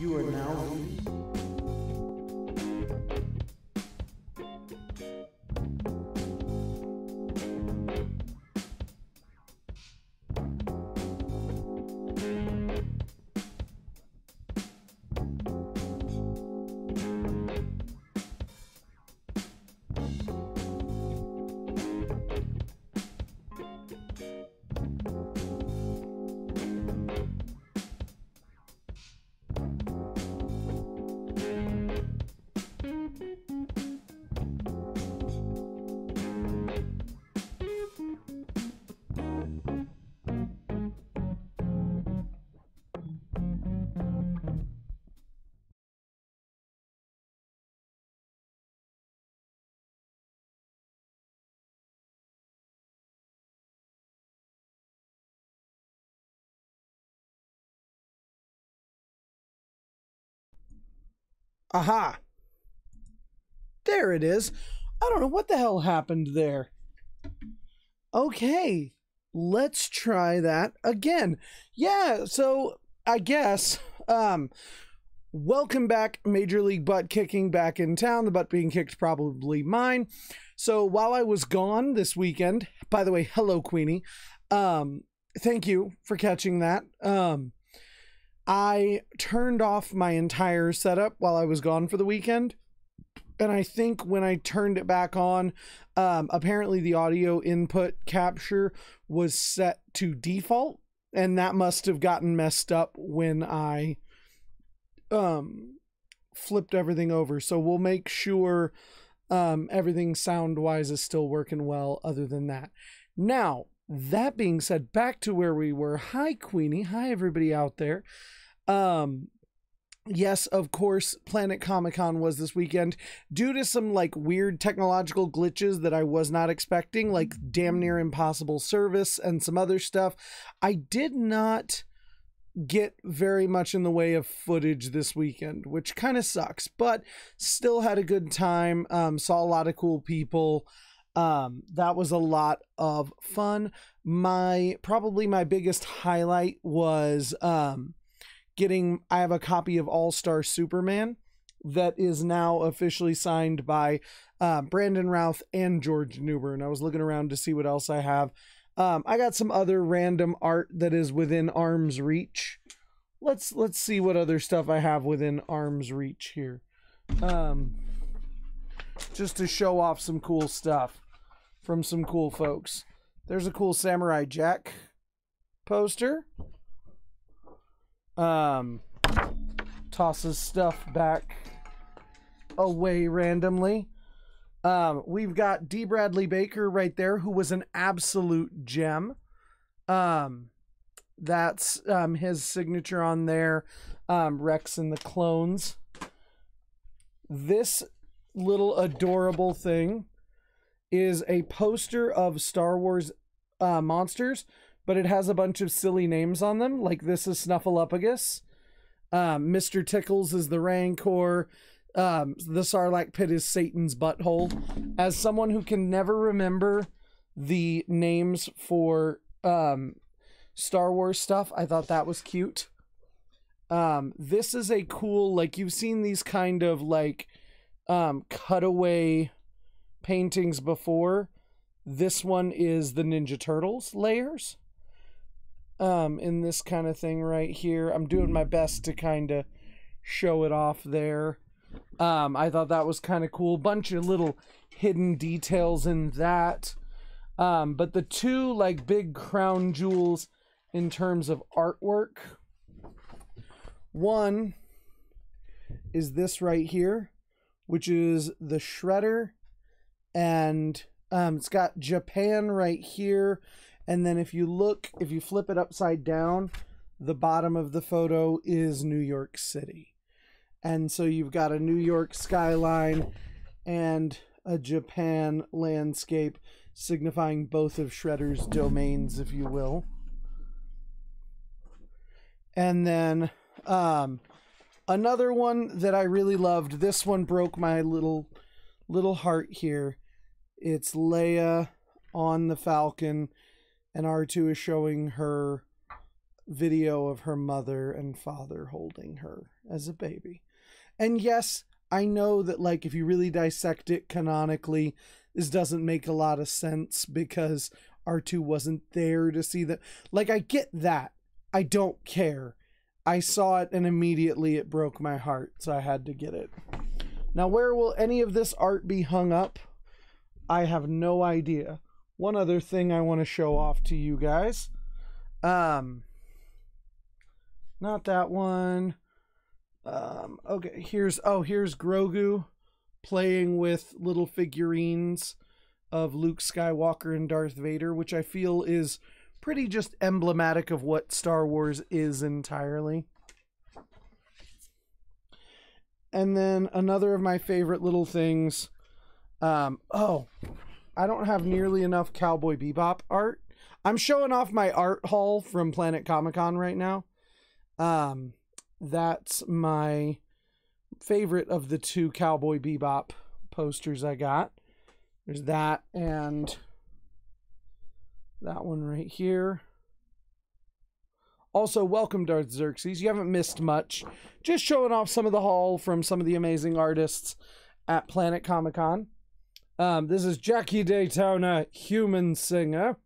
You are now. Aha! There it is. I don't know what the hell happened there. Okay, let's try that again. Yeah, so I guess um welcome back Major League Butt Kicking back in town. The butt being kicked probably mine. So while I was gone this weekend, by the way, hello Queenie. Um thank you for catching that. Um I turned off my entire setup while I was gone for the weekend. And I think when I turned it back on, um, apparently the audio input capture was set to default. And that must have gotten messed up when I um, flipped everything over. So we'll make sure um, everything sound wise is still working well, other than that. Now, that being said, back to where we were. Hi, Queenie. Hi, everybody out there. Um, yes, of course, Planet Comic Con was this weekend due to some like weird technological glitches that I was not expecting, like damn near impossible service and some other stuff. I did not get very much in the way of footage this weekend, which kind of sucks, but still had a good time. Um, saw a lot of cool people um that was a lot of fun my probably my biggest highlight was um getting i have a copy of all star superman that is now officially signed by uh, brandon routh and george newbern i was looking around to see what else i have um i got some other random art that is within arm's reach let's let's see what other stuff i have within arm's reach here um just to show off some cool stuff from some cool folks. There's a cool Samurai Jack poster. Um, tosses stuff back away randomly. Um, we've got D. Bradley Baker right there, who was an absolute gem. Um, that's um, his signature on there. Um, Rex and the clones. This little adorable thing is a poster of Star Wars uh, monsters, but it has a bunch of silly names on them. Like this is Snuffleupagus. Um, Mr. Tickles is the Rancor. Um, the Sarlacc pit is Satan's butthole. As someone who can never remember the names for um, Star Wars stuff, I thought that was cute. Um, this is a cool, like you've seen these kind of like um, cutaway paintings before. This one is the Ninja Turtles layers. Um, in this kind of thing right here. I'm doing my best to kind of show it off there. Um, I thought that was kind of cool. Bunch of little hidden details in that. Um, but the two like big crown jewels in terms of artwork. One is this right here, which is the Shredder and um, it's got Japan right here. And then if you look, if you flip it upside down, the bottom of the photo is New York City. And so you've got a New York skyline and a Japan landscape signifying both of Shredder's domains, if you will. And then um, another one that I really loved. This one broke my little little heart here. It's Leia on the Falcon, and R2 is showing her video of her mother and father holding her as a baby. And yes, I know that like if you really dissect it canonically, this doesn't make a lot of sense because R2 wasn't there to see that. Like I get that. I don't care. I saw it and immediately it broke my heart, so I had to get it. Now, where will any of this art be hung up? I have no idea. One other thing I want to show off to you guys. Um not that one. Um okay, here's oh, here's Grogu playing with little figurines of Luke Skywalker and Darth Vader, which I feel is pretty just emblematic of what Star Wars is entirely. And then another of my favorite little things. Um, oh, I don't have nearly enough Cowboy Bebop art. I'm showing off my art haul from Planet Comic Con right now. Um, that's my favorite of the two Cowboy Bebop posters I got. There's that and that one right here. Also, welcome Darth Xerxes. You haven't missed much. Just showing off some of the haul from some of the amazing artists at Planet Comic Con. Um, this is Jackie Daytona, Human Singer.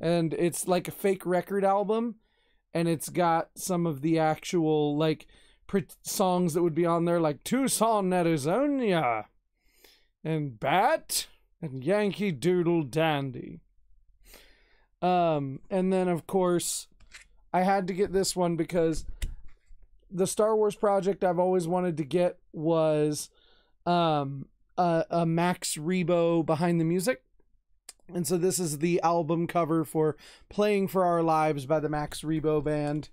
And it's like a fake record album. And it's got some of the actual, like, songs that would be on there, like Tucson, Arizona, and Bat, and Yankee Doodle Dandy. Um, and then, of course, I had to get this one because the Star Wars project I've always wanted to get was um, a, a Max Rebo behind the music. And so this is the album cover for Playing for Our Lives by the Max Rebo Band.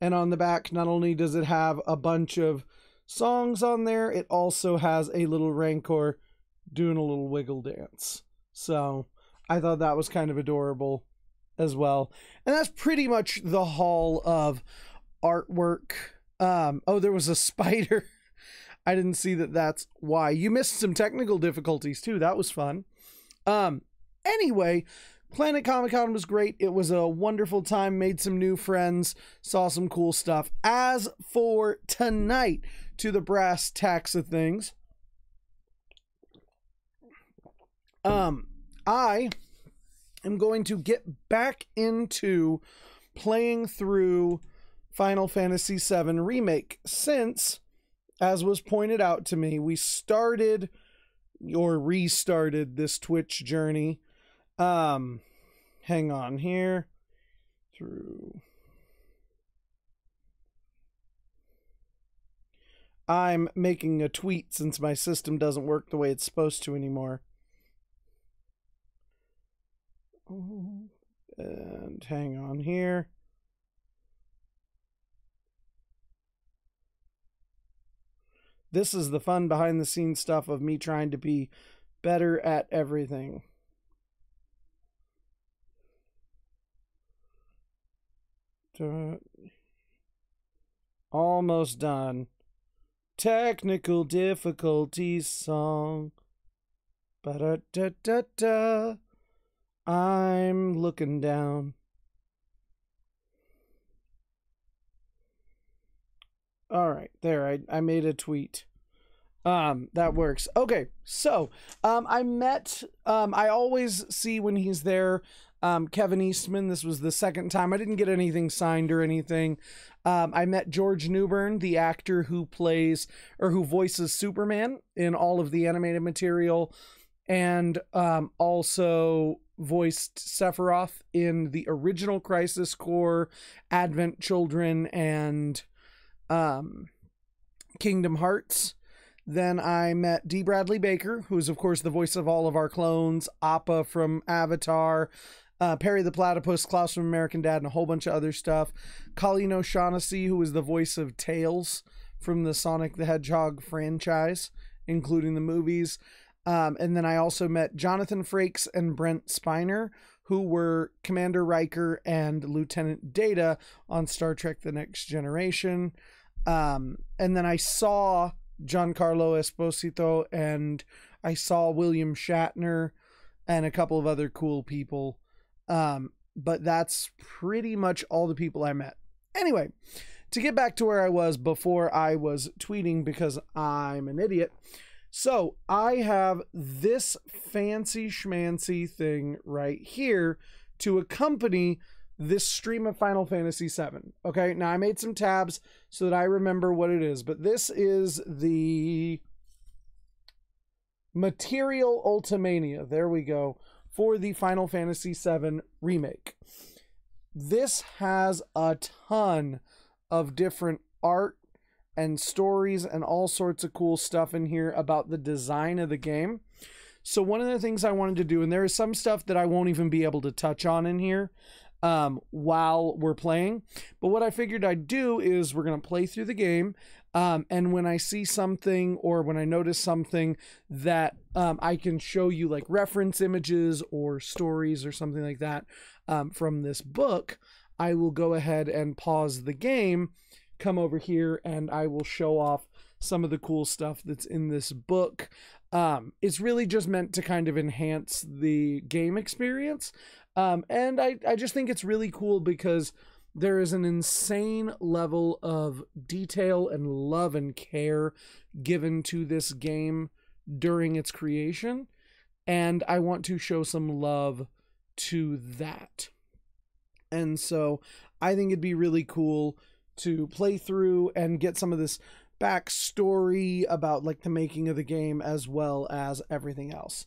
And on the back, not only does it have a bunch of songs on there, it also has a little Rancor doing a little wiggle dance. So I thought that was kind of adorable as well. And that's pretty much the haul of artwork. Um, oh, there was a spider. I didn't see that that's why. You missed some technical difficulties too. That was fun. Um, anyway, Planet Comic Con was great. It was a wonderful time, made some new friends, saw some cool stuff. As for tonight, to the brass tacks of things, um, I am going to get back into playing through Final Fantasy VII Remake since, as was pointed out to me, we started or restarted this Twitch journey. Um, hang on here through. I'm making a tweet since my system doesn't work the way it's supposed to anymore. And hang on here. This is the fun behind the scenes stuff of me trying to be better at everything. Almost done. Technical difficulties song. Ba da da da da. I'm looking down. All right, there. I I made a tweet. Um, that works. Okay, so um, I met. Um, I always see when he's there. Um, Kevin Eastman. This was the second time. I didn't get anything signed or anything. Um, I met George Newbern, the actor who plays or who voices Superman in all of the animated material, and um, also voiced Sephiroth in the original Crisis Core, Advent Children, and um, Kingdom Hearts. Then I met D. Bradley Baker, who's of course the voice of all of our clones, Appa from Avatar, uh, Perry the Platypus, Klaus from American Dad, and a whole bunch of other stuff. Colleen O'Shaughnessy, who is the voice of Tails from the Sonic the Hedgehog franchise, including the movies. Um, and then I also met Jonathan Frakes and Brent Spiner, who were Commander Riker and Lieutenant Data on Star Trek The Next Generation. Um, and then I saw Giancarlo Esposito and I saw William Shatner and a couple of other cool people um, but that's pretty much all the people I met. Anyway, to get back to where I was before I was tweeting because I'm an idiot. So I have this fancy schmancy thing right here to accompany this stream of Final Fantasy VII. Okay, now I made some tabs so that I remember what it is, but this is the Material Ultimania. There we go for the Final Fantasy VII remake. This has a ton of different art and stories and all sorts of cool stuff in here about the design of the game. So one of the things I wanted to do, and there is some stuff that I won't even be able to touch on in here um, while we're playing. But what I figured I'd do is we're going to play through the game. Um, and when I see something or when I notice something that um, I can show you like reference images or stories or something like that um, from this book, I will go ahead and pause the game, come over here, and I will show off some of the cool stuff that's in this book. Um, it's really just meant to kind of enhance the game experience. Um, and I, I just think it's really cool because there is an insane level of detail and love and care given to this game during its creation. And I want to show some love to that. And so I think it'd be really cool to play through and get some of this backstory about like the making of the game as well as everything else.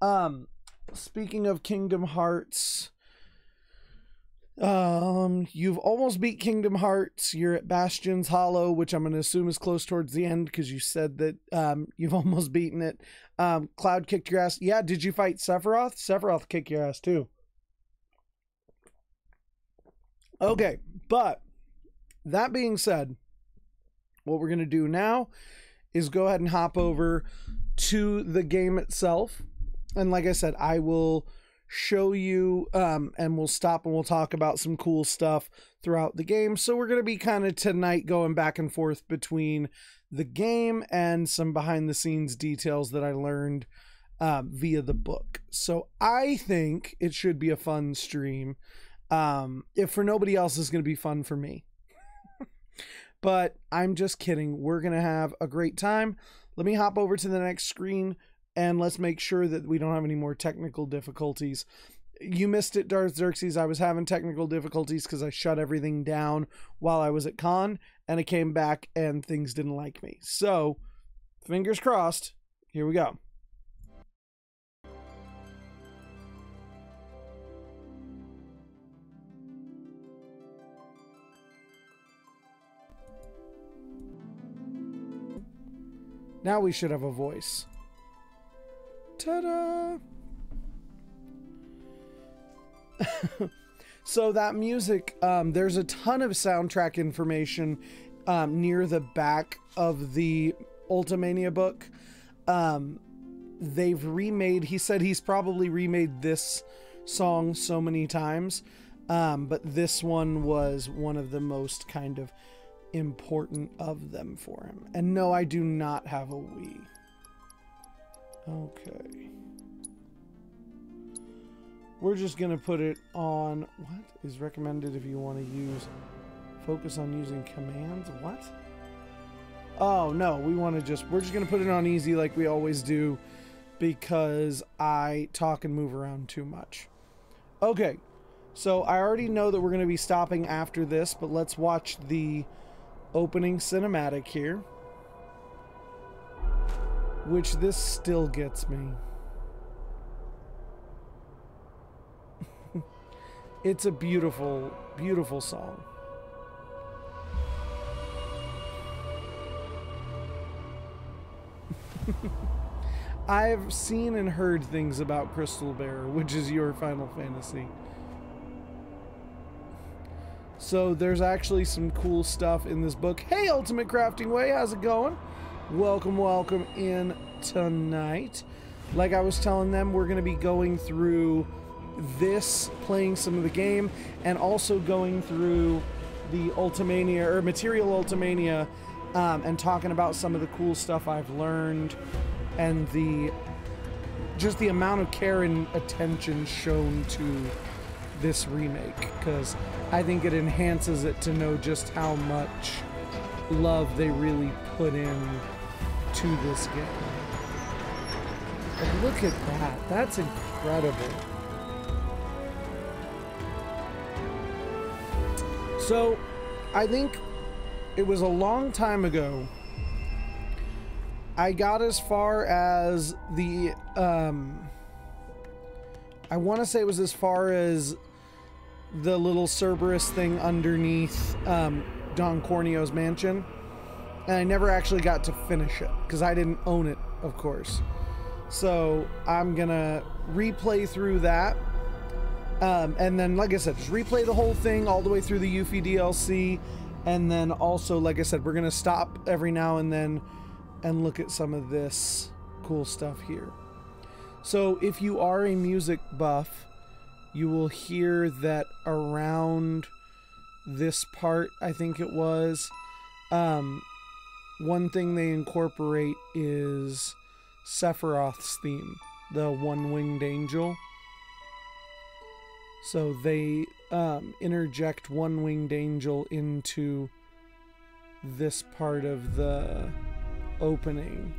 Um speaking of Kingdom Hearts, um, you've almost beat Kingdom Hearts. You're at Bastion's Hollow, which I'm going to assume is close towards the end because you said that um, you've almost beaten it. Um, Cloud kicked your ass. Yeah, did you fight Sephiroth? Sephiroth kicked your ass too. Okay, but that being said, what we're going to do now is go ahead and hop over to the game itself. And like I said, I will show you um, and we'll stop and we'll talk about some cool stuff throughout the game. So we're going to be kind of tonight going back and forth between the game and some behind the scenes details that I learned uh, via the book. So I think it should be a fun stream. Um, if for nobody else, is going to be fun for me. but I'm just kidding. We're going to have a great time. Let me hop over to the next screen and let's make sure that we don't have any more technical difficulties. You missed it, Darth Xerxes. I was having technical difficulties because I shut everything down while I was at con, and I came back and things didn't like me. So, fingers crossed. Here we go. Now we should have a voice. Ta-da! so that music, um, there's a ton of soundtrack information um, near the back of the Ultimania book. Um, they've remade. He said he's probably remade this song so many times, um, but this one was one of the most kind of important of them for him. And no, I do not have a Wii. Okay. We're just going to put it on... What is recommended if you want to use... Focus on using commands? What? Oh, no. We want to just... We're just going to put it on easy like we always do because I talk and move around too much. Okay. So I already know that we're going to be stopping after this, but let's watch the opening cinematic here which this still gets me. it's a beautiful, beautiful song. I've seen and heard things about Crystal Bear, which is your Final Fantasy. So there's actually some cool stuff in this book. Hey, Ultimate Crafting Way, how's it going? Welcome, welcome in tonight. Like I was telling them, we're going to be going through this, playing some of the game, and also going through the Ultimania or Material Ultimania um, and talking about some of the cool stuff I've learned and the just the amount of care and attention shown to this remake because I think it enhances it to know just how much love they really put in to this game. Look at that. That's incredible. So, I think it was a long time ago. I got as far as the um I want to say it was as far as the little Cerberus thing underneath um, Don Corneo's mansion. And I never actually got to finish it because I didn't own it, of course. So I'm to replay through that. Um, and then, like I said, just replay the whole thing all the way through the Yuffie DLC. And then also, like I said, we're to stop every now and then and look at some of this cool stuff here. So if you are a music buff, you will hear that around this part, I think it was, um, one thing they incorporate is Sephiroth's theme, the one winged angel. So they um, interject one winged angel into this part of the opening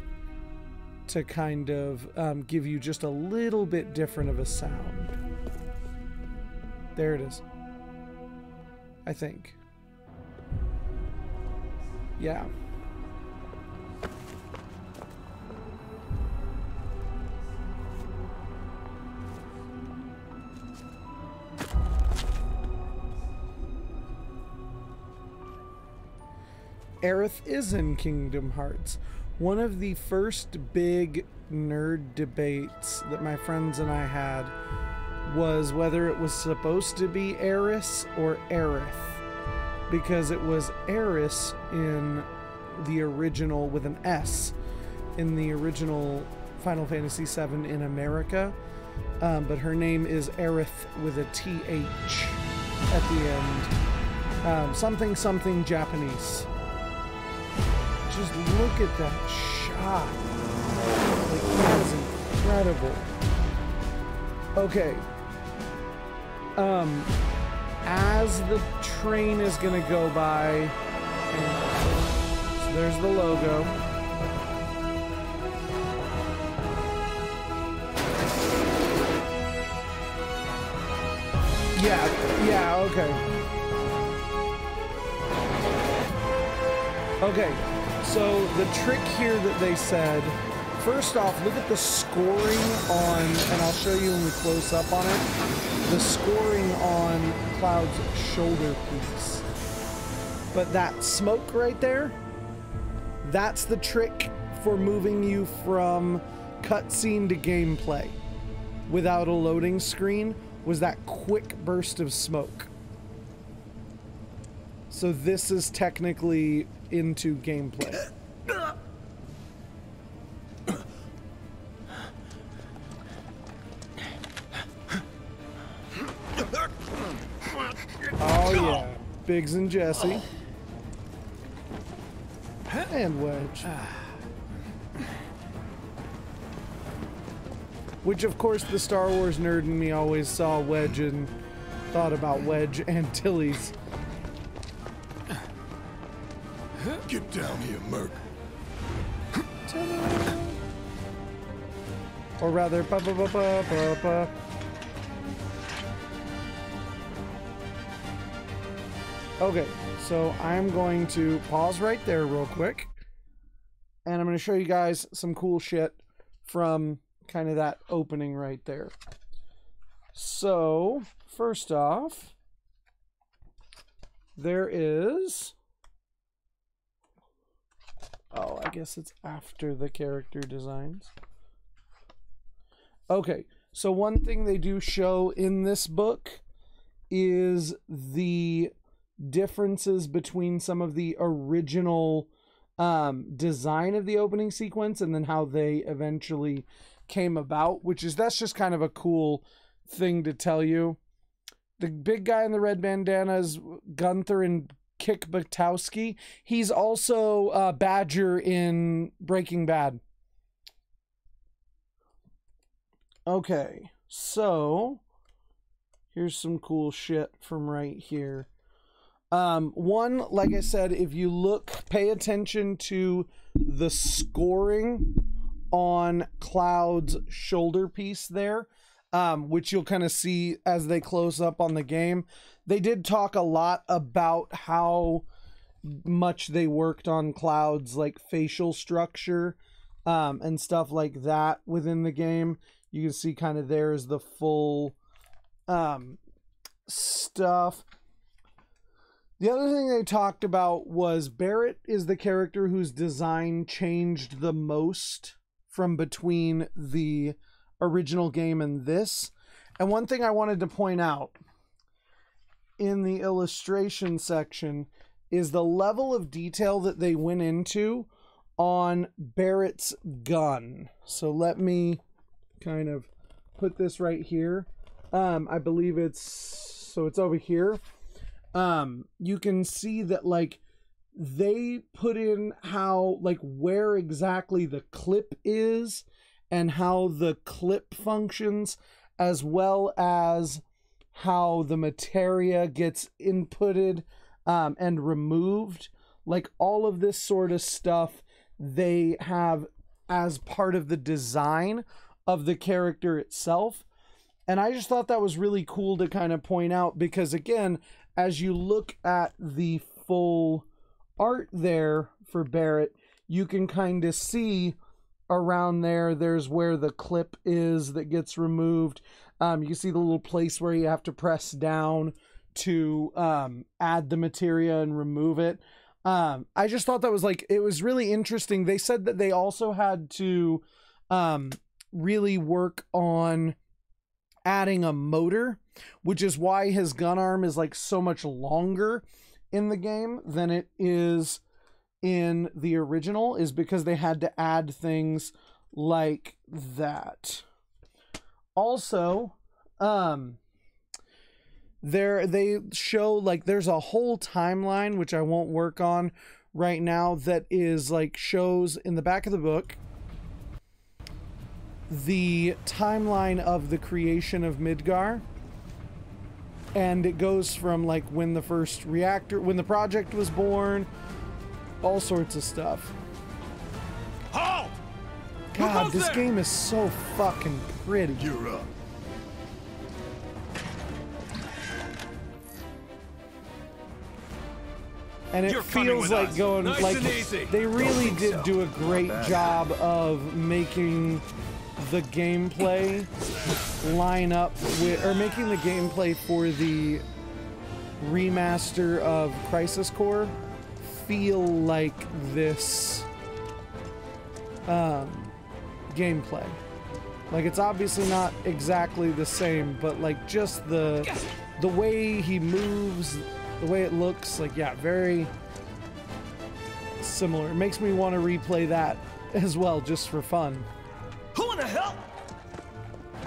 to kind of um, give you just a little bit different of a sound. There it is. I think. Yeah. Aerith is in Kingdom Hearts one of the first big nerd debates that my friends and I had was whether it was supposed to be Aeris or Aerith. Because it was Aeris in the original with an S in the original Final Fantasy VII in America. Um, but her name is Aerith with a TH at the end. Um, something something Japanese just look at that shot. Like, that is incredible. Okay. Um, as the train is gonna go by, so there's the logo. Yeah, yeah, okay. Okay, so the trick here that they said, first off, look at the scoring on, and I'll show you when we close up on it, the scoring on Cloud's shoulder piece. But that smoke right there, that's the trick for moving you from cutscene to gameplay without a loading screen was that quick burst of smoke. So this is technically into gameplay. Oh yeah, Biggs and Jesse. And Wedge. Which of course the Star Wars nerd in me always saw Wedge and thought about Wedge Antilles. Get down here, Merc. Or rather, ba ba ba ba ba ba. Okay, so I'm going to pause right there real quick. And I'm going to show you guys some cool shit from kind of that opening right there. So, first off, there is Oh, I guess it's after the character designs. Okay, so one thing they do show in this book is the differences between some of the original um, design of the opening sequence and then how they eventually came about, which is that's just kind of a cool thing to tell you. The big guy in the red bandana is Gunther and Kick Buttowski. He's also uh, Badger in Breaking Bad. Okay, so here's some cool shit from right here. Um, one, like I said, if you look, pay attention to the scoring on Cloud's shoulder piece there, um, which you'll kind of see as they close up on the game. They did talk a lot about how much they worked on Cloud's like facial structure um, and stuff like that within the game. You can see kind of there is the full um, stuff. The other thing they talked about was Barret is the character whose design changed the most from between the original game and this. And one thing I wanted to point out in the illustration section is the level of detail that they went into on Barrett's gun. So let me kind of put this right here. Um, I believe it's so it's over here. Um, you can see that like they put in how like where exactly the clip is and how the clip functions as well as how the materia gets inputted um, and removed. Like all of this sort of stuff they have as part of the design of the character itself. And i just thought that was really cool to kind of point out because again as you look at the full art there for Barrett, you can kind of see around there there's where the clip is that gets removed. Um, you see the little place where you have to press down to um, add the materia and remove it. Um, I just thought that was like it was really interesting. They said that they also had to um, really work on adding a motor, which is why his gun arm is like so much longer in the game than it is in the original is because they had to add things like that. Also, um there they show like there's a whole timeline which I won't work on right now that is like shows in the back of the book the timeline of the creation of Midgar and it goes from like when the first reactor when the project was born all sorts of stuff Halt! god this there? game is so fucking pretty you're up and it You're feels like us. going nice like they really did so. do a great job of making the gameplay line up with, or making the gameplay for the remaster of Crisis Core feel like this um, gameplay. Like it's obviously not exactly the same, but like just the the way he moves, the way it looks, like yeah, very similar. It makes me want to replay that as well, just for fun. Who hell?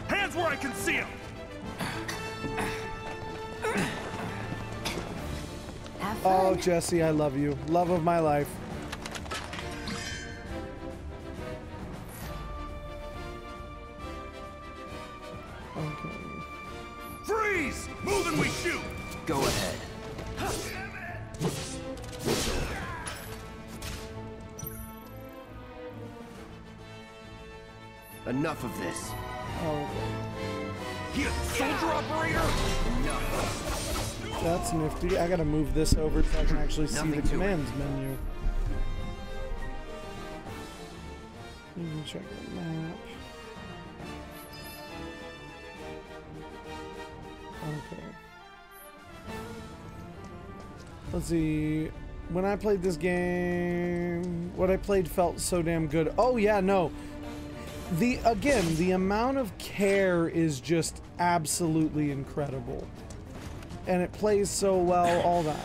Hands where I can see them! Oh, Jesse, I love you. Love of my life. Enough of this. Oh. He soldier operator? Enough. That's nifty. I gotta move this over so I can actually see the commands it. menu. You can check the map. Okay. Let's see. When I played this game, what I played felt so damn good. Oh yeah, no the again the amount of care is just absolutely incredible. And it plays so well all that.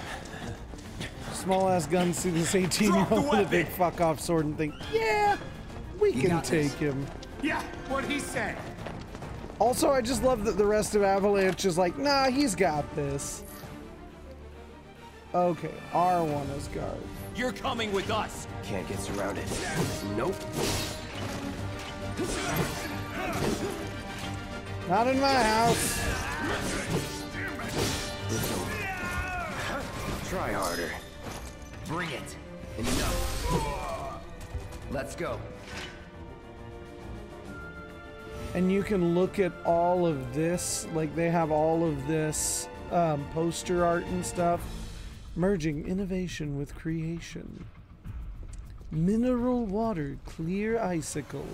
Small ass guns see this 18 year old with a big fuck off sword and think yeah we you can take this. him. Yeah what he said. Also i just love that the rest of avalanche is like nah he's got this. Okay r1 is guard. You're coming with us. Can't get surrounded. Nope Not in my house. Try harder. Bring it. Enough. Let's go. And you can look at all of this, like they have all of this um, poster art and stuff, merging innovation with creation. Mineral water, clear icicle.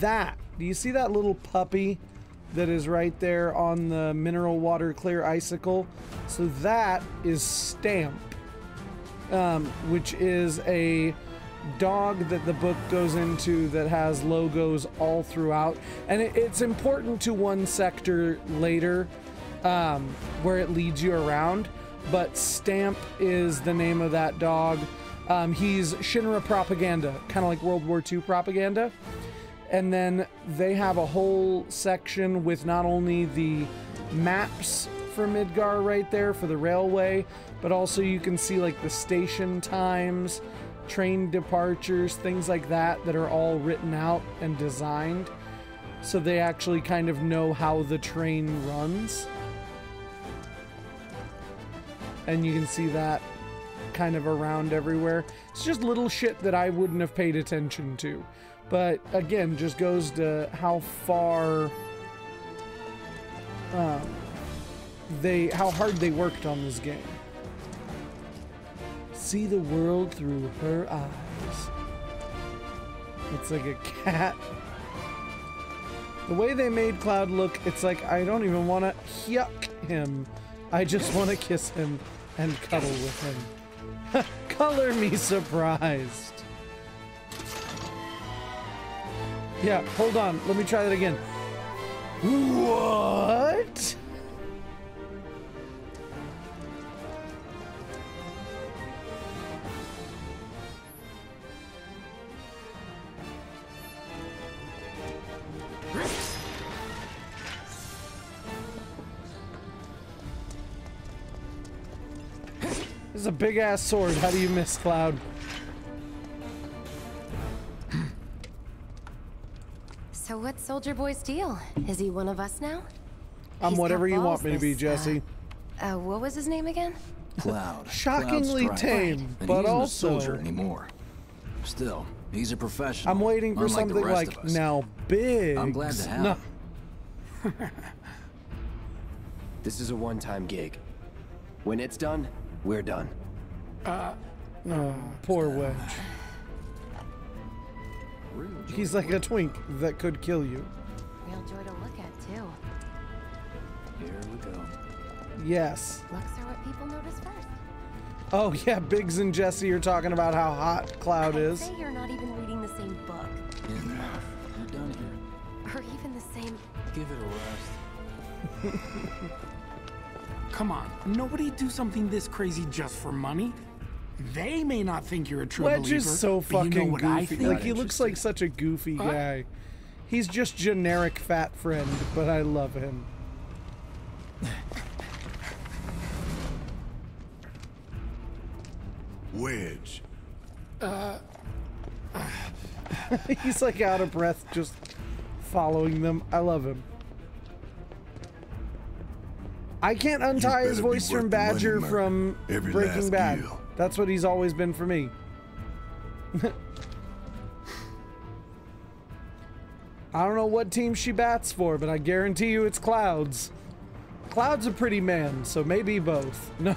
That, do you see that little puppy that is right there on the mineral water clear icicle? So that is Stamp, um, which is a dog that the book goes into that has logos all throughout. And it, it's important to one sector later um, where it leads you around. But Stamp is the name of that dog. Um, he's Shinra propaganda, kind of like World War II propaganda. And then they have a whole section with not only the maps for Midgar right there for the railway, but also you can see like the station times, train departures, things like that that are all written out and designed. So they actually kind of know how the train runs. And you can see that kind of around everywhere. It's just little shit that I wouldn't have paid attention to. But again, just goes to how far um, they, how hard they worked on this game. See the world through her eyes. It's like a cat. The way they made Cloud look, it's like I don't even want to yuck him. I just want to kiss him and cuddle with him. Color me surprised. Yeah, hold on. Let me try that again. What? This is a big ass sword. How do you miss Cloud? So what's Soldier Boy's deal? Is he one of us now? I'm He's whatever you want balls, me to be, this, uh, Jesse. Uh, what was his name again? Cloud. Shockingly Cloud tame, And but he also a soldier anymore. Still, he's a professional. I'm waiting for something like now big. I'm glad to have No, him. This is a one-time gig. When it's done, we're done. poor Wedge. He's like a twink that could kill you. Real joy to look at, too. Here we go. Yes. Looks are what people notice first. Oh yeah, Biggs and Jesse are talking about how hot Cloud I'd is. say you're not even reading the same book. Enough. We're done here. Or even the same... Give it a rest. Come on, nobody do something this crazy just for money. They may not think you're a true Wedge believer. is so but you know what I goofy. think? Like he looks like such a goofy Huh? guy. He's just generic fat friend, but I love him. Wedge. Uh. He's like out of breath just following them. I love him. I can't untie his voice from Badger from Every Breaking Bad. deal. That's what he's always been for me. I don't know what team she bats for, but I guarantee you it's Clouds. Cloud's a pretty man, so maybe both. No.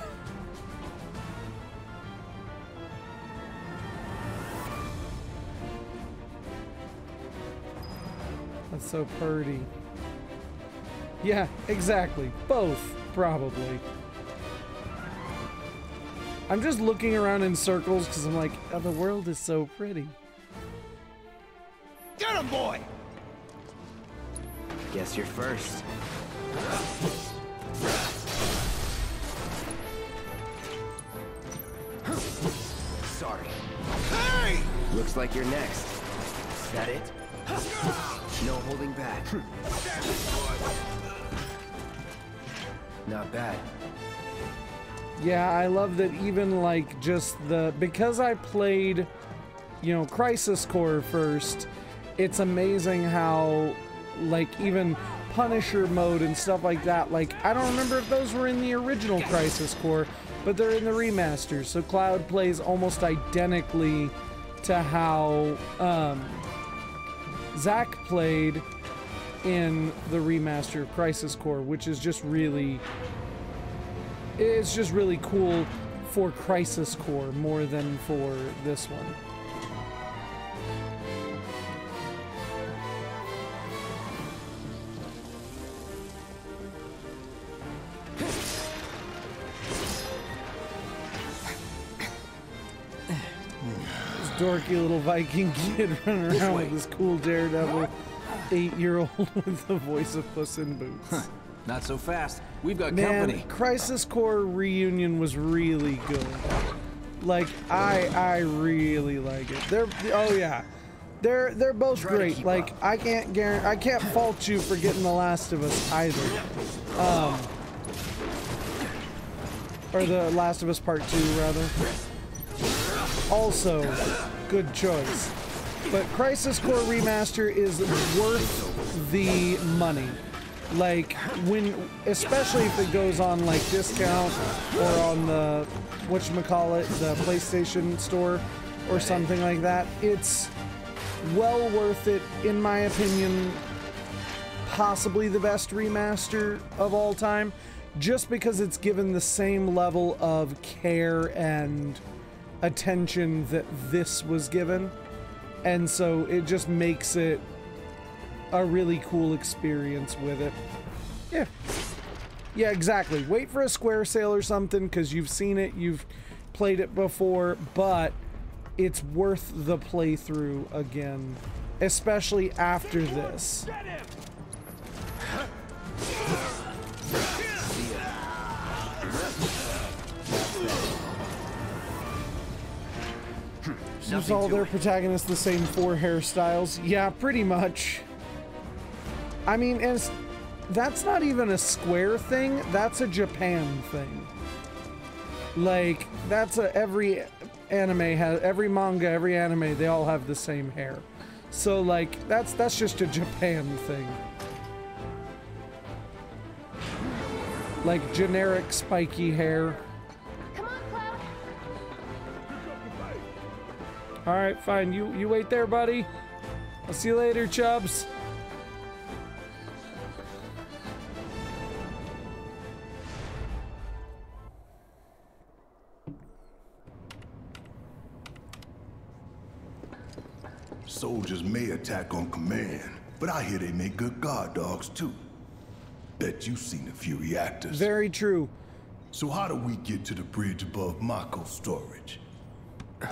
That's so purty. Yeah, exactly. Both, probably. I'm just looking around in circles because I'm like, oh, the world is so pretty. Get him, boy! Guess you're first. Sorry. Hey! Looks like you're next. Is that it? No holding back. Not bad. Yeah, I love that even like just the because I played, you know, Crisis Core first, it's amazing how like even Punisher mode and stuff like that. Like, I don't remember if those were in the original Crisis Core, but they're in the remasters. So Cloud plays almost identically to how um, Zack played in the remaster of Crisis Core, which is just really. It's just really cool for Crisis Core more than for this one. Dorky little Viking kid running around with this cool daredevil eight-year-old with the voice of Puss in Boots. Not so fast. We've got Man, company. Crisis Core reunion was really good. Like I I really like it. They're oh yeah. They're they're both Try great. Like up. I can't guarantee I can't fault you for getting The Last of Us either. Um or The Last of Us Part 2 rather. Also, good choice. But Crisis Core Remaster is worth the money. Like when, especially if it goes on like discount or on the whatchamacallit, the PlayStation store or something like that, it's well worth it in my opinion. Possibly the best remaster of all time, just because it's given the same level of care and attention that this was given. And so it just makes it a really cool experience with it. Yeah. Yeah, exactly. Wait for a square sale or something because you've seen it, you've played it before, but it's worth the playthrough again, especially after this. Nothing all their protagonists the same four hairstyles? Yeah, pretty much. I mean, and that's not even a square thing. That's a Japan thing. Like that's a every anime has every manga, every anime. They all have the same hair. So like that's that's just a Japan thing. Like generic spiky hair. Come on, Cloud. All right, fine. You you wait there, buddy. I'll see you later, Chubs. Soldiers may attack on command, but I hear they make good guard dogs too. Bet you've seen a few reactors. Very true. So how do we get to the bridge above Mako storage?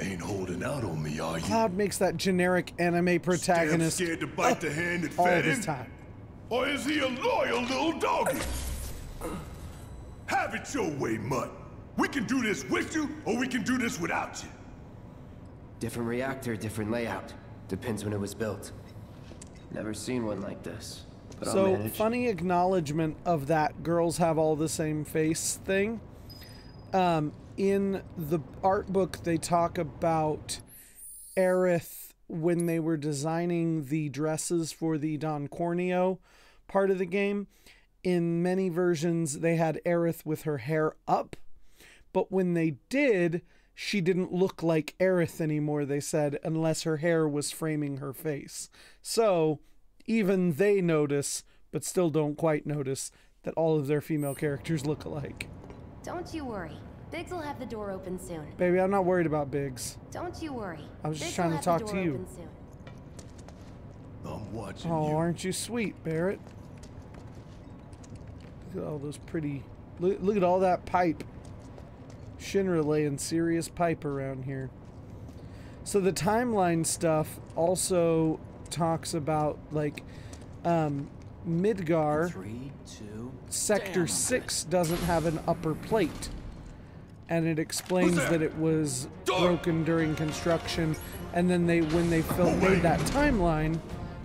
Ain't holding out on me, are you? Cloud makes that generic anime protagonist Damn scared to bite the hand that all fed this him? time. Or is he a loyal little doggy? Have it your way, Mutt. We can do this with you, or we can do this without you. Different reactor, different layout. Depends when it was built. Never seen one like this. So funny acknowledgement of that girls have all the same face thing. Um, in the art book, they talk about Aerith when they were designing the dresses for the Don Corneo part of the game. In many versions, they had Aerith with her hair up, but when they did, she didn't look like Aerith anymore, they said, unless her hair was framing her face. So, even they notice, but still don't quite notice, that all of their female characters look alike. Don't you worry. Biggs will have the door open soon. Baby, I'm not worried about Biggs. Don't you worry. I was just Biggs trying will to have the talk to door you. open soon. I'm watching Oh, you. aren't you sweet, Barrett? Look at all those pretty. Look, look at all that pipe. Shinra laying serious pipe around here. So the timeline stuff also talks about like um, Midgar. Three, two. Sector 6 doesn't have an upper plate. And it explains that it was broken during construction. And then they, when they fil- made that timeline,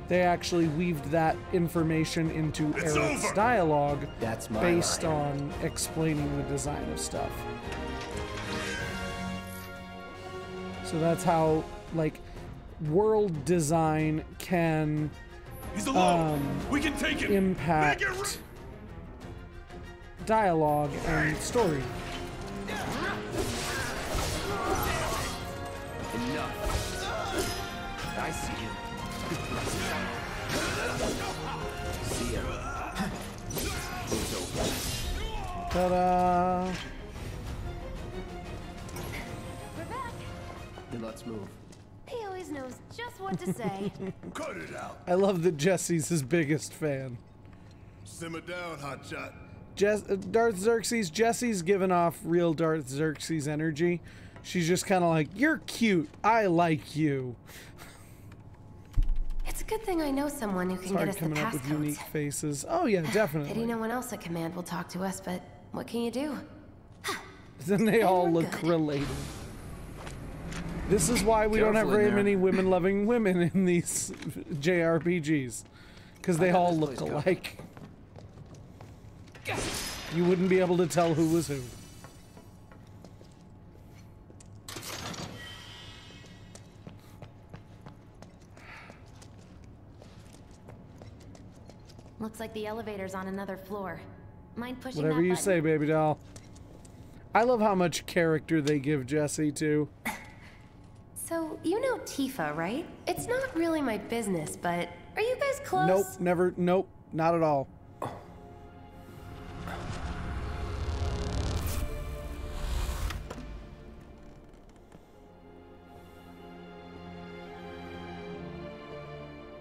they actually weaved that information into It's Eric's over. dialogue That's based line. on explaining the design of stuff. So that's how, like, world design can He's alone. Um, we can take him. impact Make it dialogue and story. Enough. I see you. see ya. Ta-da! Let's move. He always knows just what to say. Cut it out. I love that Jesse's his biggest fan. Simmer down, hotshot. Jess, uh, Darth Xerxes, Jesse's giving off real Darth Xerxes energy. She's just kind of like, "You're cute. I like you." it's a good thing I know someone who It's can get hard us the coming up with passcodes. unique faces. Oh yeah, Pity definitely. no one else at command will talk to us, but what can you do? Then they all look good. related. This is why we don't have very there. many women-loving women in these JRPGs, because they all look place covered. alike. You wouldn't be able to tell who was who. Looks like the elevator's on another floor. Mind pushing Whatever that you button? say, baby doll. I love how much character they give Jesse too. So, you know Tifa, right? It's not really my business, but are you guys close? Nope, never. Nope, not at all.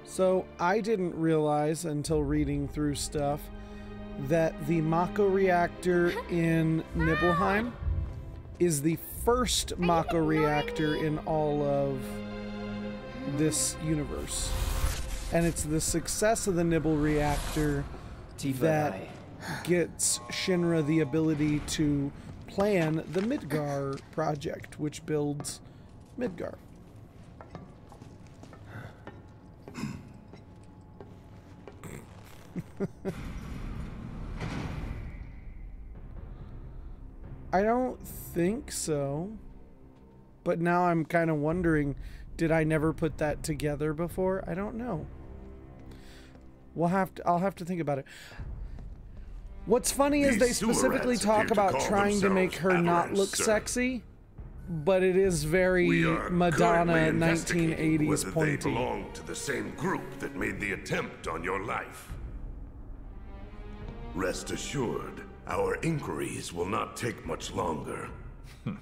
So I didn't realize until reading through stuff that the Mako reactor in ah! Nibelheim is the first Mako reactor in all of this universe. And it's the success of the Nibel reactor Tifa that gets Shinra the ability to plan the Midgar project, which builds Midgar. I don't think so. But now I'm kind of wondering did I never put that together before? I don't know. We'll have to I'll have to think about it. What's funny is they specifically talk appear to about trying to make her not look sir. sexy, but it is very Madonna currently investigating 1980s whether they belong to the same group that made the attempt on your life. Rest assured, our inquiries will not take much longer.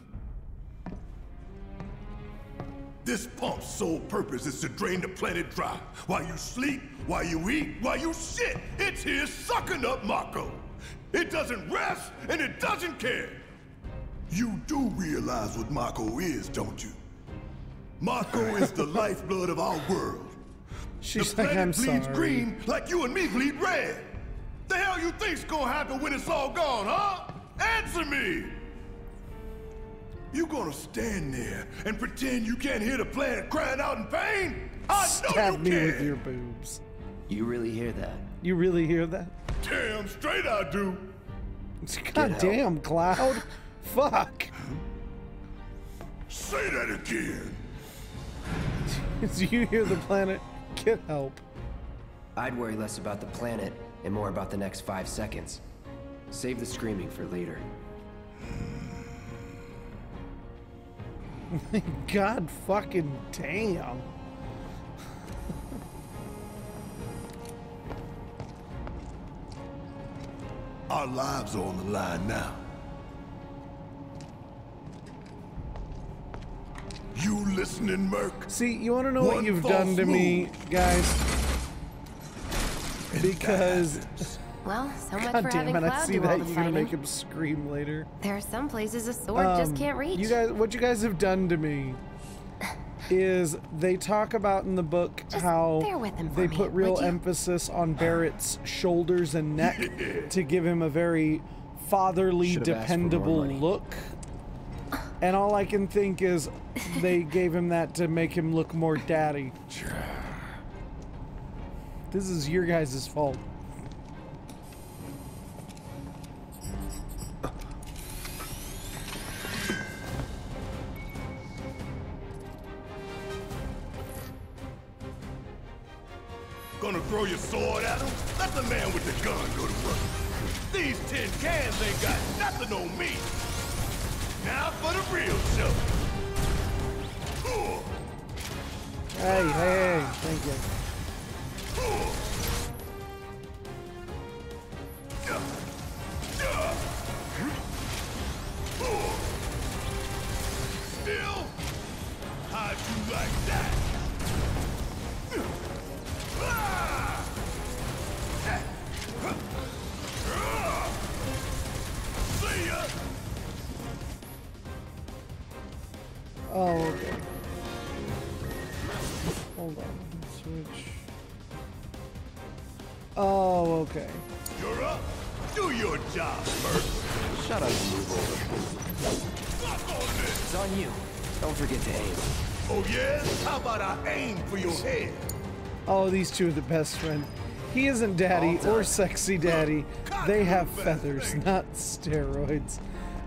This pump's sole purpose is to drain the planet dry. While you sleep, while you eat, while you shit, it's here sucking up Mako. It doesn't rest and it doesn't care. You do realize what Mako is, don't you? Mako is the lifeblood of our world. She's the like, planet I'm bleeds sorry. green like you and me bleed red. The hell you think's gonna happen when it's all gone, huh? Answer me! You gonna stand there and pretend you can't hear the planet crying out in pain? I know Stab you me can! with your boobs. You really hear that? You really hear that? Damn straight I do! God out. damn, Cloud. Fuck. Say that again! Do you hear the planet? Get help. I'd worry less about the planet and more about the next five seconds. Save the screaming for later. God fucking damn. Our lives are on the line now. You listening, Merc? See, you want to know what you've done to me, guys? And Because, that- Well, so much god for damn having it, I Cloud see do all that. the You're gonna make him scream later. There are some places a sword just Um, can't reach. You guys, what you guys have done to me is they talk about in the book Just how bear with him for they me, put real emphasis on Barrett's shoulders and neck to give him a very fatherly, Should've asked for more dependable look. And all I can think is they gave him that to make him look more daddy. This is your guys' fault. Gonna throw your sword at him? Let the man with the gun go to work. These tin cans ain't got nothing on me. Now for the real show. Hey, hey, hey, thank you. Ugh! These two are the best friend. He isn't daddy or sexy daddy. They have feathers, not steroids.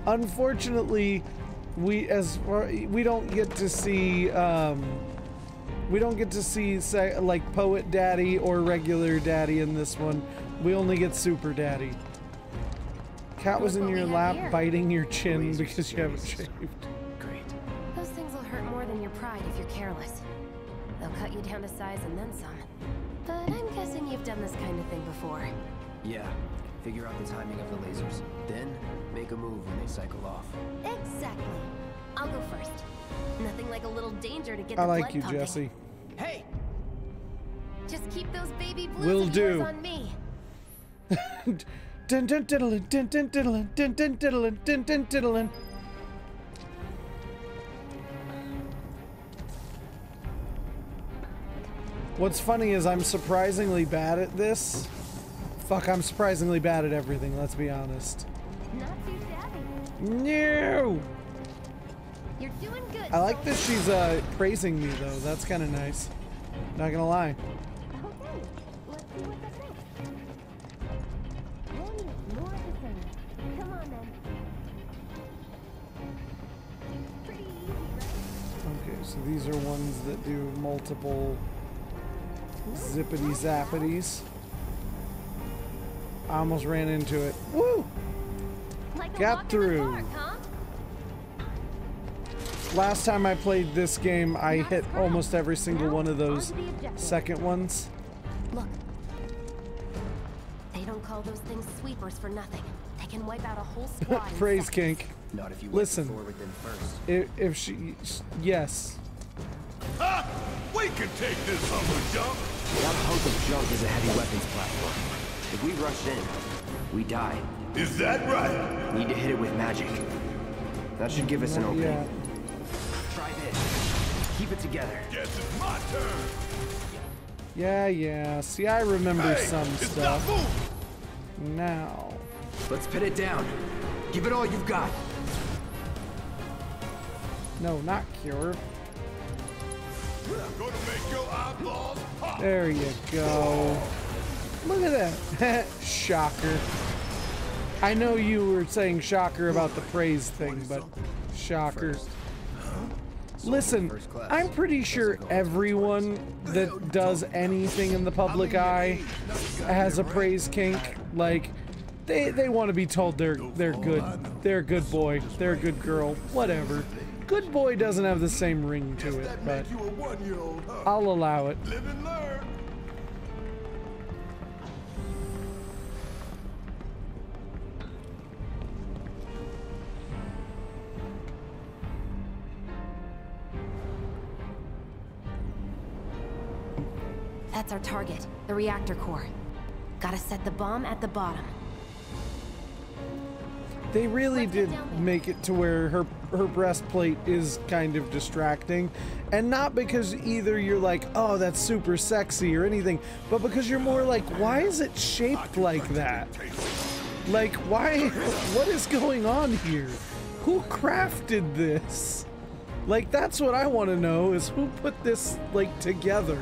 Unfortunately, we as far, we don't get to see um, we don't get to see say, like poet daddy or regular daddy in this one. We only get super daddy. Cat was in your lap here. biting your chin because you haven't shaved. Great. Those things will hurt more than your pride if you're careless. They'll cut you down to size and then some. But I'm guessing you've done this kind of thing before. Yeah. Figure out the timing of the lasers. Then, make a move when they cycle off. Exactly. I'll go first. Nothing like a little danger to get I the like blood you, pumping. Jesse. Hey! Just keep those baby blues Will of do. on me. Dun dun diddlin, dun dun diddlin, dun dun diddlin, dun dun diddlin. What's funny is I'm surprisingly bad at this. Fuck, I'm surprisingly bad at everything, let's be honest. Not too shabby. No! You're doing good. I like that she's uh, praising me though, that's kind of nice. Not gonna lie. Okay, let's see what's up next. One is more of the same. Come on then. Pretty easy, right? Okay, so these are ones that do multiple zippity zappities. I almost ran into it. Woo! Like Got walk in the through. park, huh? Last time I played this game, I hit almost every single one of those Onto second ones. Look. They don't call those things sweepers for nothing. They can wipe out a whole squad. Praise seconds. kink. Not if you Listen. forward then first. If, if she, yes. Ha! We can take this humble junk! That hunk of junk is a heavy weapons platform. If we rushed in, we die. Is that right? Need to hit it with magic. That should give us an opening. Yeah. Try this. Keep it together. Guess it's my turn. Yeah, yeah. See, I remember Hey, some stuff. Now. Let's pin it down. Give it all you've got. No, not cure. There you go. Look at that. shocker. I know you were saying shocker about the praise thing, but shocker. Listen, I'm pretty sure everyone that does anything in the public eye has a praise kink. Like, they they want to be told they're they're good, they're a good boy, they're a good girl, whatever. Good boy doesn't have the same ring to it, but you a one-year-old, huh? I'll allow it. Live and learn. That's our target, the reactor core. Gotta set the bomb at the bottom. They really did make it to where her her breastplate is kind of distracting, and not because either you're like, oh, that's super sexy or anything, but because you're more like, why is it shaped like that? Like, why? What is going on here? Who crafted this? Like, that's what I want to know is who put this like together.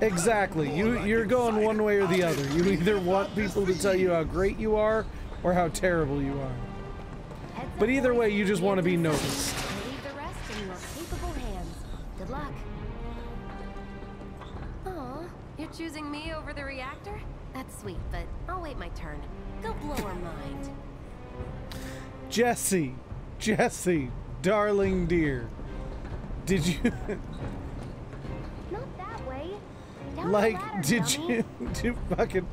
Exactly. You you're going one way or the other. You either want people to tell you how great you are or how terrible you are. But either way, you just want to be noticed. Good luck. You're choosing me over the reactor? That's sweet, but I'll wait my turn. Go blow her mind. Jesse, Jesse, darling dear, did you? like? Did you? Did you fucking?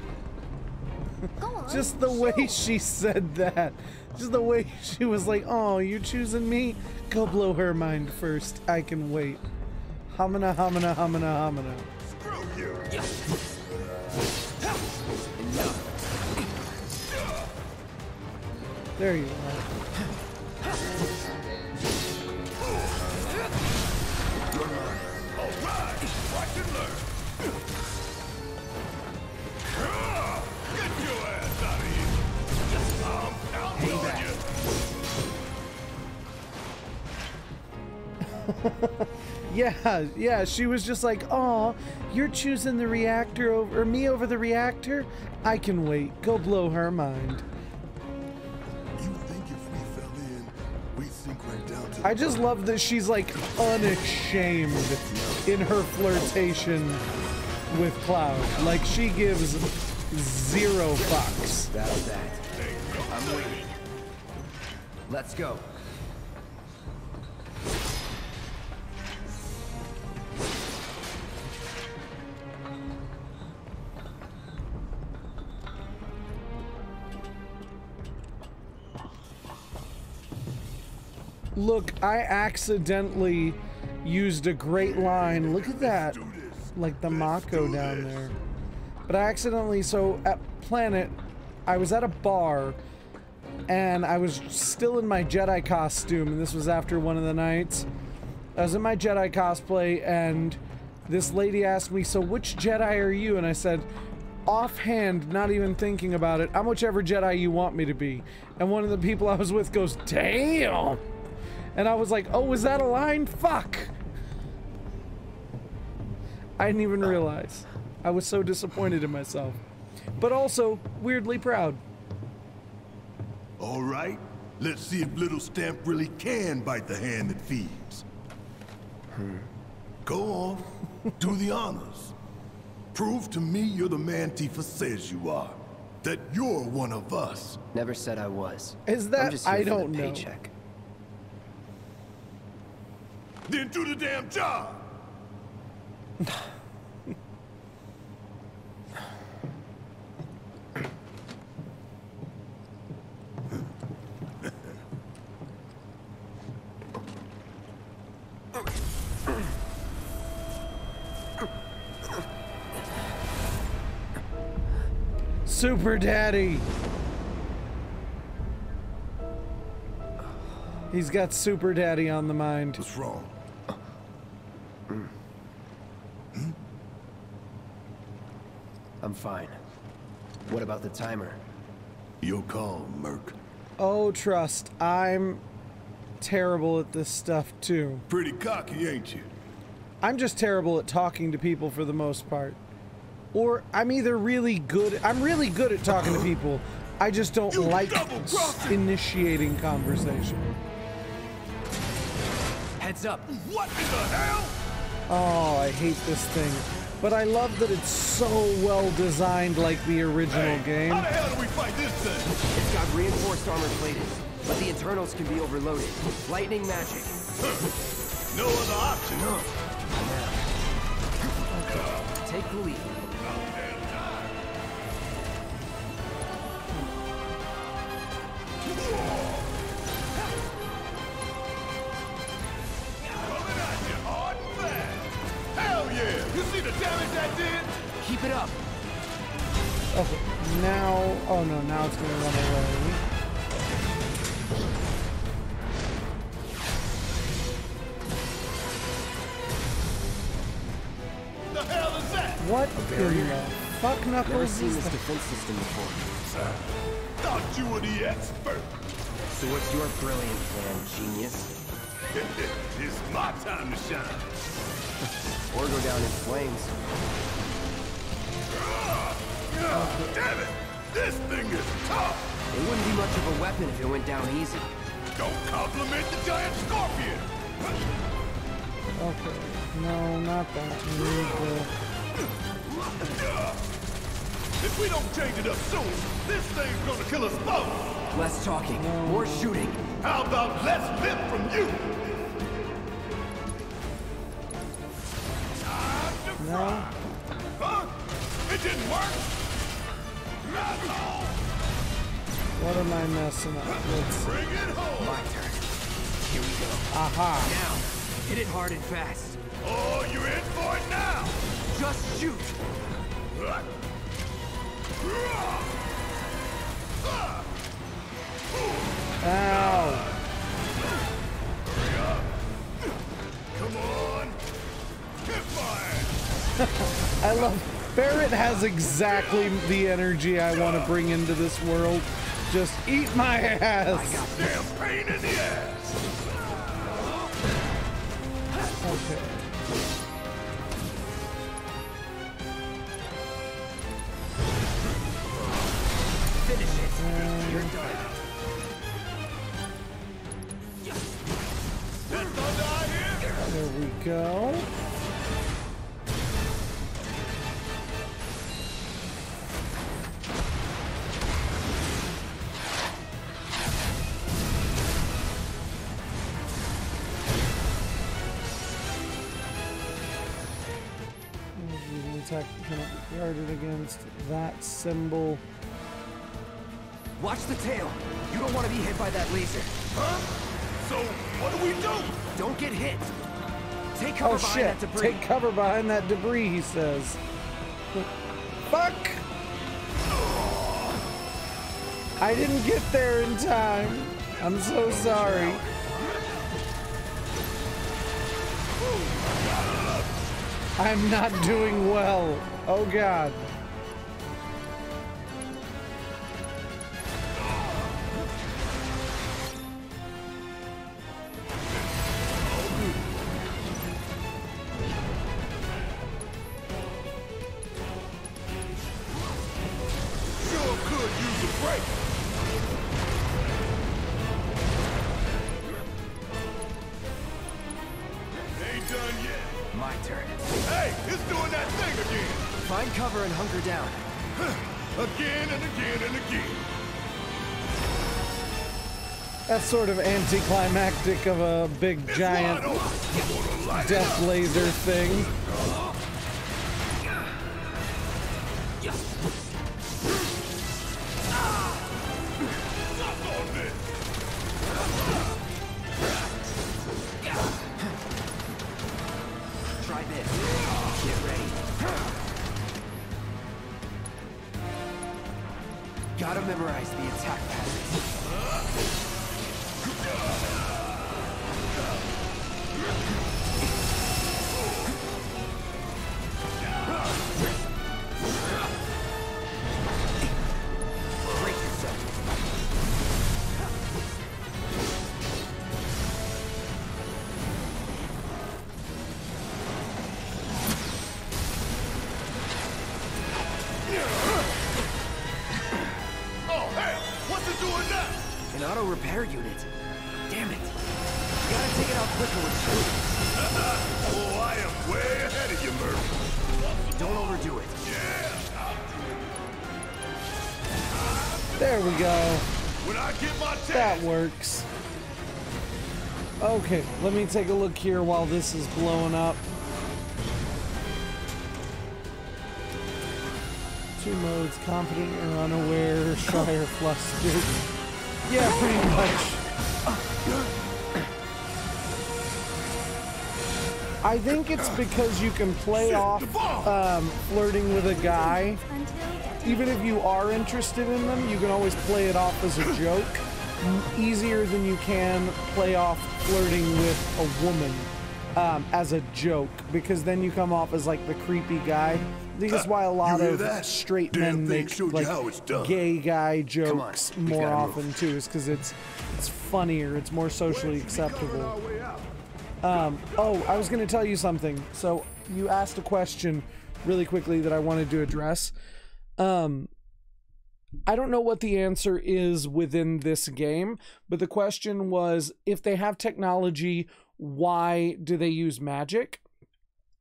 Just the way she said that. Just the way she was like, "Oh, you choosing me? Go blow her mind first. I can wait." Hamina, hamina, hamina, hamina. Screw you! There you are. Yeah, yeah. She was just like, "Oh, you're choosing the reactor over or me over the reactor? I can wait. Go blow her mind." You think if we fell in, we sink right down to I just love that she's like unashamed in her flirtation with Cloud. Like she gives zero fucks. That's that. I'm waiting. Let's go. Look, I accidentally used a great line. Look at that. Like the Mako down there. But I accidentally, so at Planet, I was at a bar and I was still in my Jedi costume, and this was after one of the nights. I was in my Jedi cosplay, and this lady asked me, So, which Jedi are you? And I said, offhand, not even thinking about it, I'm whichever Jedi you want me to be. And one of the people I was with goes, Damn! And I was like, Oh, was that a line? Fuck! I didn't even realize. I was so disappointed in myself. But also, weirdly proud. All right, let's see if little Stamp really can bite the hand that feeds. Go on, do the honors. Prove to me you're the man Tifa says you are. That you're one of us. Never said I was. Is I'm that- just here I for don't the know. Then do the damn job. Super Daddy! He's got Super Daddy on the mind. What's wrong? I'm fine. What about the timer? Your call, Merc. Oh, trust, I'm terrible at this stuff too. Pretty cocky, ain't you? I'm just terrible at talking to people for the most part. Or I'm either really good, I'm really good at talking to people. I just don't You like initiating conversation. Heads up. What in the hell? Oh, I hate this thing. But I love that it's so well designed like the original game. How the hell do we fight this thing? It's got reinforced armor plated, but the internals can be overloaded. Lightning magic. No other option, huh? Take the lead. Coming it up. Okay, now, oh no, now it's gonna run away. The hell is that? What in the fuck Never seen this defense system before. Thought you were the expert. So what's your brilliant plan, genius? it's my time to shine. Or go down in flames. Damn it! This thing is tough. It wouldn't be much of a weapon if it went down easy. Don't compliment the giant scorpion. Okay, no, not that. We If we don't change it up soon, this thing's gonna kill us both. Less talking, more shooting. How about less lip from you? Time to No. fry. Huh? It didn't work? No. What am I messing up? Let's. Bring it home. My turn. Here we go. Aha. Now, hit it hard and fast. Oh, you're in for it now. Just shoot. Ow. Come on. Kick my. I love Barrett has exactly the energy I want to bring into this world. Just eat my ass. Damn pain in the ass. Okay. Finish it. You're done. That thunder I hear? There we go. Against that symbol. Watch the tail. You don't want to be hit by that laser. Huh? So, what do we do? Don't get hit. Take cover Oh behind shit! that debris. Take cover behind that debris, he says. Fuck! I didn't get there in time. I'm so sorry. I'm not doing well. Oh god. Sort of anticlimactic of a big giant death laser thing. Let me take a look here while this is blowing up. Two modes, confident or unaware, shy or flustered. Yeah, pretty much. I think it's because you can play off um, flirting with a guy. Even if you are interested in them, you can always play it off as a joke. Easier than you can play off flirting with a woman um, as a joke, because then you come off as like the creepy guy. This that's why a lot of that? straight Damn men make like how it's done. gay guy jokes we've more gotta move. often too, is because it's it's funnier, it's more socially acceptable. Um, oh, I was going to tell you something. So you asked a question really quickly that I wanted to address. Um, I don't know what the answer is within this game, but the question was if they have technology, why do they use magic?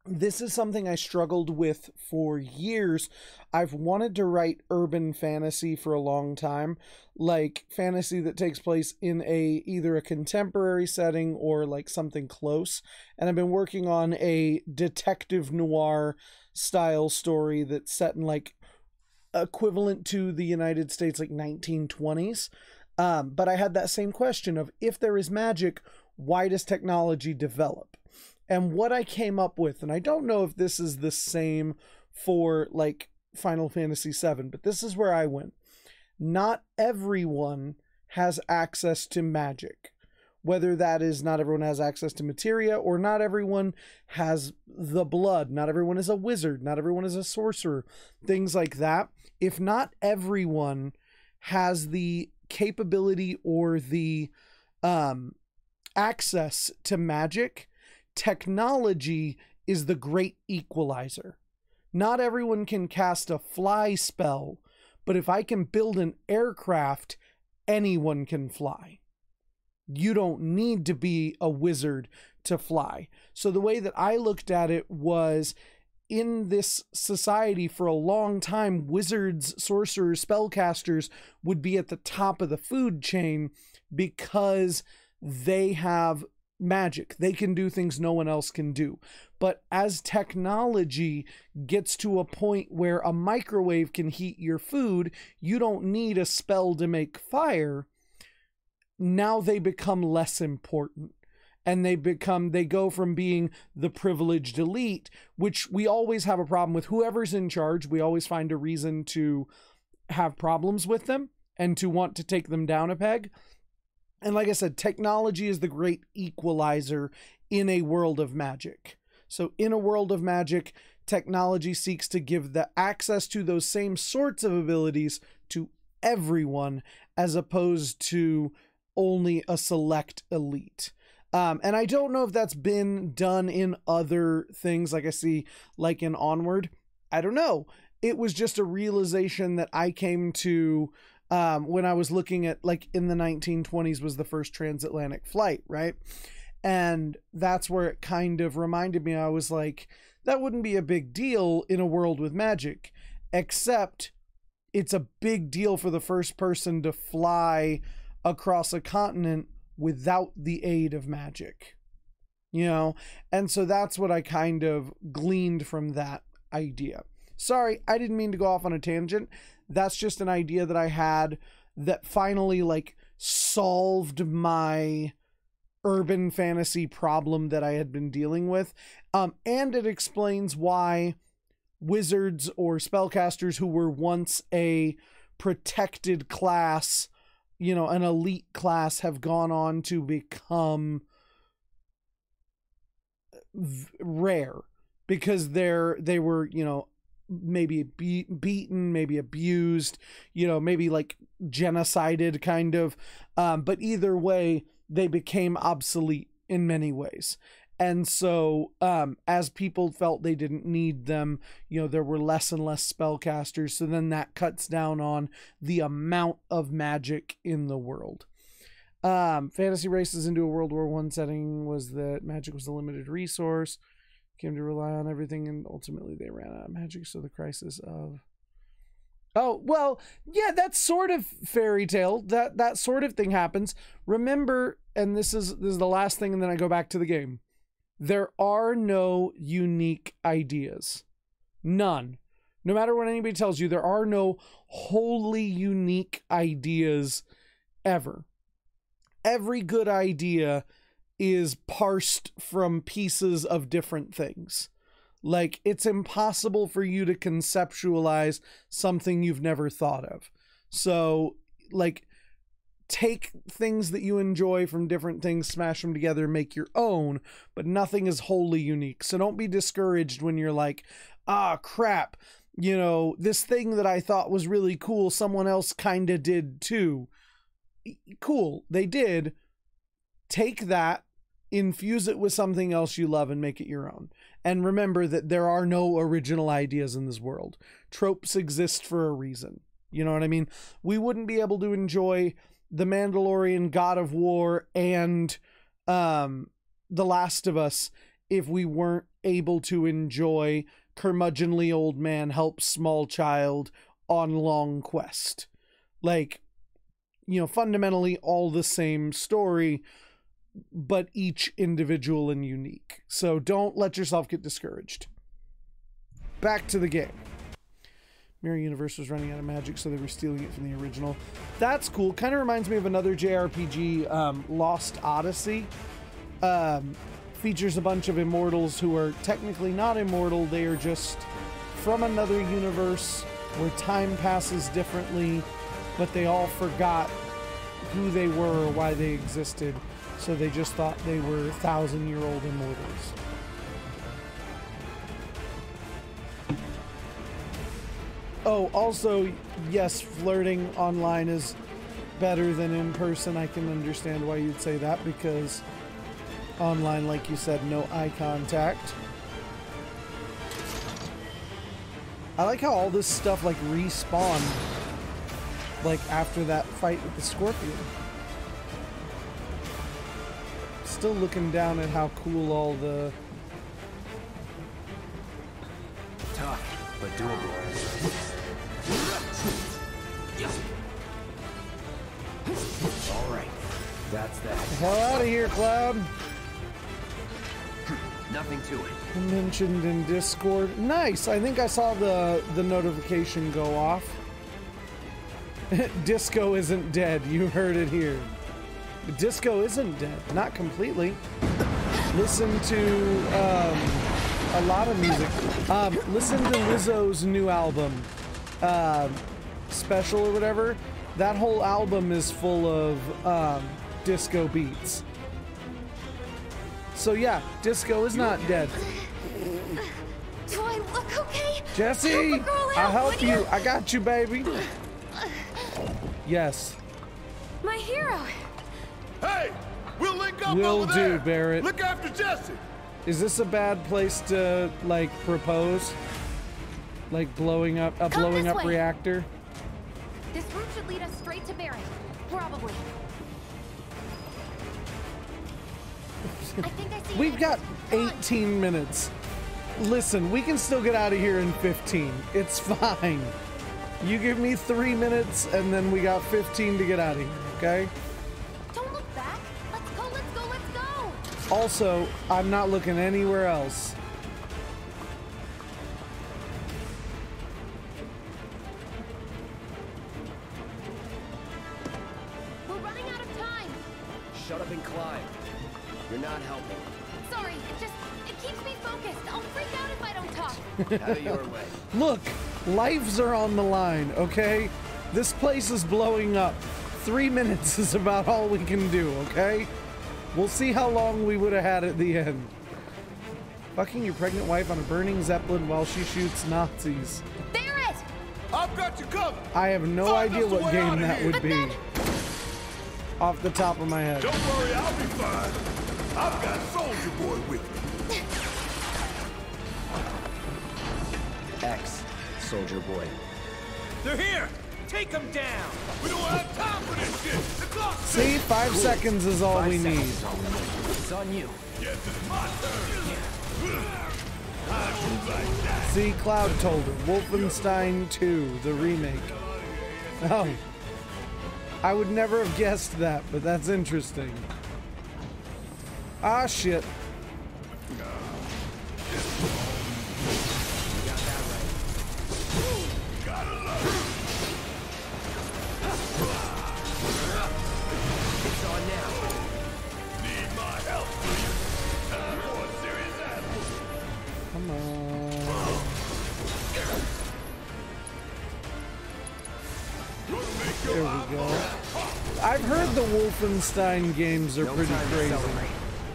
this is something I struggled with for years. I've wanted to write urban fantasy for a long time, like fantasy that takes place in a either a contemporary setting or like something close. And I've been working on a detective noir style story that's set in like equivalent to the United States like 1920s. Um, but I had that same question of if there is magic, why does technology develop? And what I came up with, and I don't know if this is the same for like Final Fantasy VII, but this is where I went. Not everyone has access to magic. Whether that is not everyone has access to materia or not everyone has the blood, not everyone is a wizard, not everyone is a sorcerer, things like that. If not everyone has the capability or the um, access to magic, technology is the great equalizer. Not everyone can cast a fly spell, but if I can build an aircraft, anyone can fly. You don't need to be a wizard to fly. So the way that I looked at it was in this society for a long time, wizards, sorcerers, spellcasters would be at the top of the food chain because they have magic. They can do things no one else can do. But as technology gets to a point where a microwave can heat your food, you don't need a spell to make fire. Now they become less important. And they become, they go from being the privileged elite, which we always have a problem with. Whoever's in charge, we always find a reason to have problems with them and to want to take them down a peg. And like I said, technology is the great equalizer in a world of magic. So, in a world of magic, technology seeks to give the access to those same sorts of abilities to everyone as opposed to only a select elite. Um, and I don't know if that's been done in other things like I see, like in Onward. I don't know. It was just a realization that I came to um, when I was looking at like in the 1920s was the first transatlantic flight, right? And that's where it kind of reminded me. I was like, that wouldn't be a big deal in a world with magic, except it's a big deal for the first person to fly across a continent without the aid of magic. You know? And so that's what I kind of gleaned from that idea. Sorry, I didn't mean to go off on a tangent that's just an idea that I had that finally like solved my urban fantasy problem that I had been dealing with. Um, and it explains why wizards or spellcasters who were once a protected class, you know, an elite class, have gone on to become rare because they're they were you know maybe be- beaten, maybe abused, you know, maybe like genocided kind of. Um, but either way, they became obsolete in many ways. And so, um, as people felt they didn't need them, you know, there were less and less spellcasters. So then that cuts down on the amount of magic in the world. Um, fantasy races into a World War One setting was that magic was a limited resource. Came to rely on everything and ultimately they ran out of magic. So the crisis of oh well yeah that's sort of fairy tale. That that sort of thing happens. Remember and this is this is the last thing and then i go back to the game there are no unique ideas none no matter what anybody tells you there are no wholly unique ideas ever every good idea is parsed from pieces of different things. Like, it's impossible for you to conceptualize something you've never thought of. So, like, take things that you enjoy from different things, smash them together, make your own, but nothing is wholly unique. So, don't be discouraged when you're like, ah, crap, you know, this thing that I thought was really cool, someone else kind of did too. Cool, they did take that, infuse it with something else you love, and make it your own. And remember that there are no original ideas in this world. Tropes exist for a reason. You know what I mean? We wouldn't be able to enjoy The Mandalorian, God of War, and um, The Last of Us if we weren't able to enjoy curmudgeonly old man helps small child on long quest. Like, you know, fundamentally all the same story, but each individual and unique. So don't let yourself get discouraged. Back to the game. Mirror Universe was running out of magic, so they were stealing it from the original. That's cool. Kind of reminds me of another JRPG, um, Lost Odyssey. Um, features a bunch of immortals who are technically not immortal. They are just from another universe where time passes differently, but they all forgot who they were or why they existed. So they just thought they were thousand year old immortals. Oh, also, yes, flirting online is better than in person. I can understand why you'd say that because online, like you said, no eye contact. I like how all this stuff like respawned like after that fight with the scorpion. Still looking down at how cool all the Tough, but doable. All right, that's that. hell out of here, Cloud. Nothing to it. mentioned in Discord. Nice. I think I saw the the notification go off. Disco isn't dead. You heard it here. Disco isn't dead. Not completely. Listen to um, a lot of music. Um, listen to Lizzo's new album, um, special or whatever. That whole album is full of um, disco beats. So yeah, disco is not dead. Do I look okay? Jesse, Help a I'll help you. you? I got you, baby. Yes, My hero. Hey, we'll link up Will over do, there. Barret. Look after Jesse. is this a bad place to like propose? Like blowing up a Come blowing up way. reactor? This route should lead us straight to Barret. Probably. I think I We've got Come on. 18 minutes. Listen, we can still get out of here in 15. It's fine. You give me three minutes, and then we got 15 to get out of here. Okay. Don't look back. Let's go, let's go, let's go. Also, I'm not looking anywhere else. Don't talk. Have it your way. Look, lives are on the line, okay? This place is blowing up. Three minutes is about all we can do, okay? We'll see how long we would have had at the end. Fucking your pregnant wife on a burning Zeppelin while she shoots Nazis. Barret! I've got you covered. I have no Find idea what game that here. would But be. then Off the top of my head. Don't worry, I'll be fine. I've got Soldier Boy with me. X, Soldier Boy. They're here! Take them down! We don't have time for this shit. The clock's See, five seconds is all we need. It's on you. Yes, it's my turn. I like. See, Cloud told her. Wolfenstein 2, the remake. Oh. I would never have guessed that, but that's interesting. Ah, shit. There we go. I've heard the Wolfenstein games are No pretty crazy. celebrate.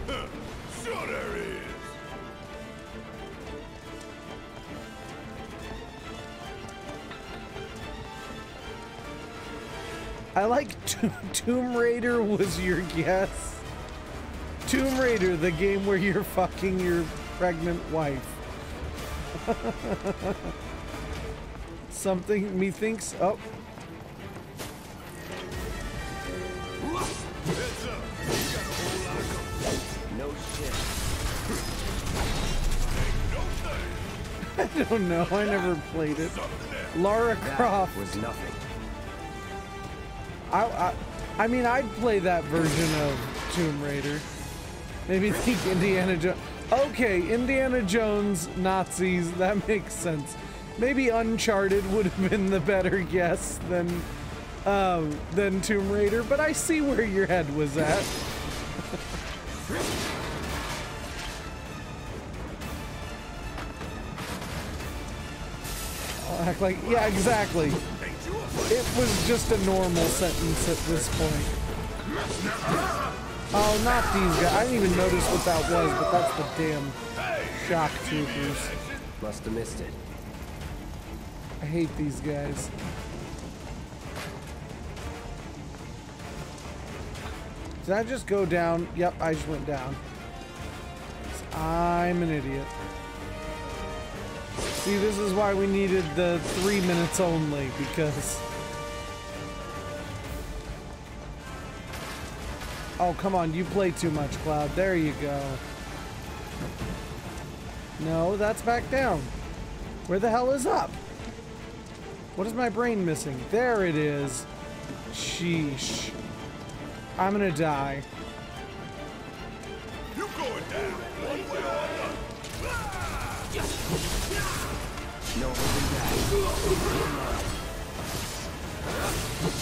There is. I like To- Tomb Raider was your guess. Tomb Raider, the game where you're fucking your pregnant wife. Something methinks. Oh, No shit. I don't know. I never played it. Lara That Croft. was nothing. I, I, I mean, I'd play that version of Tomb Raider. Maybe think Indiana Jones. Okay, Indiana Jones, Nazis. That makes sense. Maybe Uncharted would have been the better guess than, um, than Tomb Raider. But I see where your head was at. I'll act like, yeah, exactly. It was just a normal sentence at this point. Oh, not these guys. I didn't even notice what that was, but that's the damn shock troopers. Must have missed it. I hate these guys. Did I just go down? Yep, I just went down. I'm an idiot. See, this is why we needed the three minutes only, because... Oh, come on, you play too much, Cloud. There you go. No, that's back down. Where the hell is up? What is my brain missing? There it is. Sheesh. I'm gonna die. You going down one way or another. No holding back.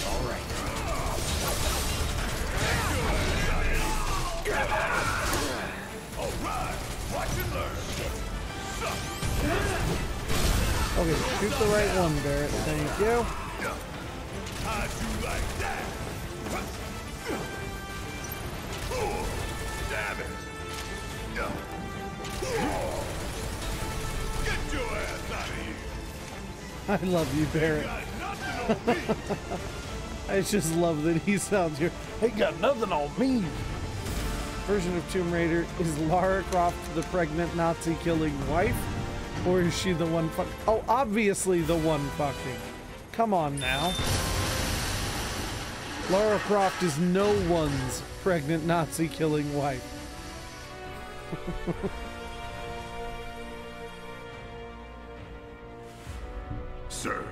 All right. All right, watch and learn. Okay, shoot the right one, Barret. Thank you. How'd you like that? Damn it! Get your ass out of here! I love you, Barret. Got nothing on me! I just love that he sounds here. He got nothing on me. Version of Tomb Raider is Lara Croft the pregnant Nazi killing wife, or is she the one fuck? Oh, obviously the one fucking. Come on now. Lara Croft is no one's pregnant Nazi killing wife. Sir,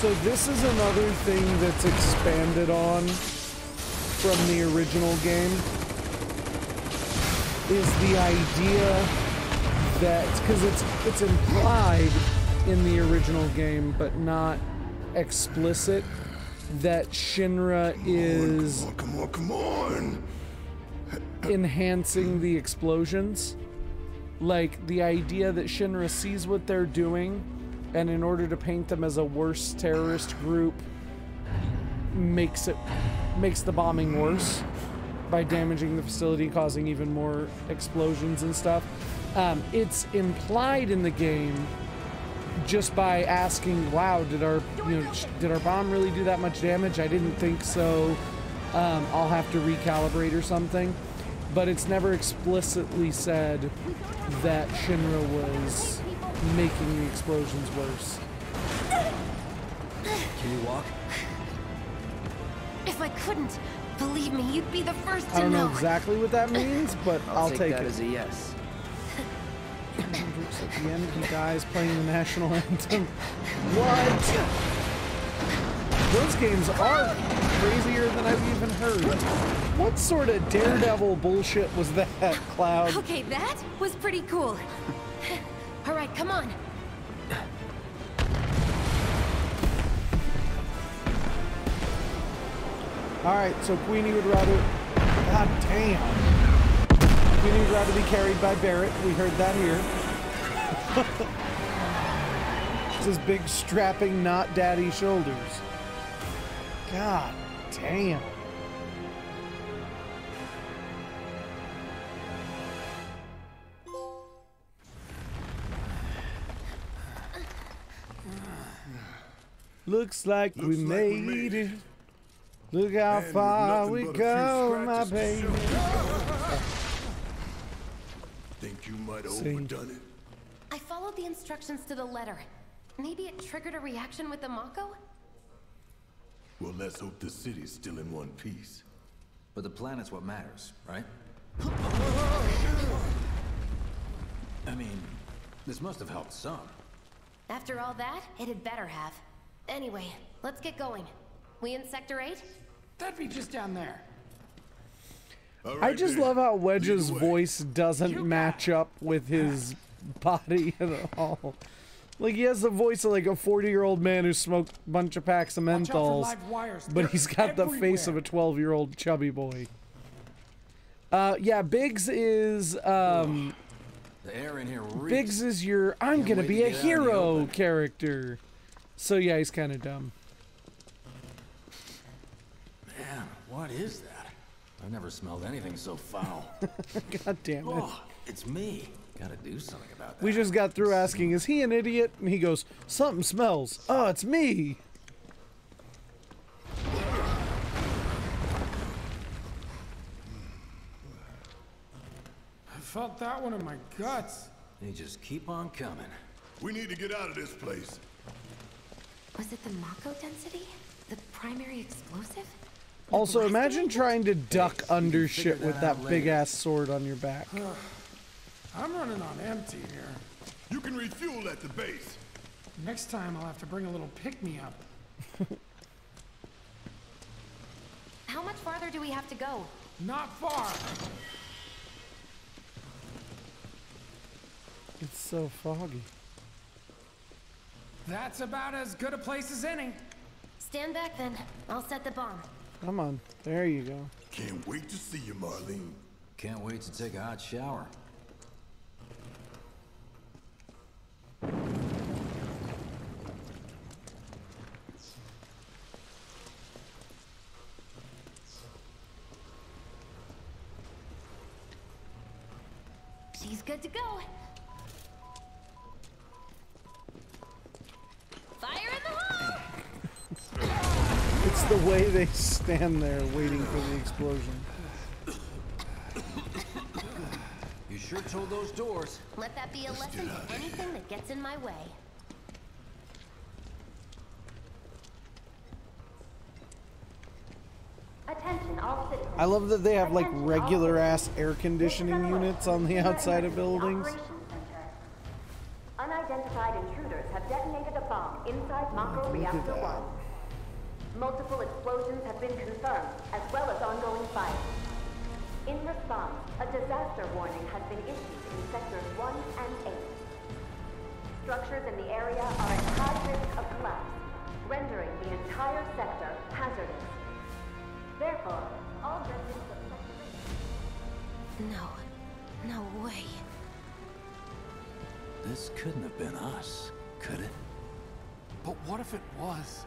So this is another thing that's expanded on from the original game is the idea that because it's it's implied in the original game but not explicit that Shinra is come on, come on! enhancing the explosions. Like the idea that Shinra sees what they're doing, and in order to paint them as a worse terrorist group, makes it makes the bombing worse by damaging the facility, causing even more explosions and stuff. Um, it's implied in the game just by asking, "Wow, did our you know did our bomb really do that much damage? I didn't think so. Um, I'll have to recalibrate or something." But it's never explicitly said that Shinra was making the explosions worse. Can you walk? If I couldn't, believe me, you'd be the first to know. I don't know know. exactly what that means, but I'll, I'll, take, take, that it. as a yes. Hendrix at the end, he dies playing the national anthem. What? Those games are crazier than I've even heard. What sort of daredevil bullshit was that, Cloud? Okay, that was pretty cool. All right, come on. Alright, so Queenie would rather. God damn. Queenie would rather be carried by Barret. We heard that here. it's his big strapping, not daddy shoulders. God damn. Looks like we Looks like we made made it. Look how And far we but a few go, my baby. show. Think you might have overdone it? I followed the instructions to the letter. Maybe it triggered a reaction with the Mako? Well, let's hope the city's still in one piece. But the planet's what matters, right? I mean, this must have helped some. After all that, it had better have. Anyway, let's get going. We in Sector 8? That'd be just down there. All I just then. love how Wedge's voice doesn't You match up with his body at all. Like he has the voice of like a 40 year old man who smoked a bunch of packs of Watch out for menthols, but he's got the face of a 12 year old chubby boy. Uh, yeah, Biggs is um, The air in here reeks. Biggs is your I'm Can't gonna wait be to a get out in the hero character. So yeah, he's kind of dumb. Man, what is that? I've never smelled anything so foul. God damn it. oh, it's me. Gotta do something about that. We just got through asking, is he an idiot? And he goes, something smells. Oh, it's me. I felt that one in my guts. They just keep on coming. We need to get out of this place. Was it the Mako density? The primary explosive? Also, imagine trying to duck under shit with that out that later. big ass sword on your back. I'm running on empty here. You can refuel at the base. Next time I'll have to bring a little pick-me-up. How much farther do we have to go? Not far. It's so foggy. That's about as good a place as any. Stand back then. I'll set the bomb. Come on. There you go. Can't wait to see you, Marlene. Can't wait to take a hot shower. She's good to go. Fire the way they stand there waiting for the explosion. You sure told those doors. Let that be a lesson to anything that gets in my way. Attention all citizens. I love that they have like regular ass air conditioning units on the outside of buildings. Unidentified intruders have detonated a bomb inside Mako Reactor that. 1. Multiple explosions have been confirmed, as well as ongoing fire. In response, a disaster warning has been issued in sectors 1 and 8. Structures in the area are at high risk of collapse, rendering the entire sector hazardous. Therefore, all residents of Sector 8 No. No way. This couldn't have been us, could it? But what if it was?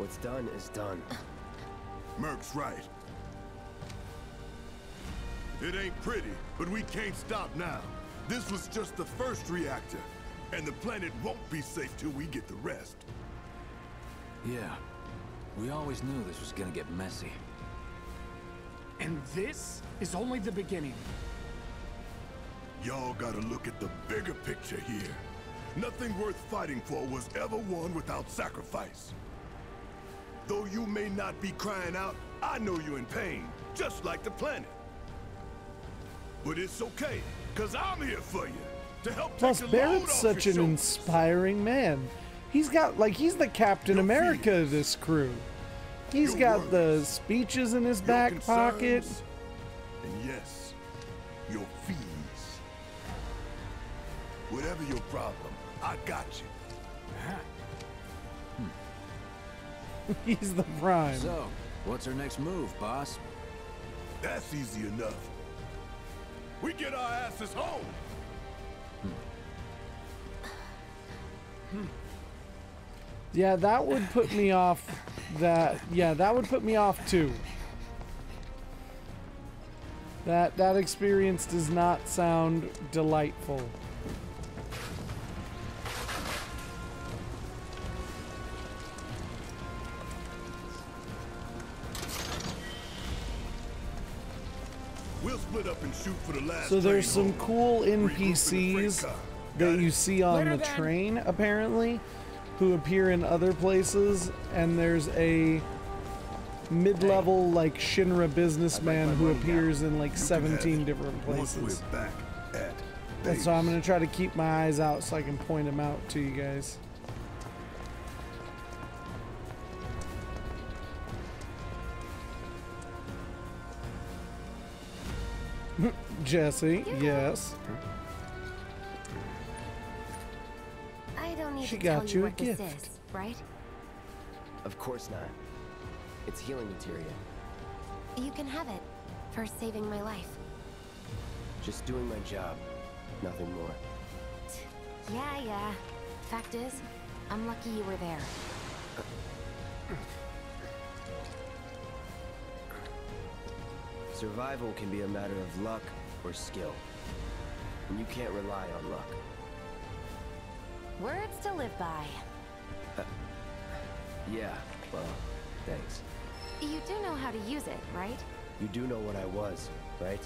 What's done is done. Merc's right. It ain't pretty, but we can't stop now. This was just the first reactor, and the planet won't be safe till we get the rest. Yeah. We always knew this was gonna get messy. And this is only the beginning. Y'all gotta look at the bigger picture here. Nothing worth fighting for was ever won without sacrifice. Though you may not be crying out, I know you're in pain, just like the planet. But it's okay, cause I'm here for you, to help Plus, take the load Barret's off such your an shoulders. inspiring man. He's got like he's the Captain Your America of this crew. He's Your got the speeches in his Your back pocket. And yes, your fees. Whatever your problem, I got you. Uh-huh. He's the prime. So, what's our next move, boss? That's easy enough. We get our asses home. Yeah, that would put me off. That yeah, that would put me off too. That that experience does not sound delightful. So there's some home. cool Regroup in the freight NPCs that you see on Later the then. train, apparently, who appear in other places, and there's a mid-level like Shinra businessman who appears in like You 17 different places. back at And so I'm gonna try to keep my eyes out so I can point them out to you guys. Jesse, yes. I don't need She to tell got you you a what this gift. is, right? Of course not. It's healing materia. You can have it for saving my life. Just doing my job. Nothing more. Yeah, yeah. Fact is, I'm lucky you were there. Survival can be a matter of luck or skill. And you can't rely on luck. Words to live by. Uh, yeah, well, thanks. You do know how to use it, right? You do know what I was, right?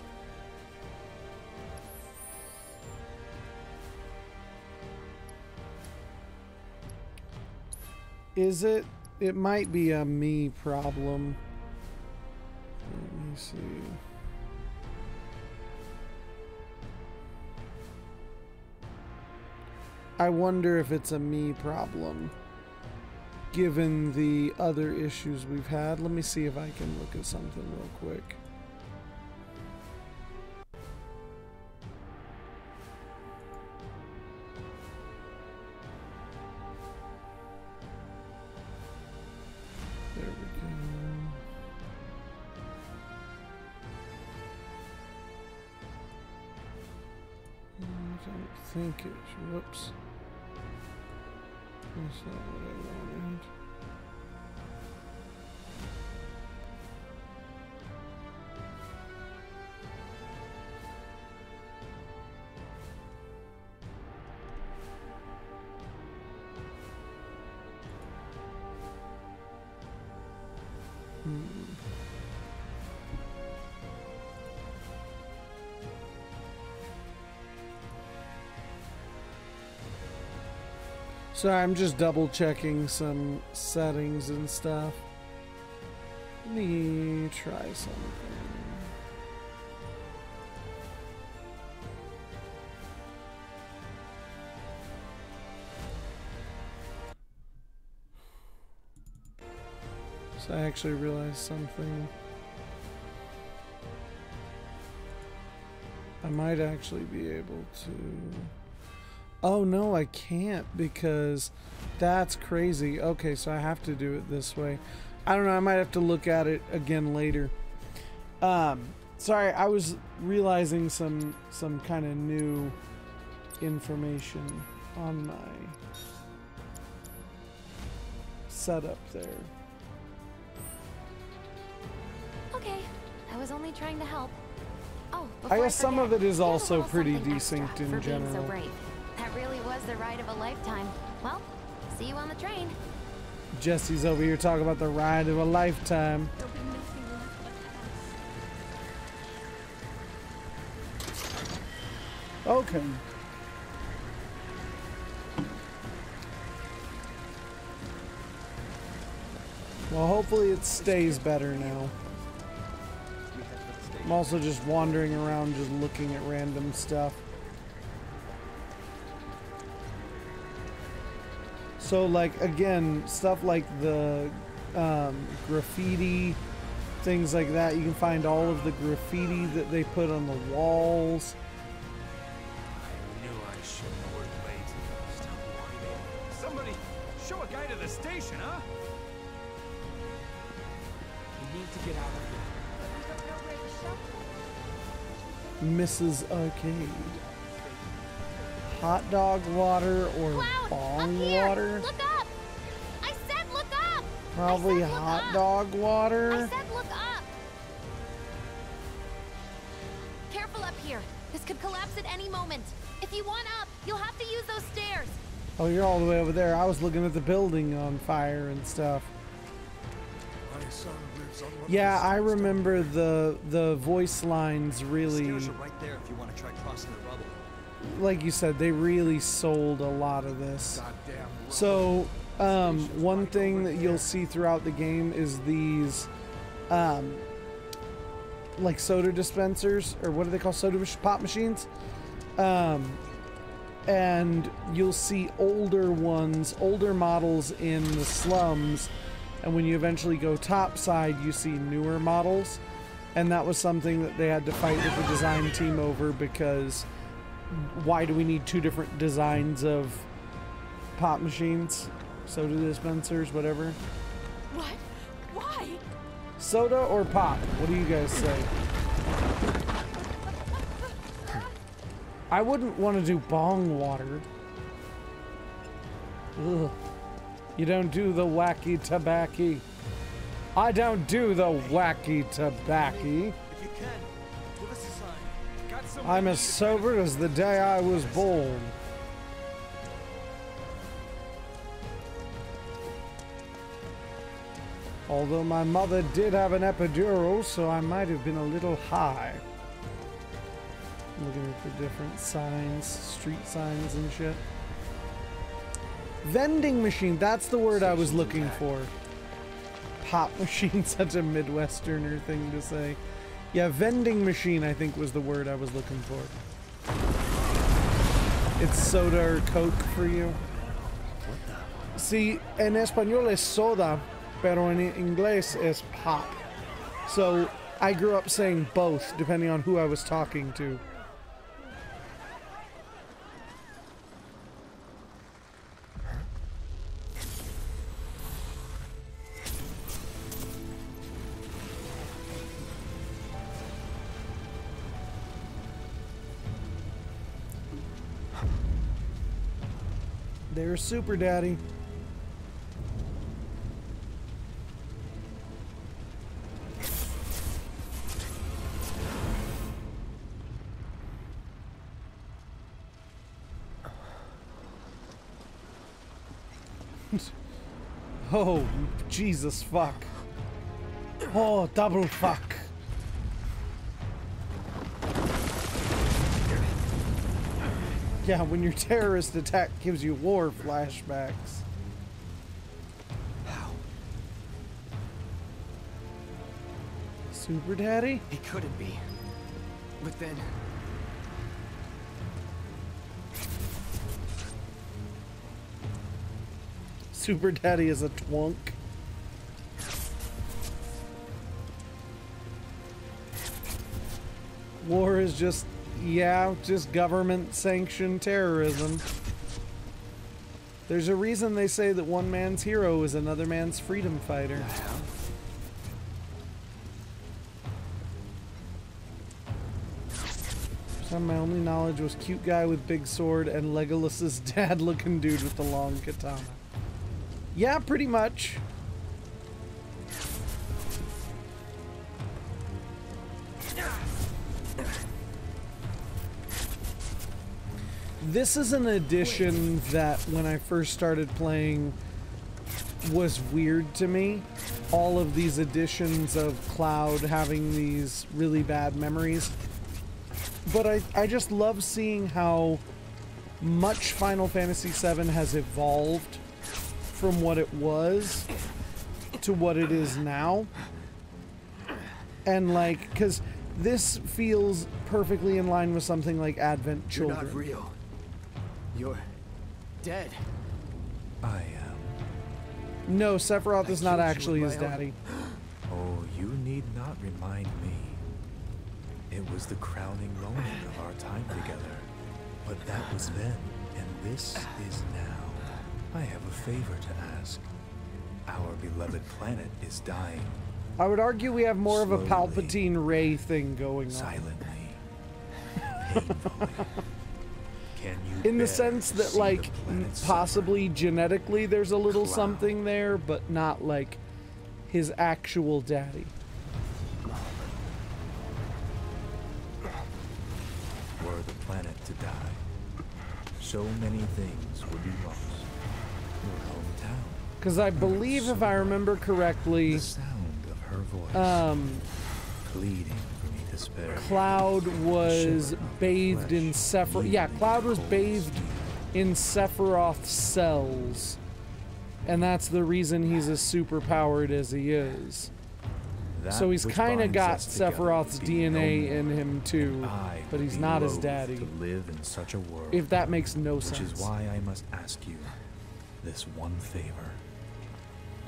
Is it? It might be a me problem. Let me see. I wonder if it's a me problem. Given the other issues we've had, let me see if I can look at something real quick. Think it. Whoops. That's not what I wanted. Sorry, I'm just double checking some settings and stuff. Let me try something. So I actually realized something. I might actually be able to. Oh no, I can't because that's crazy. Okay, so I have to do it this way. I don't know, I might have to look at it again later. Um sorry, I was realizing some some kind of new information on my setup there. Okay, I was only trying to help. Oh, I guess some forget, of it is also pretty desynced in so general. That really was the ride of a lifetime. Well, see you on the train. Jesse's over here talking about the ride of a lifetime. Okay. Well, hopefully it stays better now. I'm also just wandering around, just looking at random stuff. So, like, again, stuff like the um, graffiti, things like that, you can find all of the graffiti that they put on the walls. I knew I shouldn't have worked late. Stop whining. Somebody, show a guy to the station, huh? We need to get out of here. Mrs. Arcade. Hot dog water or Cloud, up bong here! water? Look up! I said look up! Probably said look hot up. dog I water. said look up! Careful up here. This could collapse at any moment. If you want up, you'll have to use those stairs. Oh, you're all the way over there. I was looking at the building on fire and stuff. Honestly, son lives on one Yeah, I remember the the voice lines Stairs really are right there if you want to try crossing the rubble. Like you said, they really sold a lot of this. So, um, one thing that you'll see throughout the game is these, um, like soda dispensers, or what do they call soda pop machines? Um, and you'll see older ones, older models in the slums, and when you eventually go topside, you see newer models. And that was something that they had to fight with the design team over because why do we need two different designs of pop machines, soda dispensers, whatever? What? Why? Soda or pop? What do you guys say? I wouldn't want to do bong water. Ugh. You don't do the wacky tabacky. I don't do the wacky tobacco. I'm as sober as the day I was born. Although my mother did have an epidural, so I might have been a little high. Looking at the different signs, street signs and shit. Vending machine, that's the word I was looking for. Pop machine, such a Midwesterner thing to say. Yeah, vending machine, I think was the word I was looking for. It's soda or Coke for you. See, en español es soda, pero en inglés es pop. So I grew up saying both, depending on who I was talking to. There's Super Daddy. oh, Jesus fuck. Oh, double fuck. Yeah, when your terrorist attack gives you war flashbacks. How? Super Daddy? He couldn't be. But then, Super Daddy is a twunk. War is just, yeah, just government sanctioned terrorism. There's a reason they say that one man's hero is another man's freedom fighter. Some my only knowledge was cute guy with big sword and Legolas's dad looking dude with the long katana. Yeah, pretty much. This is an addition that when I first started playing was weird to me. All of these additions of Cloud having these really bad memories. But I, I just love seeing how much Final Fantasy VII has evolved from what it was to what it is now. And like, because this feels perfectly in line with something like Advent Children. you're not real. You're dead. I am. No, Sephiroth I is not actually his own- daddy. Oh, you need not remind me. It was the crowning moment of our time together. But that was then, and this is now. I have a favor to ask. Our beloved planet is dying I would argue we have more of a Palpatine Rey thing going on. silently. Painfully. In the sense that, like, possibly genetically there's a little Cloud. something there, but not like his actual daddy. Were the planet to die, so many things would be lost. Your hometown, Because I believe, if I remember correctly, the sound of her voice, um, pleading for me to spare. Cloud was bathed in Sephiroth. Yeah, Cloud was bathed in Sephiroth's cells. And that's the reason he's as superpowered as he is. So he's kind of got Sephiroth's DNA in him too, but he's not his daddy. To live in such a world, If that makes no which sense. Which is why I must ask you this one favor.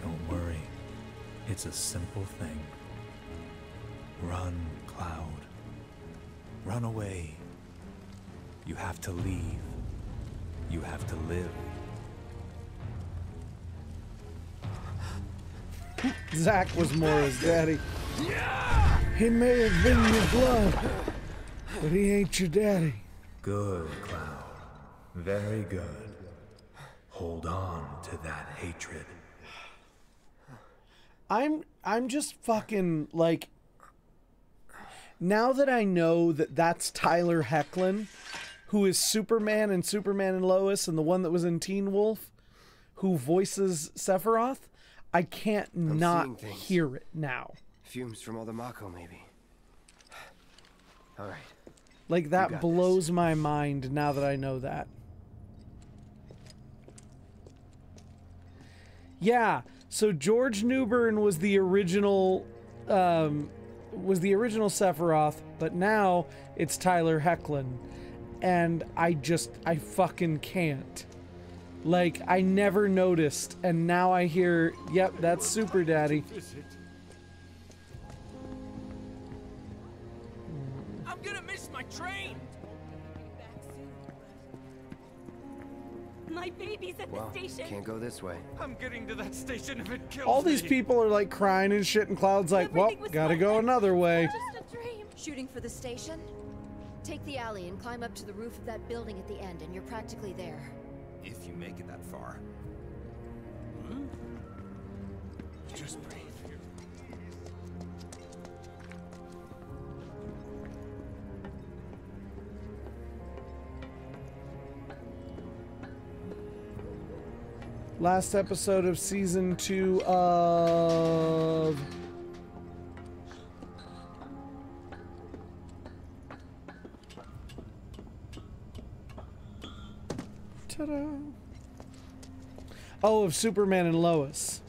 Don't worry, it's a simple thing. Run, Cloud. Run away. You have to leave. You have to live. Zack was more his daddy. He may have been your blood, but he ain't your daddy. Good, Cloud. Very good. Hold on to that hatred. I'm I'm just fucking like now that I know that that's Tyler Hoechlin, who is Superman and Superman and Lois and the one that was in Teen Wolf, who voices Sephiroth, I can't seeing not hear it now. Fumes from all the Mako, maybe. All right. Like that blows my mind now that I know that. Yeah, so George Newbern was the original um was the original Sephiroth, but now it's Tyler Hoechlin. And I just I fucking can't. Like I never noticed and now I hear, yep, that's Super Daddy. I'm gonna miss my train! My baby's at Well, the station. can't go this way. I'm getting to that station if it kills All these me. people are like crying and shit and Cloud's like, well, Everything was gotta fine. go another way. Just a dream. Shooting for the station? Take the alley and climb up to the roof of that building at the end, and you're practically there. If you make it that far. Just breathe. Last episode of season two of Ta-da. Oh, of Superman and Lois.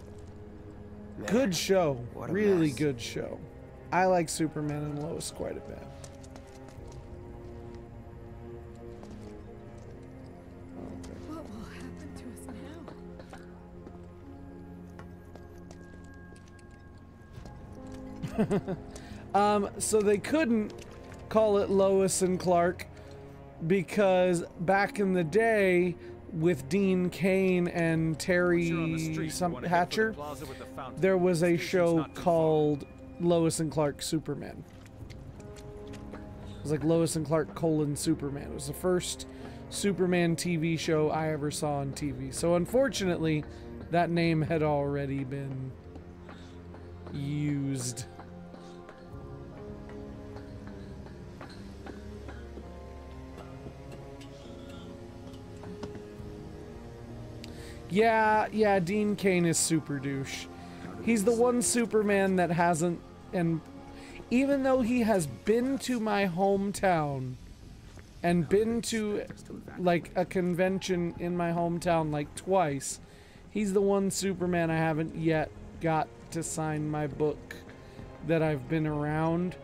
Man, Good show. Really mess. good show. I like Superman and Lois quite a bit. Um, so they couldn't call it Lois and Clark because back in the day with Dean Cain and Terry the street, some wanna head for the Hatcher, the there was a show called Lois and Clark Superman. It was like Lois and Clark colon Superman. It was the first Superman TV show I ever saw on TV. So unfortunately, that name had already been used. Yeah, yeah, Dean Cain is super douche. He's the one Superman that hasn't, and even though he has been to my hometown and been to like a convention in my hometown like twice, he's the one Superman I haven't yet got to sign my book that I've been around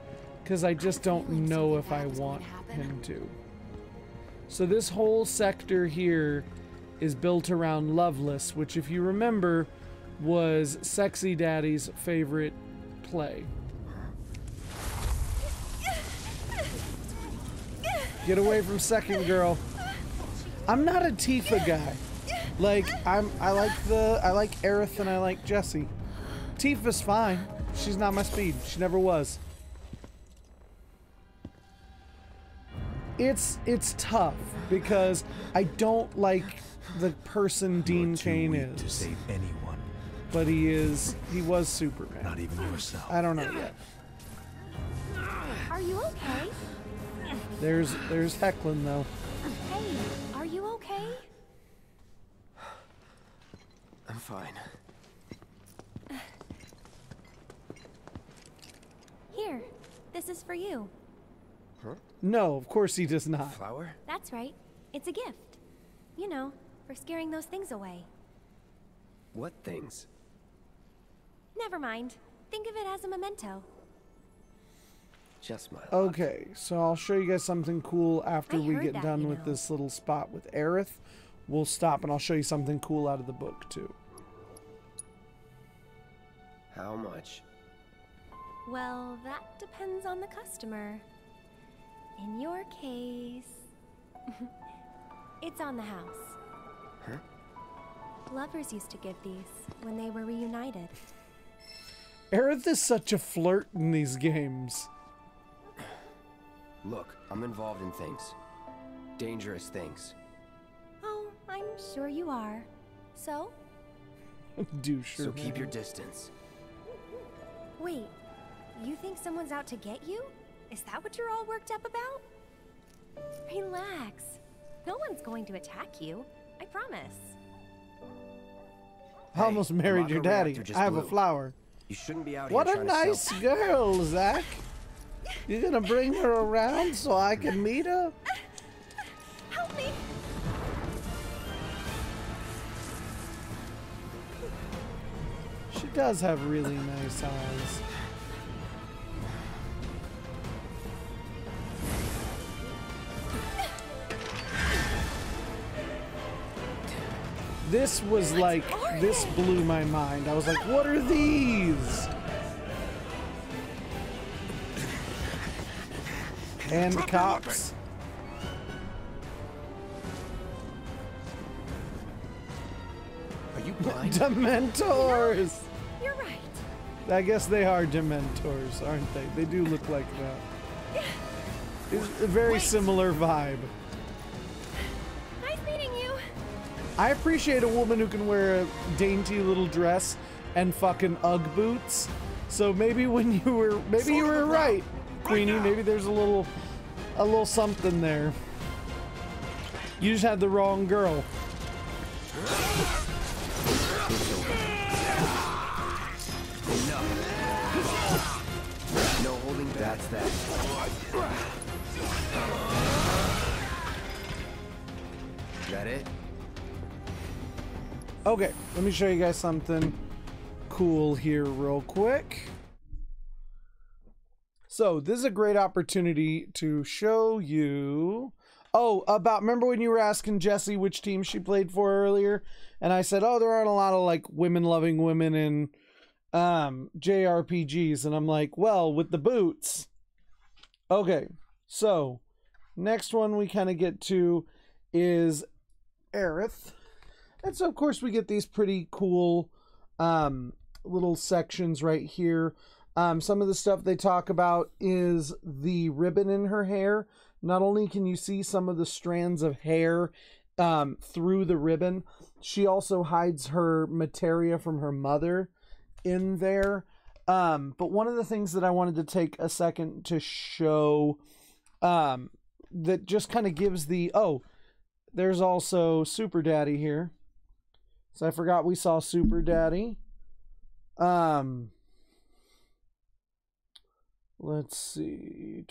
because I just don't know if I want him to. So this whole sector here is built around Loveless, which if you remember was Sexy Daddy's favorite play. Get away from second girl. I'm not a Tifa guy. Like I'm I like the I like Aerith and I like Jessie. Tifa's fine. She's not my speed. She never was. It's it's tough because I don't like the person Dean You're too Cain weak to is, save anyone, but he is he was Superman. not even yourself. I don't know yet. Are you okay? There's there's Hoechlin though. Hey, are you okay? I'm fine. Here, this is for you. Huh? No, of course he does not. Flower? That's right. It's a gift. You know, for scaring those things away. What things? Never mind. Think of it as a memento. Just my luck. Okay, so I'll show you guys something cool after I we get that, done with know. this little spot with Aerith. We'll stop and I'll show you something cool out of the book too. How much? Well, that depends on the customer. In your case, it's on the house. Huh? Lovers used to give these when they were reunited. Aerith is such a flirt in these games. Look, I'm involved in things. Dangerous things. Oh, I'm sure you are. So, Do sure. So keep your distance. wait, you think someone's out to get you? Is that what you're all worked up about? Relax. No one's going to attack you. I promise. I almost the married your daddy. I have a flower. You shouldn't be out What here a trying to nice girl, Zack. You're gonna bring her around so I can meet her? Help me! She does have really nice eyes. This was like, this blew my mind. I was like, what are these? And cops. Are you blind? Dementors! You're right. I guess they are Dementors, aren't they? They do look like that. It's a very similar vibe. I appreciate a woman who can wear a dainty little dress and fucking UGG boots. So maybe when you were, maybe you were right, Queenie. Maybe there's a little, a little something there. You just had the wrong girl. No holding. That's that. Okay, let me show you guys something cool here, real quick. So, this is a great opportunity to show you. Oh, about remember when you were asking Jessie which team she played for earlier? And I said, oh, there aren't a lot of like women loving women in um, JRPGs. And I'm like, well, with the boots. Okay, so next one we kind of get to is Aerith. And so, of course, we get these pretty cool um, little sections right here. Um, some of the stuff they talk about is the ribbon in her hair. Not only can you see some of the strands of hair um, through the ribbon, she also hides her materia from her mother in there. Um, but one of the things that I wanted to take a second to show um, that just kind of gives the oh, there's also Super Daddy here. So I forgot we saw Super Daddy. Um let's see.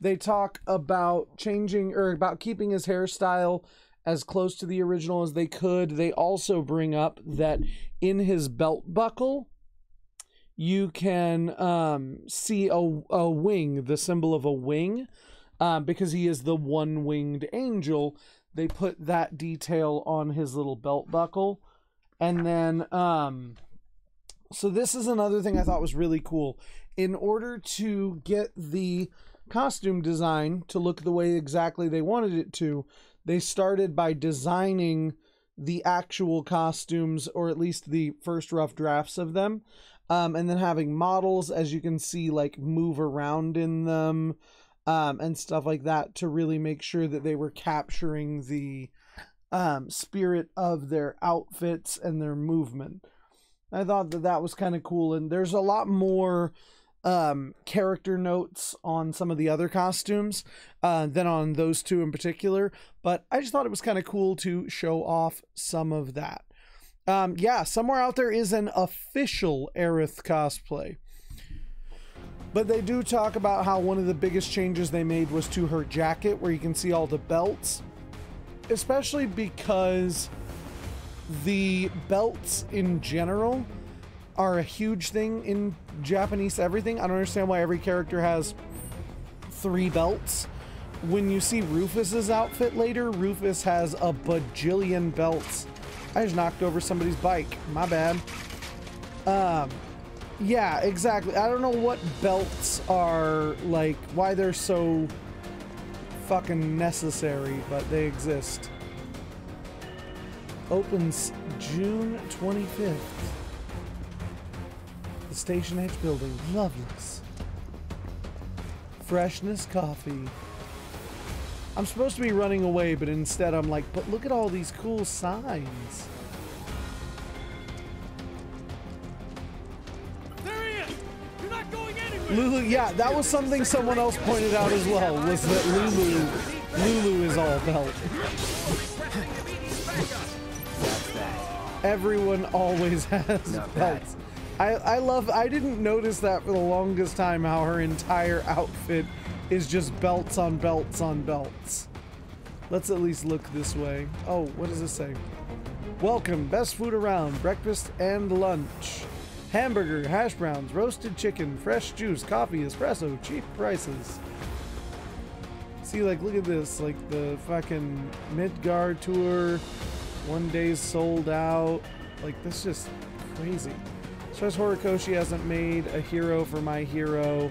They talk about changing or about keeping his hairstyle as close to the original as they could. They also bring up that in his belt buckle you can um, see a, a wing, the symbol of a wing, um, because he is the one winged angel. They put that detail on his little belt buckle. And then, um, so this is another thing I thought was really cool. In order to get the costume design to look the way exactly they wanted it to, they started by designing the actual costumes, or at least the first rough drafts of them, um, and then having models, as you can see, like move around in them um, and stuff like that to really make sure that they were capturing the um, spirit of their outfits and their movement. I thought that that was kind of cool, and there's a lot more um, character notes on some of the other costumes uh, than on those two in particular. But I just thought it was kind of cool to show off some of that. Um, yeah, somewhere out there is an official Aerith cosplay. But they do talk about how one of the biggest changes they made was to her jacket, where you can see all the belts. Especially because the belts in general are a huge thing in Japanese everything. I don't understand why every character has three belts. When you see Rufus's outfit later, Rufus has a bajillion belts. I just knocked over somebody's bike. My bad. Um, yeah, exactly. I don't know what belts are like, why they're so fucking necessary, but they exist. Opens June 25th. The Station Edge building. Loveless. Freshness coffee. I'm supposed to be running away, but instead I'm like, but look at all these cool signs. Lulu, yeah, that was something someone else pointed out as well, was that Lulu, Lulu is all belt. Everyone always has belts. I, I love, I didn't notice that for the longest time, how her entire outfit is just belts on belts on belts. Let's at least look this way. Oh, what does this say? Welcome, best food around, breakfast and lunch. Hamburger, hash browns, roasted chicken, fresh juice, coffee, espresso, cheap prices. See, like, look at this, like the fucking Midgar tour, one day's sold out. Like, this is just crazy. Stress Horikoshi hasn't made a hero for my hero,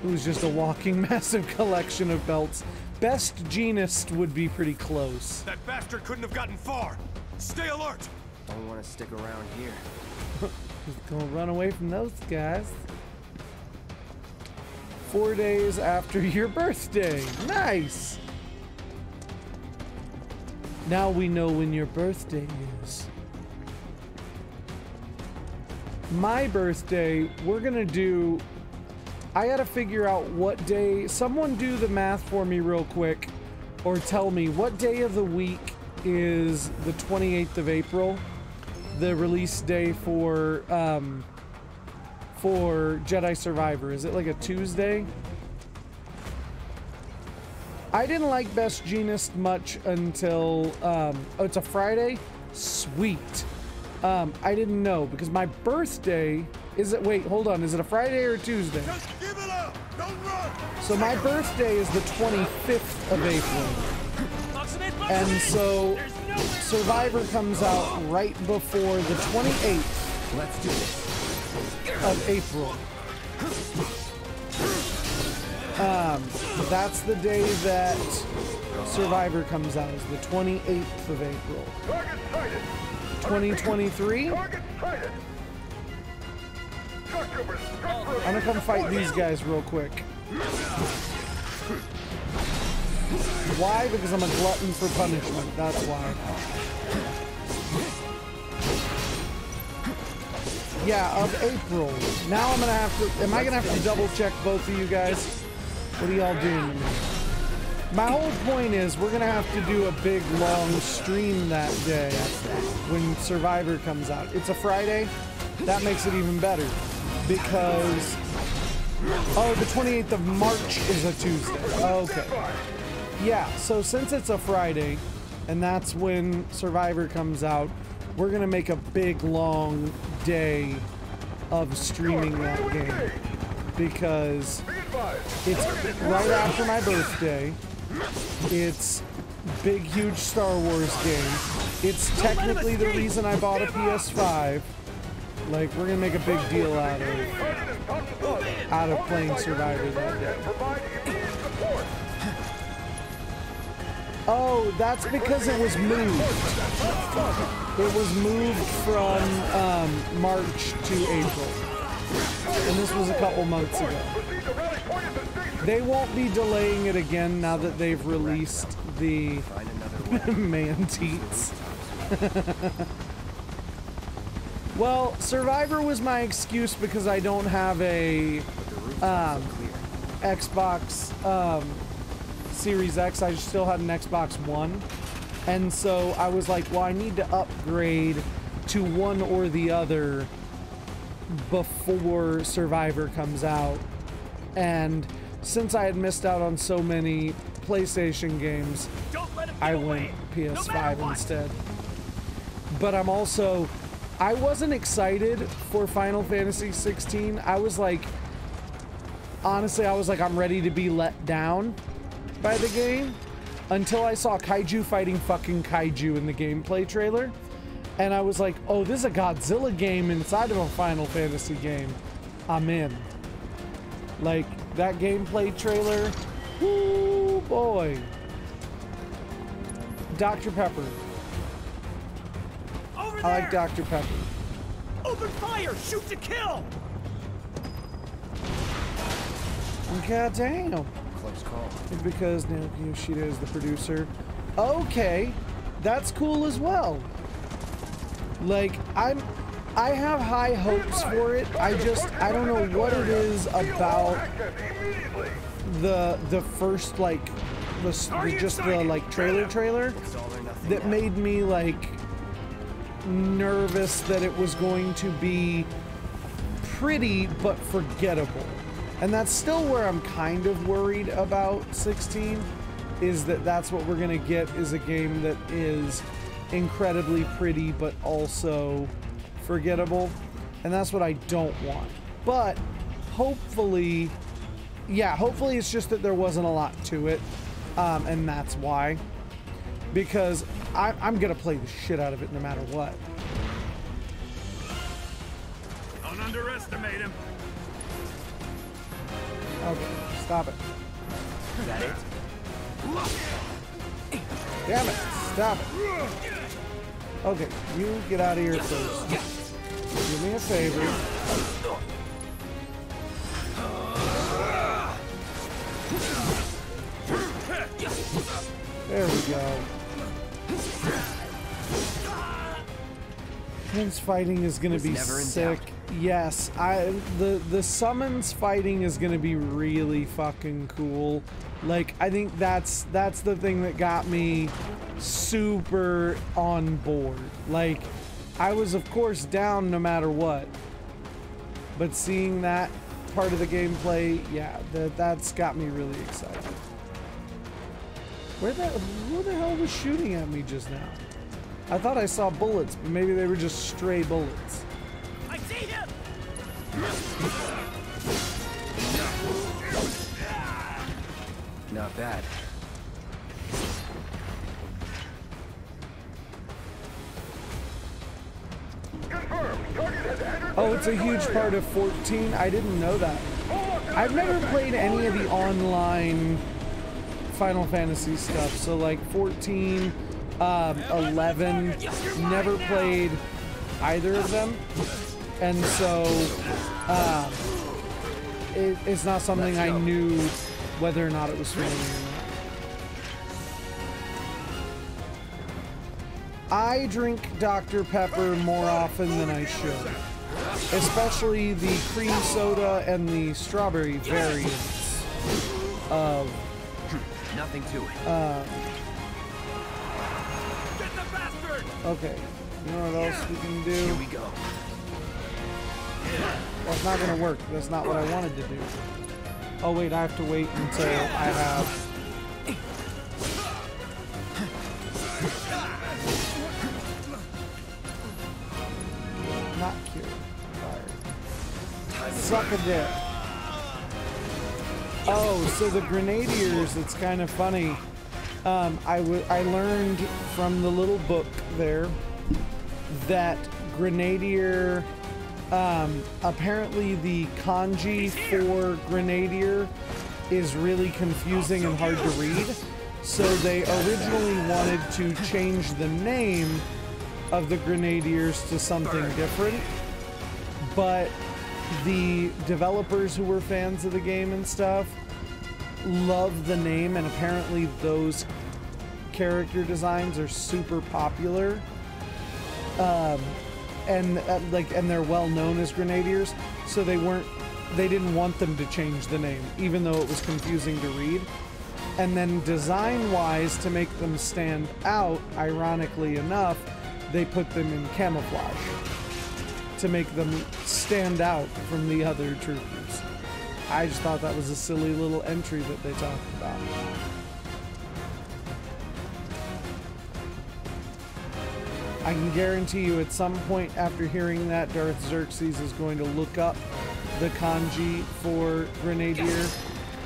who's just a walking massive collection of belts. Best Jeanist would be pretty close. That bastard couldn't have gotten far! Stay alert! Don't want to stick around here. Just gonna run away from those guys. Four days after your birthday. Nice! Now we know when your birthday is. My birthday, we're gonna do. I gotta figure out what day. Someone do the math for me real quick, or tell me what day of the week is the 28th of April, the release day for um, for Jedi Survivor. Is it like a Tuesday? I didn't like Best Jeanist much until um, oh, it's a Friday. Sweet. Um, I didn't know because my birthday is it. Wait, hold on. Is it a Friday or a Tuesday? Just give it up! Don't run! So my birthday is the 25th of April. And so Survivor comes out right before the 28th Let's do this. of April. Um, that's the day that Survivor comes out, is the 28th of April. 2023? I'm gonna come fight these guys real quick. Why? Because I'm a glutton for punishment. That's why. Yeah, of April. Now I'm gonna have to. Am I gonna have to double check both of you guys? What are y'all doing to me? My whole point is we're gonna have to do a big long stream that day when Survivor comes out. It's a Friday. That makes it even better because oh, the 28th of March is a Tuesday. Okay. Yeah. So since it's a Friday, and that's when Survivor comes out, we're gonna make a big long day of streaming that game because it's right after my birthday. It's big, huge Star Wars game. It's technically the reason I bought a PS5. Like, we're gonna make a big deal out of out of playing Survivor that day. Oh, that's because it was moved. It was moved from um, March to April. And this was a couple months ago. They won't be delaying it again now that they've released the Manteats. well, Survivor was my excuse because I don't have a um, Xbox um, Series X. I still had an Xbox One. And so I was like, well, I need to upgrade to one or the other before Survivor comes out. And since I had missed out on so many PlayStation games, I went PS5 instead. But I'm also I wasn't excited for Final Fantasy 16. I was like honestly, I was like I'm ready to be let down by the game until I saw kaiju fighting fucking kaiju in the gameplay trailer. And I was like, oh, this is a Godzilla game inside of a Final Fantasy game. I'm in. Like, that gameplay trailer, whoo boy. Dr. Pepper. Over there. I like Dr. Pepper. Open fire! Shoot to kill! God damn. Close call. Because Naoki Yoshida is the producer. Okay, that's cool as well. Like, I'm... I have high hopes for it. I just, I don't know what it is about the the first like the, the just the like trailer trailer that made me like nervous that it was going to be pretty but forgettable. And that's still where I'm kind of worried about 16 is that that's what we're going to get is a game that is incredibly pretty but also forgettable. And that's what I don't want. But hopefully yeah, hopefully it's just that there wasn't a lot to it. Um, and that's why. Because I, I'm going to play the shit out of it no matter what. Don't underestimate him. Okay, stop it. Is that it? Damn it, stop it. Okay, you get out of here first. Do me a favor. There we go. Prince fighting is gonna be sick. Yes, I the the summons fighting is gonna be really fucking cool. Like I think that's that's the thing that got me super on board. Like I was of course down no matter what. But seeing that part of the gameplay, yeah, that that's got me really excited. Where the who the hell was shooting at me just now? I thought I saw bullets, but maybe they were just stray bullets. I see him! Not bad. Oh, it's a huge part of 14. I didn't know that. I've never played any of the online Final Fantasy stuff. So like 14, um, 11, never played either of them. And so uh, it, it's not something I knew whether or not it was familiar or not. I drink Dr. Pepper more often than I should. Especially the cream soda and the strawberry variants of Nothing to it. um, Okay. You know what else we can do? Here we go. That's not gonna work. That's not what I wanted to do. Oh wait, I have to wait until I have not cured. Fire. Suck a dick. Oh, so the grenadiers, it's kind of funny. Um, I, I learned from the little book there that grenadier, um, apparently the kanji for grenadier is really confusing and hard to read. So they originally wanted to change the name of the grenadiers to something different. But the developers who were fans of the game and stuff love the name and apparently those character designs are super popular um, and uh, like and they're well known as grenadiers so they weren't they didn't want them to change the name even though it was confusing to read and then design wise to make them stand out ironically enough they put them in camouflage to make them stand out from the other troopers. I just thought that was a silly little entry that they talked about. I can guarantee you at some point after hearing that, Darth Xerxes is going to look up the kanji for Grenadier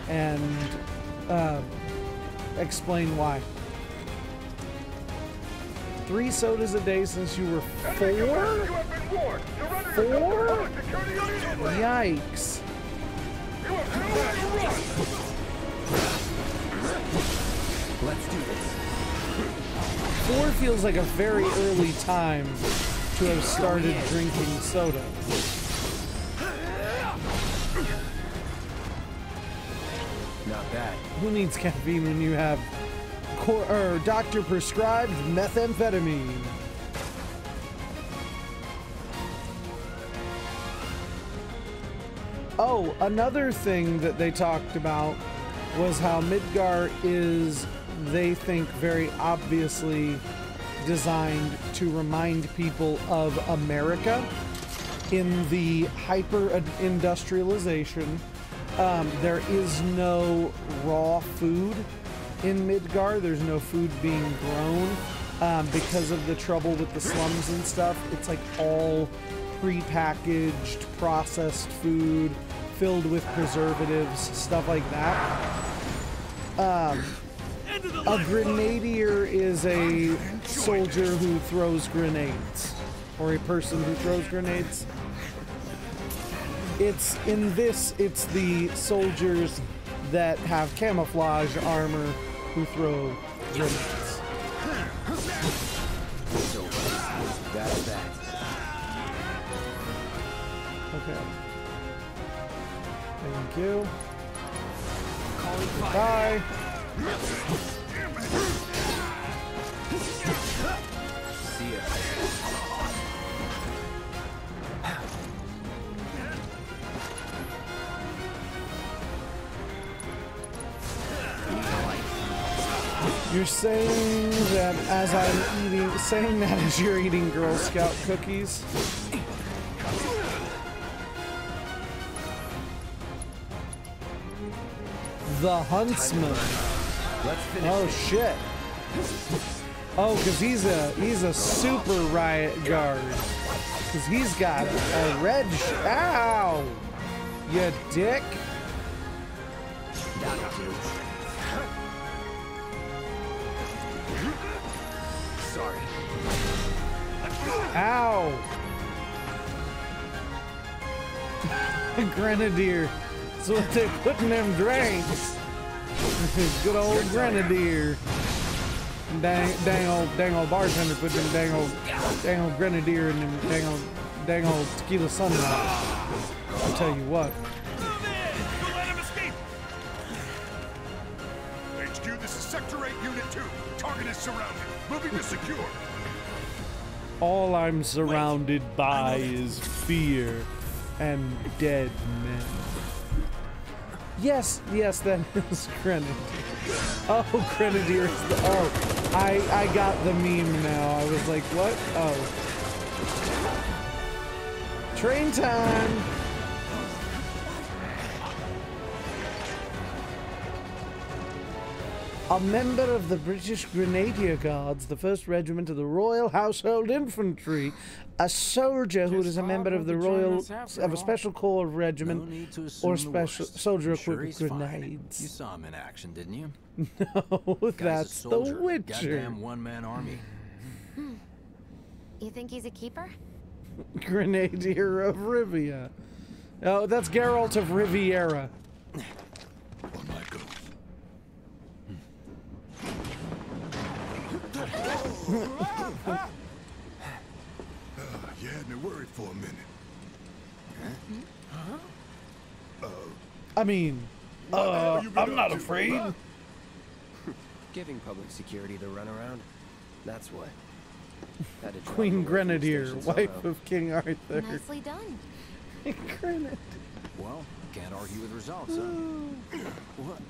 and uh, explain why. Three sodas a day since you were four? Four? Yikes. Let's do. Four feels like a very early time to have started drinking soda. Not bad. Who needs caffeine when you have or doctor prescribed methamphetamine? Oh, another thing that they talked about was how Midgar is, they think, very obviously designed to remind people of America in the hyper industrialization. Um, there is no raw food in Midgar. There's no food being grown um, because of the trouble with the slums and stuff. It's like all prepackaged, processed food filled with preservatives, stuff like that. Um, a grenadier is a soldier who throws grenades, or a person who throws grenades. It's in this, it's the soldiers that have camouflage armor who throw grenades. Okay. Thank you. Bye. You're saying that as I'm eating, saying that as you're eating Girl Scout cookies? The Huntsman. Let's finish Oh this. shit. Oh, cause he's a he's a super riot guard. Cause he's got a red. Sh- Ow! You dick. Sorry. Ow! Grenadier. That's what they put in them drinks. Good old Grenadier. Dang, dang old, dang old bartender put them dang old, dang old Grenadier and them dang old, dang old tequila sunrise. I'll tell you what. Don't let him escape! HQ, this is Sector 8, Unit 2. Target is surrounded. Moving to secure. All I'm surrounded by is fear and dead men. Yes, yes, that is Grenadier. Oh, Grenadier is the. Oh, I I got the meme now. I was like, what? Oh. Train time! A member of the British Grenadier Guards, the 1st Regiment of the Royal Household Infantry, a soldier who is a member of the Royal of a Special Corps Regiment need to or assume special soldier I'm equipped with he's fine. grenades. You saw him in action, didn't you? No, Guy's that's a the. Witcher. Goddamn one-man army. Hmm. You think he's a keeper? Grenadier of Rivia. Oh, that's Geralt of Riviera. On my go. Uh, you had me worried for a minute. Huh? I mean, What the hell uh, I'm not afraid. huh? Giving public security the runaround. That's what. Had to drop Queen away from the Grenadier, wife somehow. of King Arthur. Nicely done. Grenadier. Well, can't argue with results, huh? what?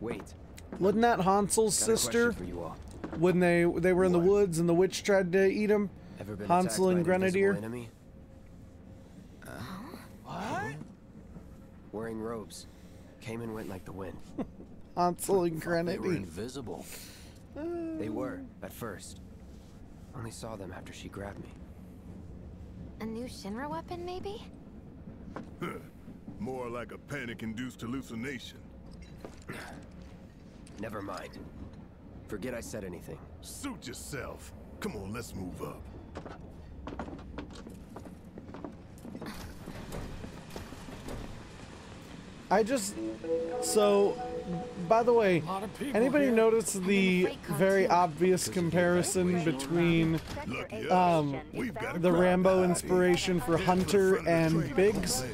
Wait. Wasn't that Hansel's Got a question sister? for you all. When they they were in the woods and the witch tried to eat him? Ever Hansel and attacked by an invisible Grenadier? Enemy? Uh, what? Wearing robes. Came and went like the wind. Hansel and Grenadier. They were Grenadier. invisible. Uh. They were, at first. Only saw them after she grabbed me. A new Shinra weapon, maybe? More like a panic-induced hallucination. Never mind. Forget I said anything. Suit yourself. Come on, let's move up. I just so by the way, anybody notice the very obvious comparison between um, the Rambo inspiration for Hunter and Biggs?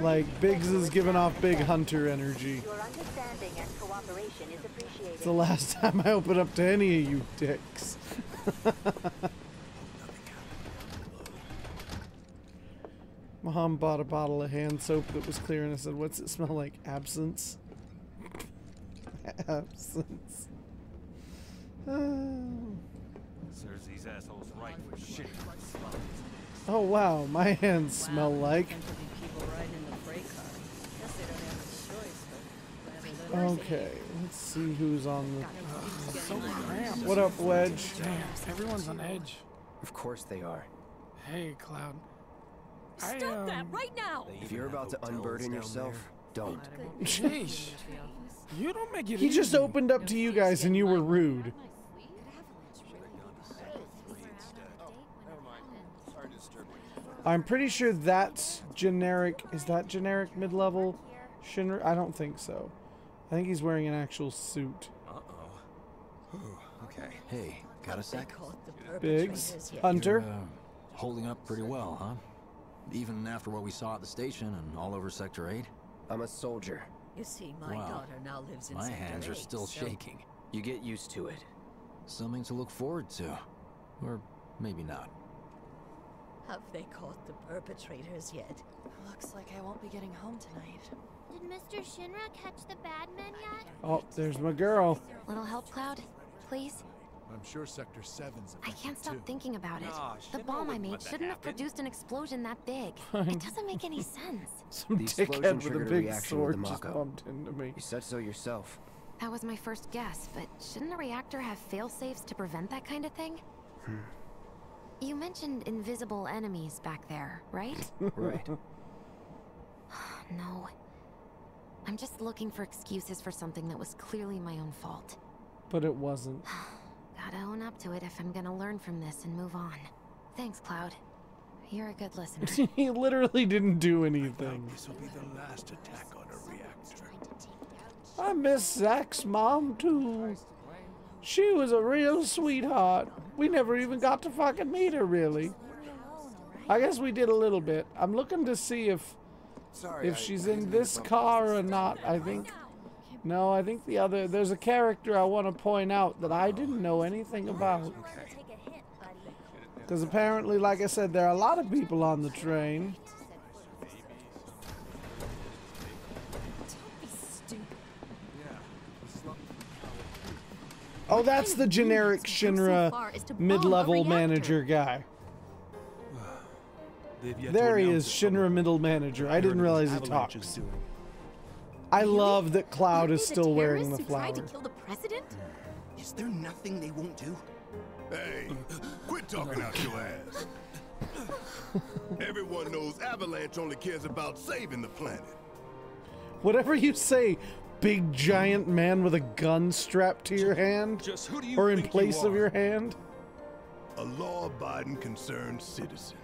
Like Biggs is giving off big Hunter energy. Your understanding and cooperation is appreciated. It's the last time I open up to any of you dicks. Mom bought a bottle of hand soap that was clear and I said, What's it smell like? Absence? Absence. Oh. Serves these assholes right for shit. Oh wow, my hands smell like. Okay, let's see who's on the. So. What up, Wedge? Damn, everyone's on edge. Of course they are. Hey, Cloud. I, Stop that um, right now! If you're about to unburden yourself, don't. Sheesh. You don't make it He just opened up to you guys and you were rude. I'm pretty sure that's generic. Is that generic mid-level Shinra? I don't think so. I think he's wearing an actual suit. Uh-oh. Okay. Hey, got a sec? Biggs, Hunter. You're, uh, holding up pretty well, huh? Even after what we saw at the station and all over Sector 8? I'm a soldier. You see, my Wow. daughter now lives in My Sector hands are still so- shaking. You get used to it. Something to look forward to. Or maybe not. Have they caught the perpetrators yet? Looks like I won't be getting home tonight. Did Mr. Shinra catch the bad men yet? Oh, there's my girl. Little help, Cloud? Please? I'm sure Sector 7's I can't stop too. thinking about it. Nah, the bomb I made shouldn't have produced an explosion that big. It doesn't make any sense. Some The explosion dickhead with a triggered a big reaction with sword the just Mako. bumped into me. You said so yourself. That was my first guess, but shouldn't a reactor have fail-safes to prevent that kind of thing? Hmm. You mentioned invisible enemies back there, right? Right. no. I'm just looking for excuses for something that was clearly my own fault. But it wasn't. Gotta own up to it if I'm gonna learn from this and move on. Thanks, Cloud. You're a good listener. he literally didn't do anything. This will be the last attack on a reactor. I miss Zack's mom too. She was a real sweetheart. We never even got to fucking meet her, really. I guess we did a little bit. I'm looking to see if if she's in this car or not. I think. No, I think the other. There's a character I want to point out that I didn't know anything about. Because apparently, like I said, there are a lot of people on the train. Oh, that's the generic Shinra mid-level manager guy. They've yet to There he is. Shinra middle manager. I didn't realize he talks. doing. I love that Cloud is The still wearing the terrorists who tried flower. to kill the president? Is there nothing they won't do? Hey, quit talking out your ass. Everyone knows Avalanche only cares about saving the planet. Whatever you say, big giant man with a gun strapped to your hand, Just who do you or in think you place of your hand. A law-abiding concerned citizen.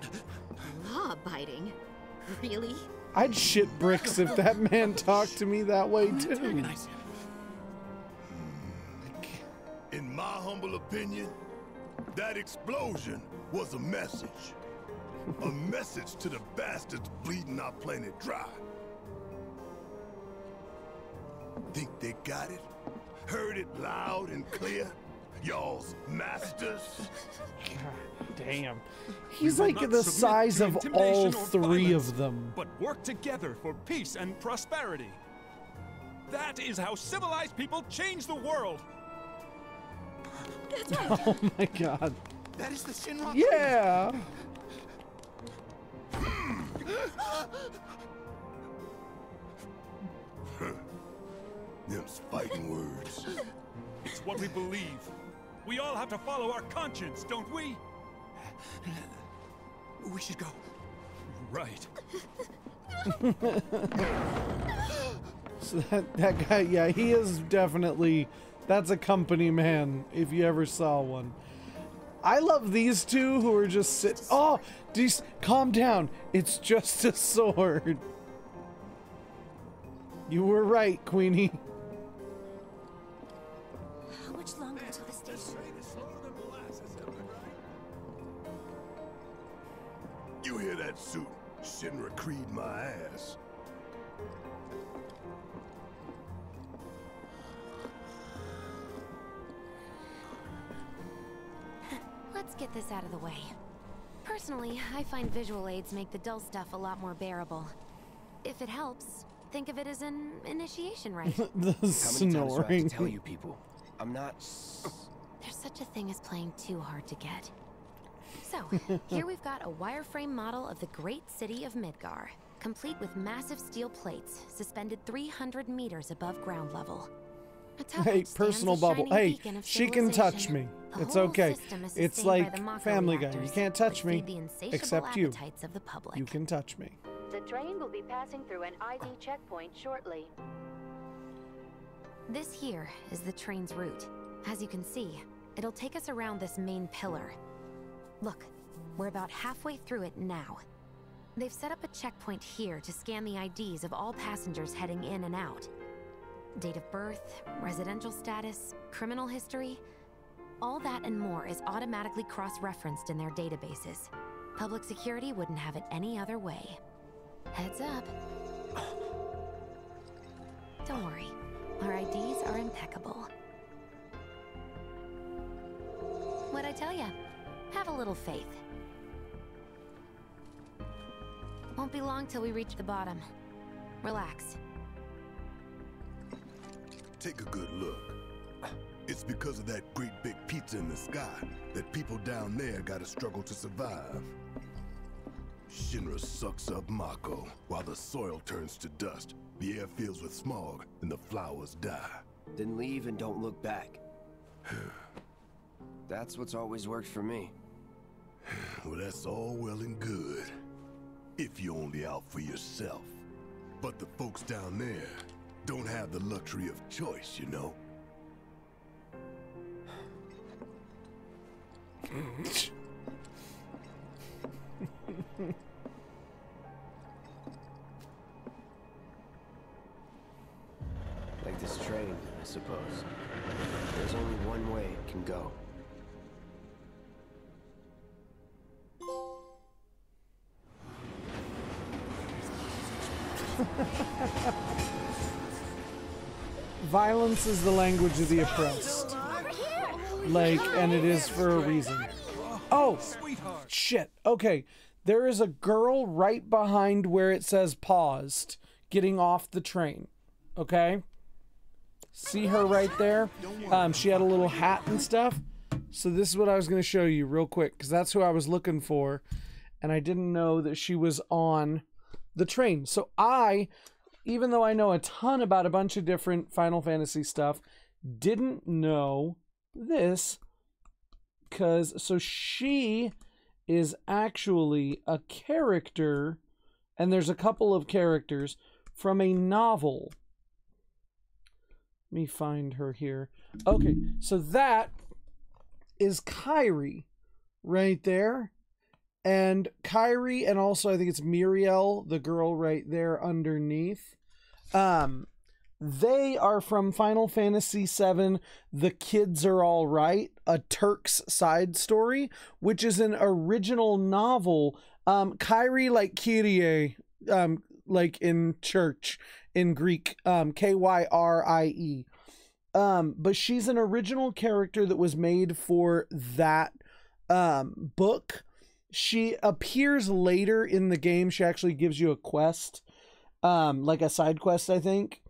Law-abiding? Really? I'd shit bricks if that man talked to me that way too. Hmm. In my humble opinion, that explosion was a message. a message to the bastards bleeding our planet dry. Think they got it? Heard it loud and clear? Y'all's masters? God Damn. He's like the size of all three violence, of them. But work together for peace and prosperity. That is how civilized people change the world. Oh my god. That is the Shinra. Yeah. Them's fighting words. It's what we believe. We all have to follow our conscience, don't we? We should go. Right. So that, that guy, yeah, he is definitely, that's a company man, if you ever saw one. I love these two who are just sit. Oh, just calm down. It's just a sword. You were right, Queenie. You hear that suit? Shinra Creed my ass. Let's get this out of the way. Personally, I find visual aids make the dull stuff a lot more bearable. If it helps, think of it as an initiation rite. the How many times do I have snoring. to tell you people? I'm not. There's such a thing as playing too hard to get. So, here we've got a wireframe model of the great city of Midgar, complete with massive steel plates suspended 300 meters above ground level. Hey, personal bubble. Hey, she can touch me. It's okay. It's like Family Guy. You can't touch me, feed the insatiable except you. of the public. You can touch me. The train will be passing through an ID checkpoint shortly. This here is the train's route. As you can see, it'll take us around this main pillar. Look, we're about halfway through it now. They've set up a checkpoint here to scan the IDs of all passengers heading in and out. Date of birth, residential status, criminal history, all that and more is automatically cross-referenced in their databases. Public security wouldn't have it any other way. Heads up. Don't worry, our IDs are impeccable. What'd I tell ya? Have a little faith. Won't be long till we reach the bottom. Relax. Take a good look. It's because of that great big pizza in the sky that people down there gotta struggle to survive. Shinra sucks up Mako while the soil turns to dust, the air fills with smog, and the flowers die. Then leave and don't look back. That's what's always worked for me. Well, that's all well and good. If you're only out for yourself. But the folks down there don't have the luxury of choice, you know? Like this train, I suppose. There's only one way it can go. Violence is the language of the oppressed. Like, and it is for a reason. Oh, shit. Okay. There is a girl right behind where it says paused, getting off the train. Okay? See her right there? Um, she had a little hat and stuff. So this is what I was going to show you real quick because that's who I was looking for. And I didn't know that she was on the train. So I, even though I know a ton about a bunch of different Final Fantasy stuff, didn't know this because so she is actually a character and there's a couple of characters from a novel. Let me find her here. Okay so that is Kyrie right there and Kyrie and also I think it's Muriel the girl right there underneath um they are from Final Fantasy VII. The Kids Are All Right, a Turk's side story, which is an original novel. Um, Kyrie, like Kyrie, um, like in church in Greek, um, K Y R I E. Um, but she's an original character that was made for that um, book. She appears later in the game. She actually gives you a quest, um, like a side quest, I think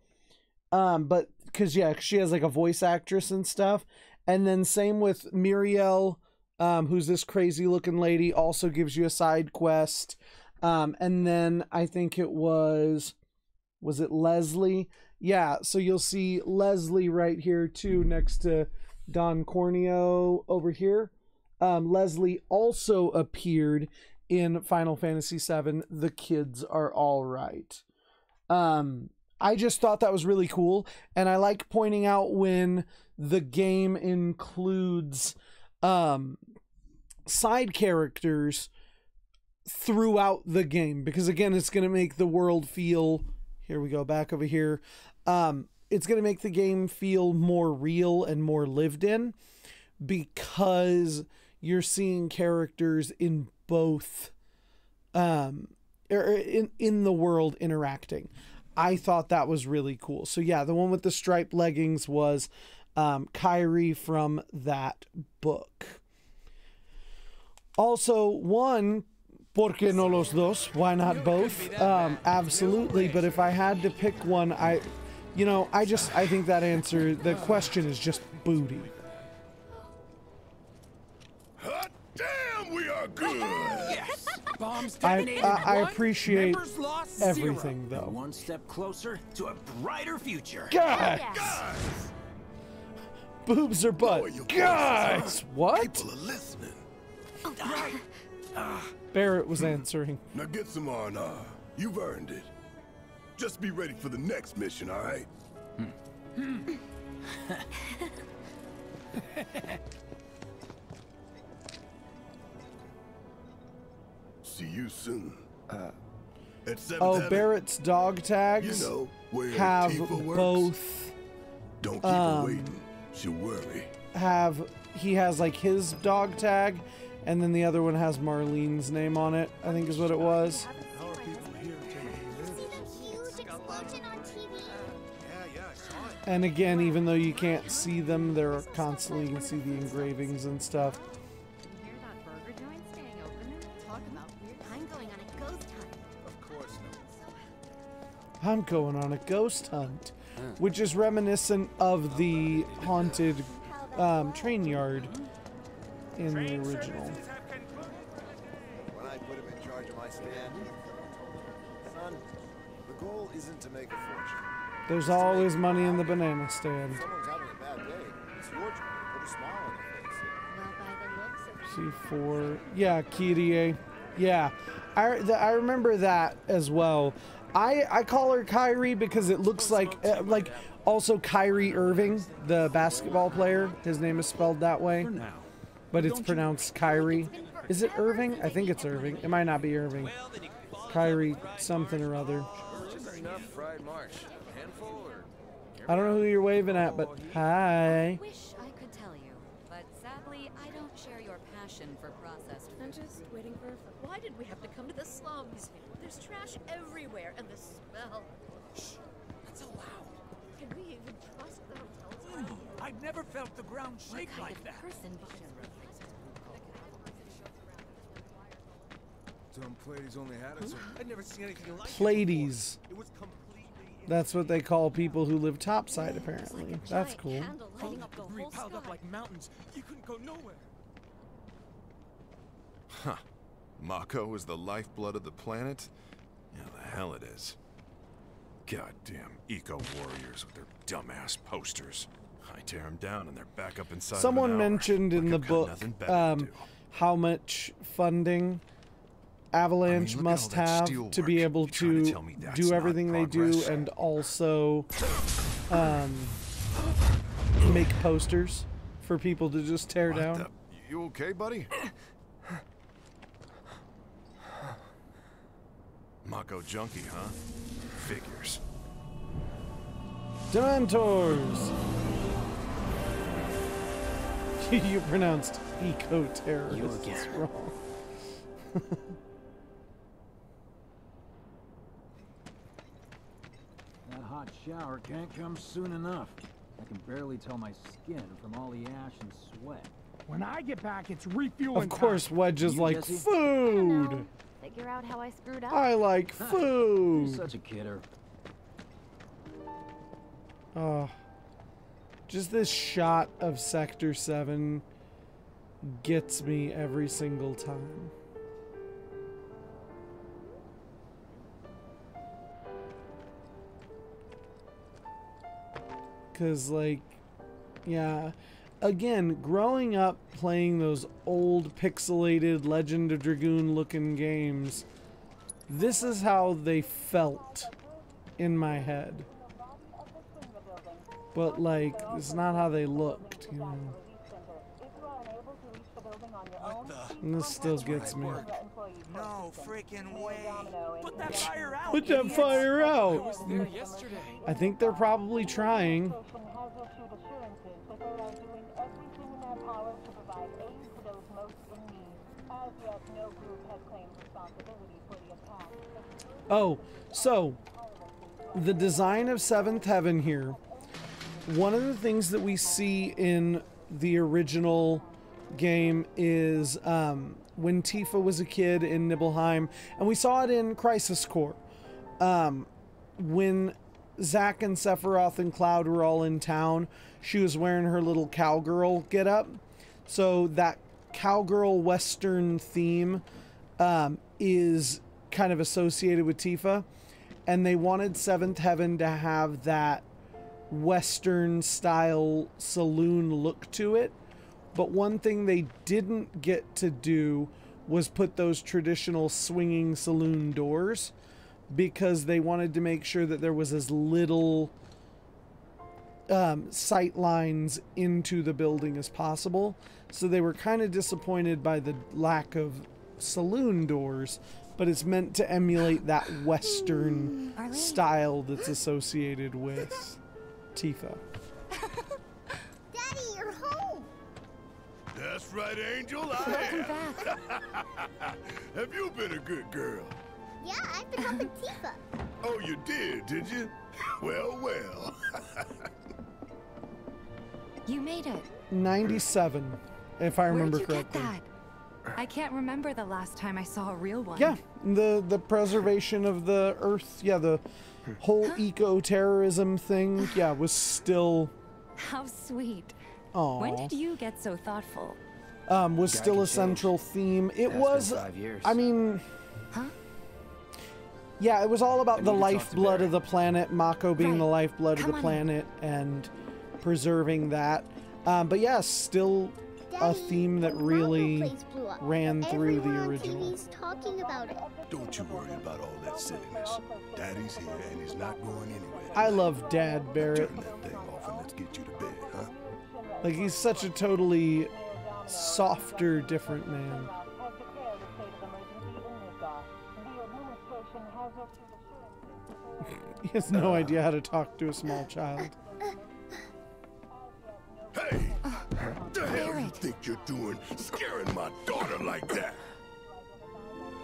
Um, but because yeah, she has like a voice actress and stuff. And then same with Muriel, um, who's this crazy looking lady, also gives you a side quest. Um, and then I think it was, was it Leslie? Yeah, so you'll see Leslie right here too, next to Don Corneo over here. Um, Leslie also appeared in Final Fantasy VII. The kids are all right. Um, I just thought that was really cool, and I like pointing out when the game includes um, side characters throughout the game because again it's going to make the world feel here we go back over here um it's going to make the game feel more real and more lived in because you're seeing characters in both um or in in the world interacting i thought that was really cool so yeah the one with the striped leggings was um kyrie from that book also one ¿Por qué no los dos? Why not both? Um, absolutely, but if I had to pick one, I, you know, I just, I think that answer, the question is just booty. Damn, we are good. yes. Bombs I, uh, detonated I, I appreciate everything, zero. though. One step closer to a brighter future. God! Boobs or butt? Guys! What? People are listening. Oh, Barret was answering. Now get some R&R. You've earned it. Just be ready for the next mission, all right? Hmm. Hmm. See you soon. Uh, at Oh, Heaven. Barret's dog tags You know, where have Tifa works. both. Don't keep um, her waiting. She'll worry. Have he has like his dog tag, and then the other one has Marlene's name on it. I think is what it was. And again, even though you can't see them, they're constantly you can see the engravings and stuff. I'm going on a ghost hunt, which is reminiscent of the haunted um, train yard in the original. When I put him in charge of my stand, son, the goal isn't to make a fortune. There's always money in the banana stand. If someone's having a bad day, it's your job to put a smile on their face. C4. Yeah, Kyrie. Yeah. I, the, I remember that as well. I, I call her Kyrie because it looks like uh, like also Kyrie Irving, the basketball player. His name is spelled that way. But it's pronounced Kyrie. Is it Irving? I think it's Irving. It might not be Irving. Kyrie something or other. enough fried marsh. Handful or I don't know who you're waving at, but hi. Wish I could tell you, but sadly, I don't share your passion for processed I'm just waiting for. Why did we have to come to the slums? There's trash everywhere, and the smell. Shh, that's so loud. Can we even trust the hotels? I've never felt the ground shake like that. Tom Plady's only had us. I've never seen anything like Pleiades. it. It was completely That's what they call people who live topside, apparently. That's cool. lighting up the debris piled up like mountains. You couldn't go nowhere. Huh. Mako is the lifeblood of the planet? Yeah, the hell it is. Goddamn eco-warriors with their dumbass posters. I tear them down and they're back up inside Someone mentioned in the book nothing better to um, how much funding Avalanche look at must have to be able to to tell me that's do everything they do and also um, make posters for people to just tear What down. the- You okay, buddy? Mako junkie, huh? Figures. Dementors! you pronounced eco terrorists wrong. That hot shower can't come soon enough. I can barely tell my skin from all the ash and sweat. When I get back, it's refueling Of course, time. Wedge is like Jessie? food. Figure out how I screwed up. I like You're food. such a kidder. Oh. Just this shot of Sector 7 gets me every single time. Because, like, yeah. Again, growing up playing those old pixelated Legend of Dragoon looking games, this is how they felt in my head. But, like, it's not how they looked, you know. And this still gets me. No freaking way. Put that fire out. Put that fire I out! was there yesterday. I think they're probably trying. Oh, so the design of Seventh Heaven here. One of the things that we see in the original game is um, when Tifa was a kid in Nibelheim, and we saw it in Crisis Core. Um, when Zack and Sephiroth and Cloud were all in town, she was wearing her little cowgirl get up. So that cowgirl western theme um, is kind of associated with Tifa, and they wanted Seventh Heaven to have that western style saloon look to it. But one thing they didn't get to do was put those traditional swinging saloon doors because they wanted to make sure that there was as little um, sight lines into the building as possible. So they were kind of disappointed by the lack of saloon doors, but it's meant to emulate that Western style that's associated with Tifa. Daddy, you're home! That's right, Angel. I Welcome am. Have you been a good girl? Yeah, I've been helping Tifa. Oh, you did, did you? Well, well. You made it. 97, if I remember Where did you correctly. get that? I can't remember the last time I saw a real one. Yeah, the the preservation of the Earth, yeah, the whole eco-terrorism thing, yeah, was still How sweet. Aw. When did you get so thoughtful? um, was Guy still can a change. central theme. It Has been was, five years. I mean, Huh? yeah, it was all about I the need to talk to lifeblood of the planet, Mako being the Right. lifeblood of the on in. planet, and preserving that. Um, but yeah, still a theme that really place blew up. ran through the original. Talking about it. Don't you worry about all that silliness. Daddy's here and he's not going anywhere. I love Dad Barret. Turn that thing off and let's get you to bed, huh? Like he's such a totally softer, different man. He has no uh. idea how to talk to a small child. Hey! What the hell do you think you're doing scaring my daughter like that?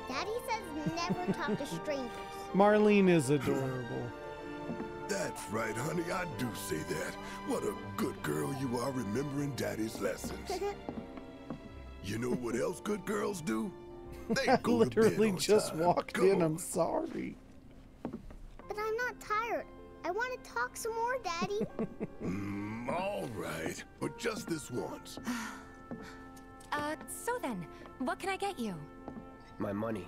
Daddy says never talk to strangers. Marlene is adorable. That's right, honey. I do say that. What a good girl you are remembering Daddy's lessons. You know what else good girls do? They I go to bed literally on just time. walked Come in. I'm sorry. But I'm not tired. I want to talk some more, Daddy. Mm, all right, but just this once. Uh, so then, what can I get you? My money.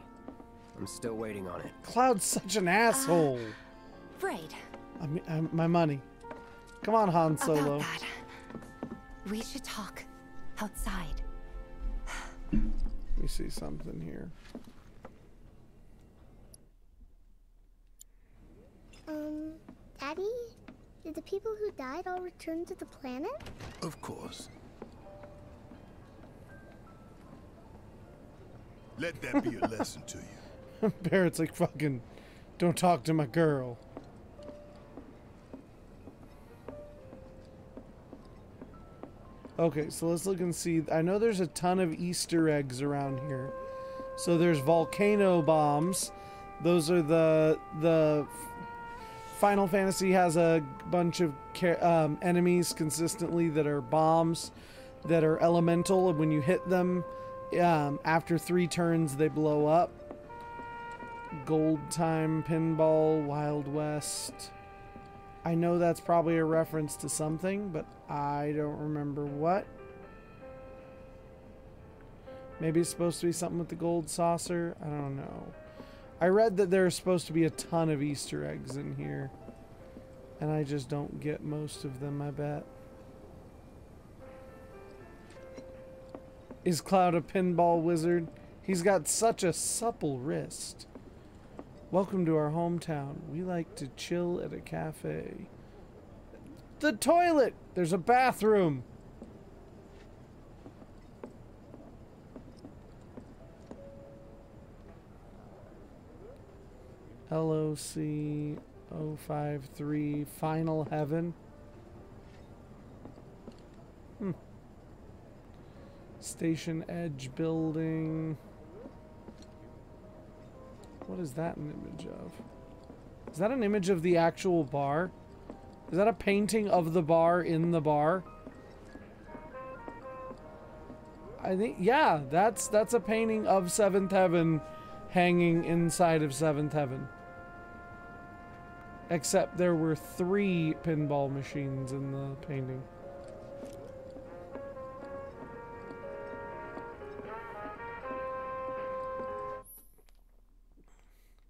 I'm still waiting on it. Cloud's such an asshole. Braid. I mean, I, my money. Come on, Han Solo. About that. We should talk outside. Let me see something here. um, Daddy? Did the people who died all return to the planet? Of course. Let that be a lesson to you. Barret's like fucking. Don't talk to my girl. Okay, so let's look and see. I know there's a ton of Easter eggs around here. So there's volcano bombs. Those are the the Final Fantasy has a bunch of um, enemies consistently that are bombs that are elemental, and when you hit them, um, after three turns they blow up. Gold Time Pinball, Wild West. I know that's probably a reference to something, but I don't remember what. Maybe it's supposed to be something with the gold saucer. I don't know. I read that there's supposed to be a ton of Easter eggs in here. And I just don't get most of them, I bet. Is Cloud a pinball wizard? He's got such a supple wrist. Welcome to our hometown. We like to chill at a cafe. The toilet! There's a bathroom! LOC 053 Final Heaven. Hmm. Station Edge Building. What is that an image of? Is that an image of the actual bar? Is that a painting of the bar in the bar? I think yeah, that's that's a painting of Seventh Heaven hanging inside of Seventh Heaven. Except there were three pinball machines in the painting.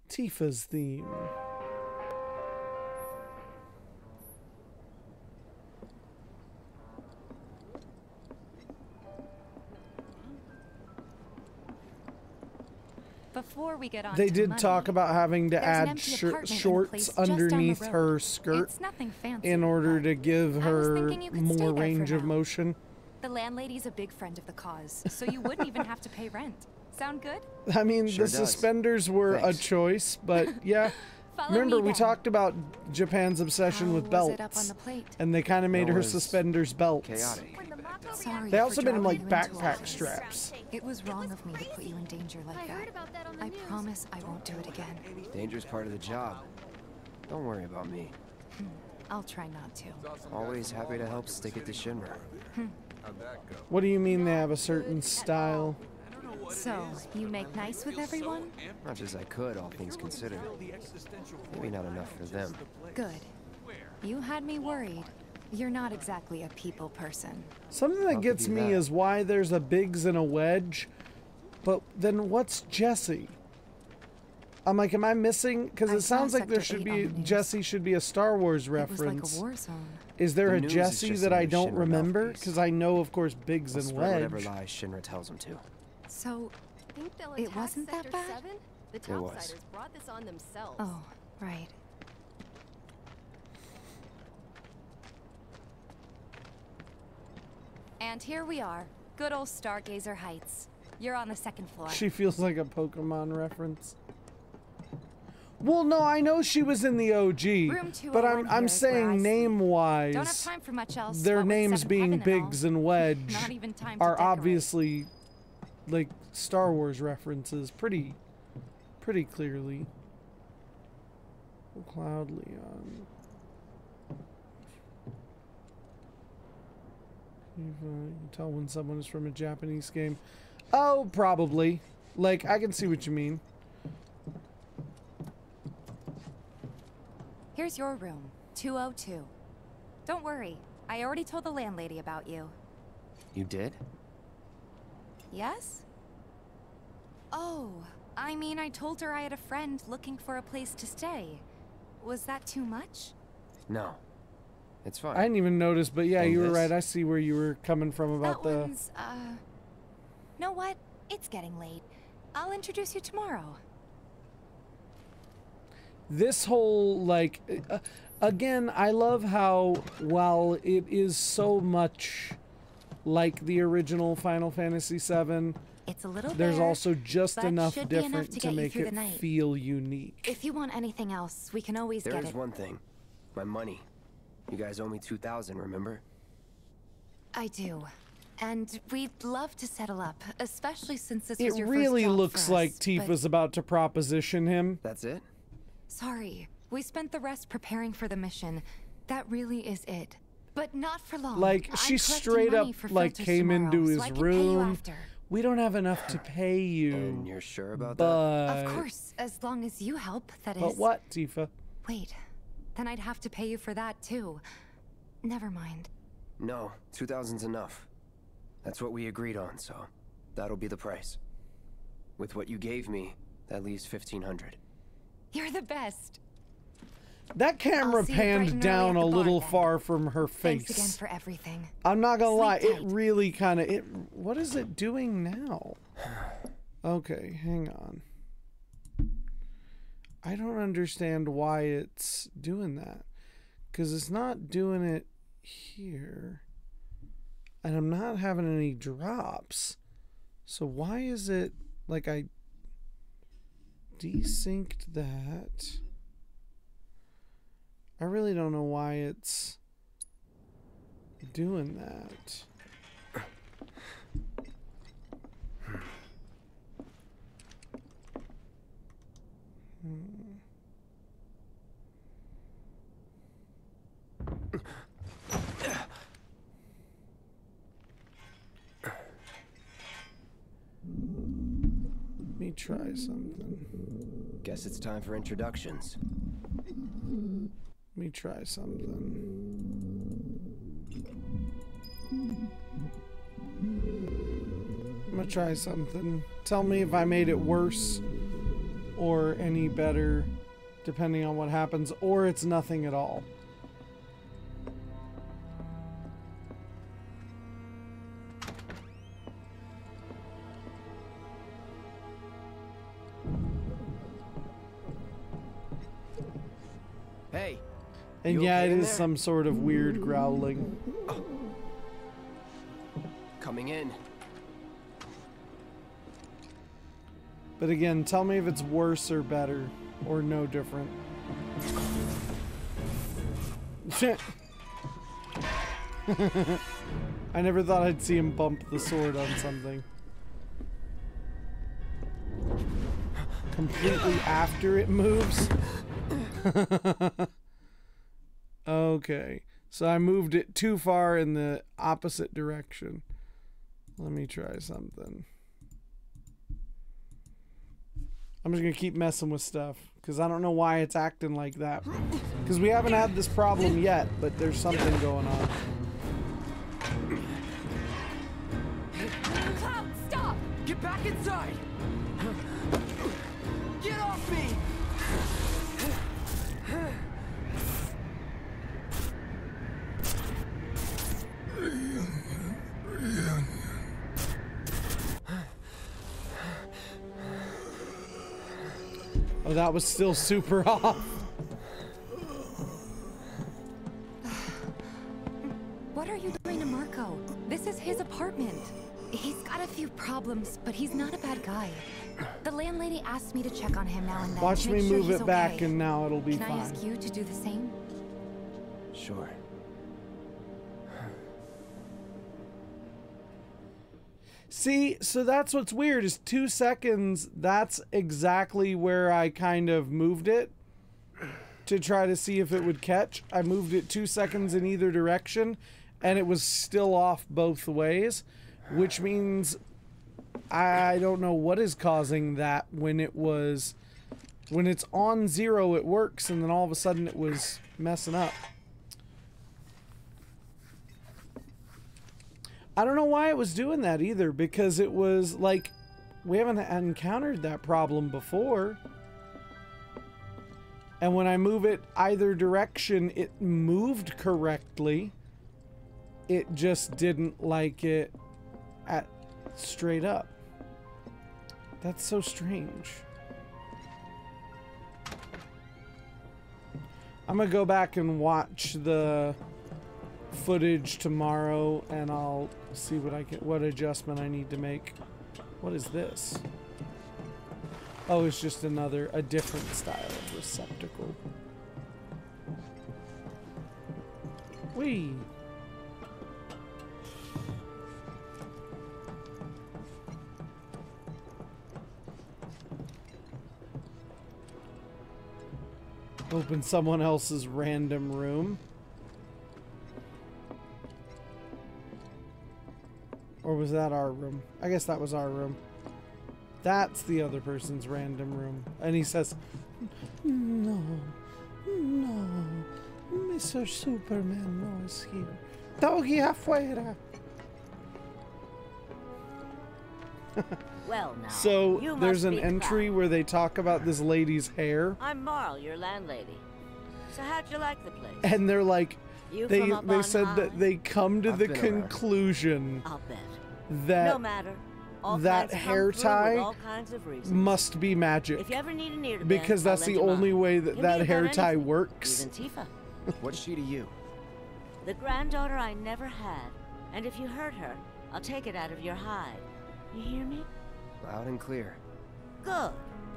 Tifa's theme. Before we get on They to did money, talk about having to add empty shir- apartment in a shorts place just down the underneath her skirt It's nothing fancy, in order to give her thinking you could stay more range of motion. The landlady's a big friend of the cause, so you wouldn't even have to pay rent. Sound good? I mean, Sure the does. suspenders were Thanks. a choice, but yeah. Follow Remember, me we talked about Japan's obsession How with belts, up on the plate? and they kind of made her suspenders belts. chaotic. Sorry They also made dragging like you into all backpack straps. It was wrong of me to put you in danger like that. I promise I won't do it again. Dangerous part of the job. Don't worry about me. Hmm, I'll try not to. Always happy to help stick it to Shinra. Hmm. What do you mean they have a certain style? So, you make nice with everyone? Much as I could, all things considered. Maybe not enough for them. Good. You had me worried. You're not exactly a people person. Something that gets me that? is why there's a Biggs and a Wedge, but then what's Jessie? I'm like, am I missing? Because it saw sounds like there should be the. Jessie should be a Star Wars It was reference. like a war zone. Is there The a Jessie that I don't Shinra remember? Because I know, of course, Biggs I'll and spread whatever Wedge. lies Shinra tells them to. So, Think they'll It wasn't that bad? 7? The It was. Topsiders brought this on themselves. oh, right. And here we are. Good old Stargazer Heights. You're on the second floor. She feels like a Pokemon reference. Well, no, I know she was in the OG, but oh I'm I'm is where I saying name wise, Don't have time for much else. their names being Heaven and. Biggs and Wedge Not even time are decorate. obviously like Star Wars references, pretty, pretty clearly. Cloud Leon. You can tell when someone is from a Japanese game. Oh, probably. Like, I can see what you mean. Here's your room, 202. Don't worry, I already told the landlady about you. You did? Yes? Oh, I mean, I told her I had a friend looking for a place to stay. Was that too much? No. It's fine. I didn't even notice, but yeah, And you were this? right. I see where you were coming from about that the. one's, uh... Know what? It's getting late. I'll introduce you tomorrow. this whole like uh, again i love how while it is so much like the original final fantasy 7 It's a little there's bare, also just enough should be enough different to to, make it night. feel unique If you want anything else, we can always There get it. There's one thing. My money. You guys owe me 2,000, remember? I do. And we'd love to settle up, especially since this it was your really first job looks for like us, tifa's but- about to proposition him That's it? Sorry, we spent the rest preparing for the mission. That really is it. But not for long. like I'm she straight up like came tomorrow, into his I can pay you room we don't have enough to pay you And you're sure about but that? Of course, as long as you help, that is. but what tifa Wait, then I'd have to pay you for that too. Never mind. No, 2000's enough. That's what we agreed on, so that'll be the price. With what you gave me, that leaves 1500. You're the best. That camera I'll see you bright panned down a little then. far from her face. Thanks again for everything. I'm not gonna lie, Sleep it really kind of it. What is it doing now? Okay, hang on. I don't understand why it's doing that, because it's not doing it here, and I'm not having any drops. So why is it like I desynced that? I really don't know why it's doing that. Hmm. Let me try something. Guess it's time for introductions. Let me try something. I'm gonna try something. Tell me if I made it worse or any better, depending on what happens, or it's nothing at all. And You yeah, okay it is there? some sort of weird growling. coming in. But again, tell me if it's worse or better, or no different. Shit. I never thought I'd see him bump the sword on something. Completely after it moves? okay. So I moved it too far in the opposite direction. Let me try something. I'm just gonna keep messing with stuff because I don't know why it's acting like that. Because we haven't had this problem yet, but there's something going on. Cloud, stop! Get back inside! Get off me! Oh, that was still super off. What are you doing to Marco? This is his apartment. He's got a few problems, but he's not a bad guy. The landlady asked me to check on him now and then. Watch to me make sure move he's it back, okay. and now it'll be Can I fine. ask you to do the same? Sure. See, so that's what's weird is two seconds. That's exactly where I kind of moved it to try to see if it would catch. I moved it two seconds in either direction, and it was still off both ways, which means I don't know what is causing that when it was when it's on zero it works and then all of a sudden it was messing up. I don't know why it was doing that either because it was like we haven't encountered that problem before. And when I move it either direction, it moved correctly. It just didn't like it at straight up. That's so strange. I'm gonna go back and watch the footage tomorrow and I'll see what I can what adjustment I need to make. What is this? Oh, it's just another a different style of receptacle. Wee. Open someone else's random room. Or was that our room? I guess that was our room. That's the other person's random room. And he says, No, no. Mr. Superman no knows here. Doggy afuera. Well, now. So you there's must an be entry where they talk about this lady's hair, I'm Marle, your landlady. So how'd you like the place? and they're like, You they they said high? that they come to I've the conclusion I'll bet. That no matter. All that hair tie all kinds of must be magic If you ever need an ear to because bend, I'll that's the only mine. way that Can that hair about tie anything, works. Even Tifa. What's she to you? The granddaughter I never had. And if you hurt her, I'll take it out of your hide. You hear me? Loud and clear. Good.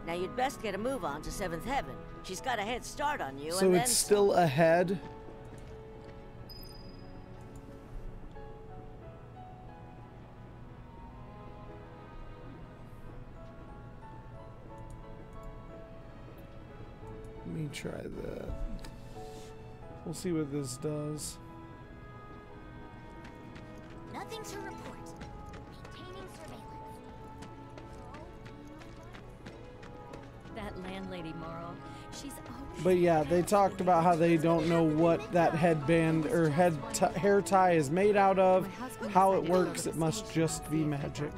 Now you'd best get a move on to Seventh Heaven. She's got a head start on you, So and it's then still ahead. Me try that. We'll see what this does. Nothing to report. Maintaining surveillance. That landlady, Marle. She's always. But yeah, they talked about how they don't know what that headband or head t- hair tie is made out of, how it works. It must just be magic.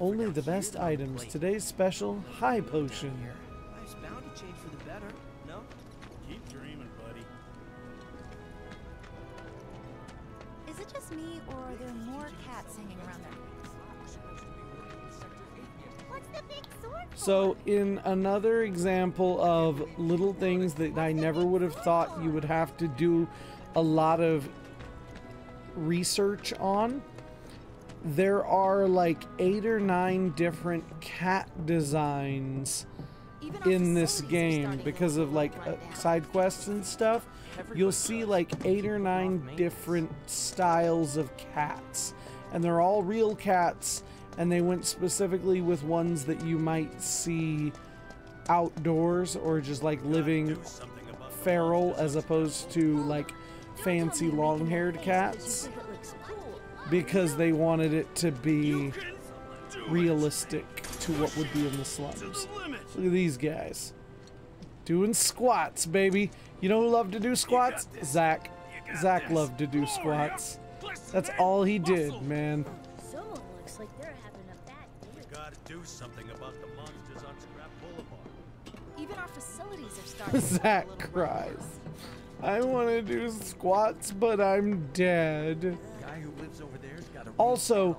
Only the best items. Today's special, high potion. Life's bound to change for the better, no? Keep dreaming, buddy. Is it just me, or are there more cats hanging around there? What's the big sword? So, in another example of little things that I never would have thought you would have to do a lot of research on, there are like eight or nine different cat designs in this game because of like uh, side quests and stuff. You'll see like eight or nine different styles of cats, and they're all real cats and they went specifically with ones that you might see outdoors or just like living feral as opposed to like fancy long haired cats because they wanted it to be realistic to what would be in the slums. Look at these guys doing squats, baby. You know who loved to do squats? Zack. Zack loved to do squats. That's all he did, man. Someone looks like they're having a bad day. Gotta do something about the monsters on Scrap Boulevard. Even our facilities are starting. to look a Zack cries. I want to do squats, but I'm dead. Guy who lives over there's got a Also,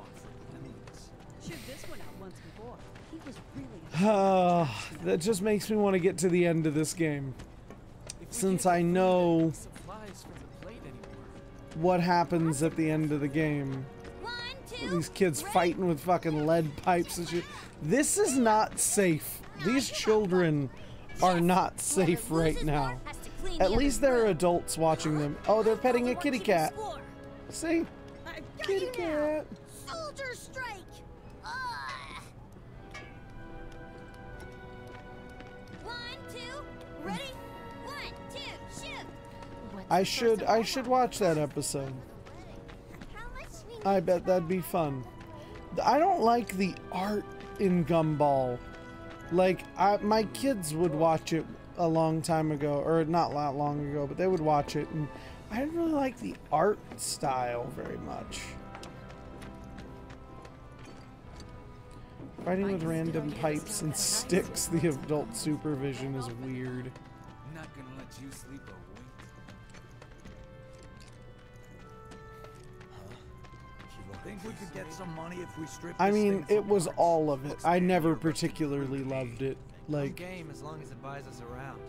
Shoot this one out once before. He was really. uh, that just makes me want to get to the end of this game. Since I know supplies for the plate anymore. what happens at the end of the game. These kids fighting with fucking lead pipes and shit. This is not safe. These children are not safe right now. At least there are adults watching them. Oh, they're petting a kitty cat. See? Kitty cat. Soldier strike! One, two, ready? One, two, shoot! I should I should watch that episode. I bet that'd be fun. I don't like the art in Gumball. Like I, my kids would watch it a long time ago, or not that long ago, but they would watch it, and I didn't really like the art style very much. Fighting with random pipes and sticks, the adult supervision is weird. Not gonna let you sleep a wink. Think we could get some money if we strip I mean, it was all of it. I never particularly loved it. Like, game as long as it buys us around.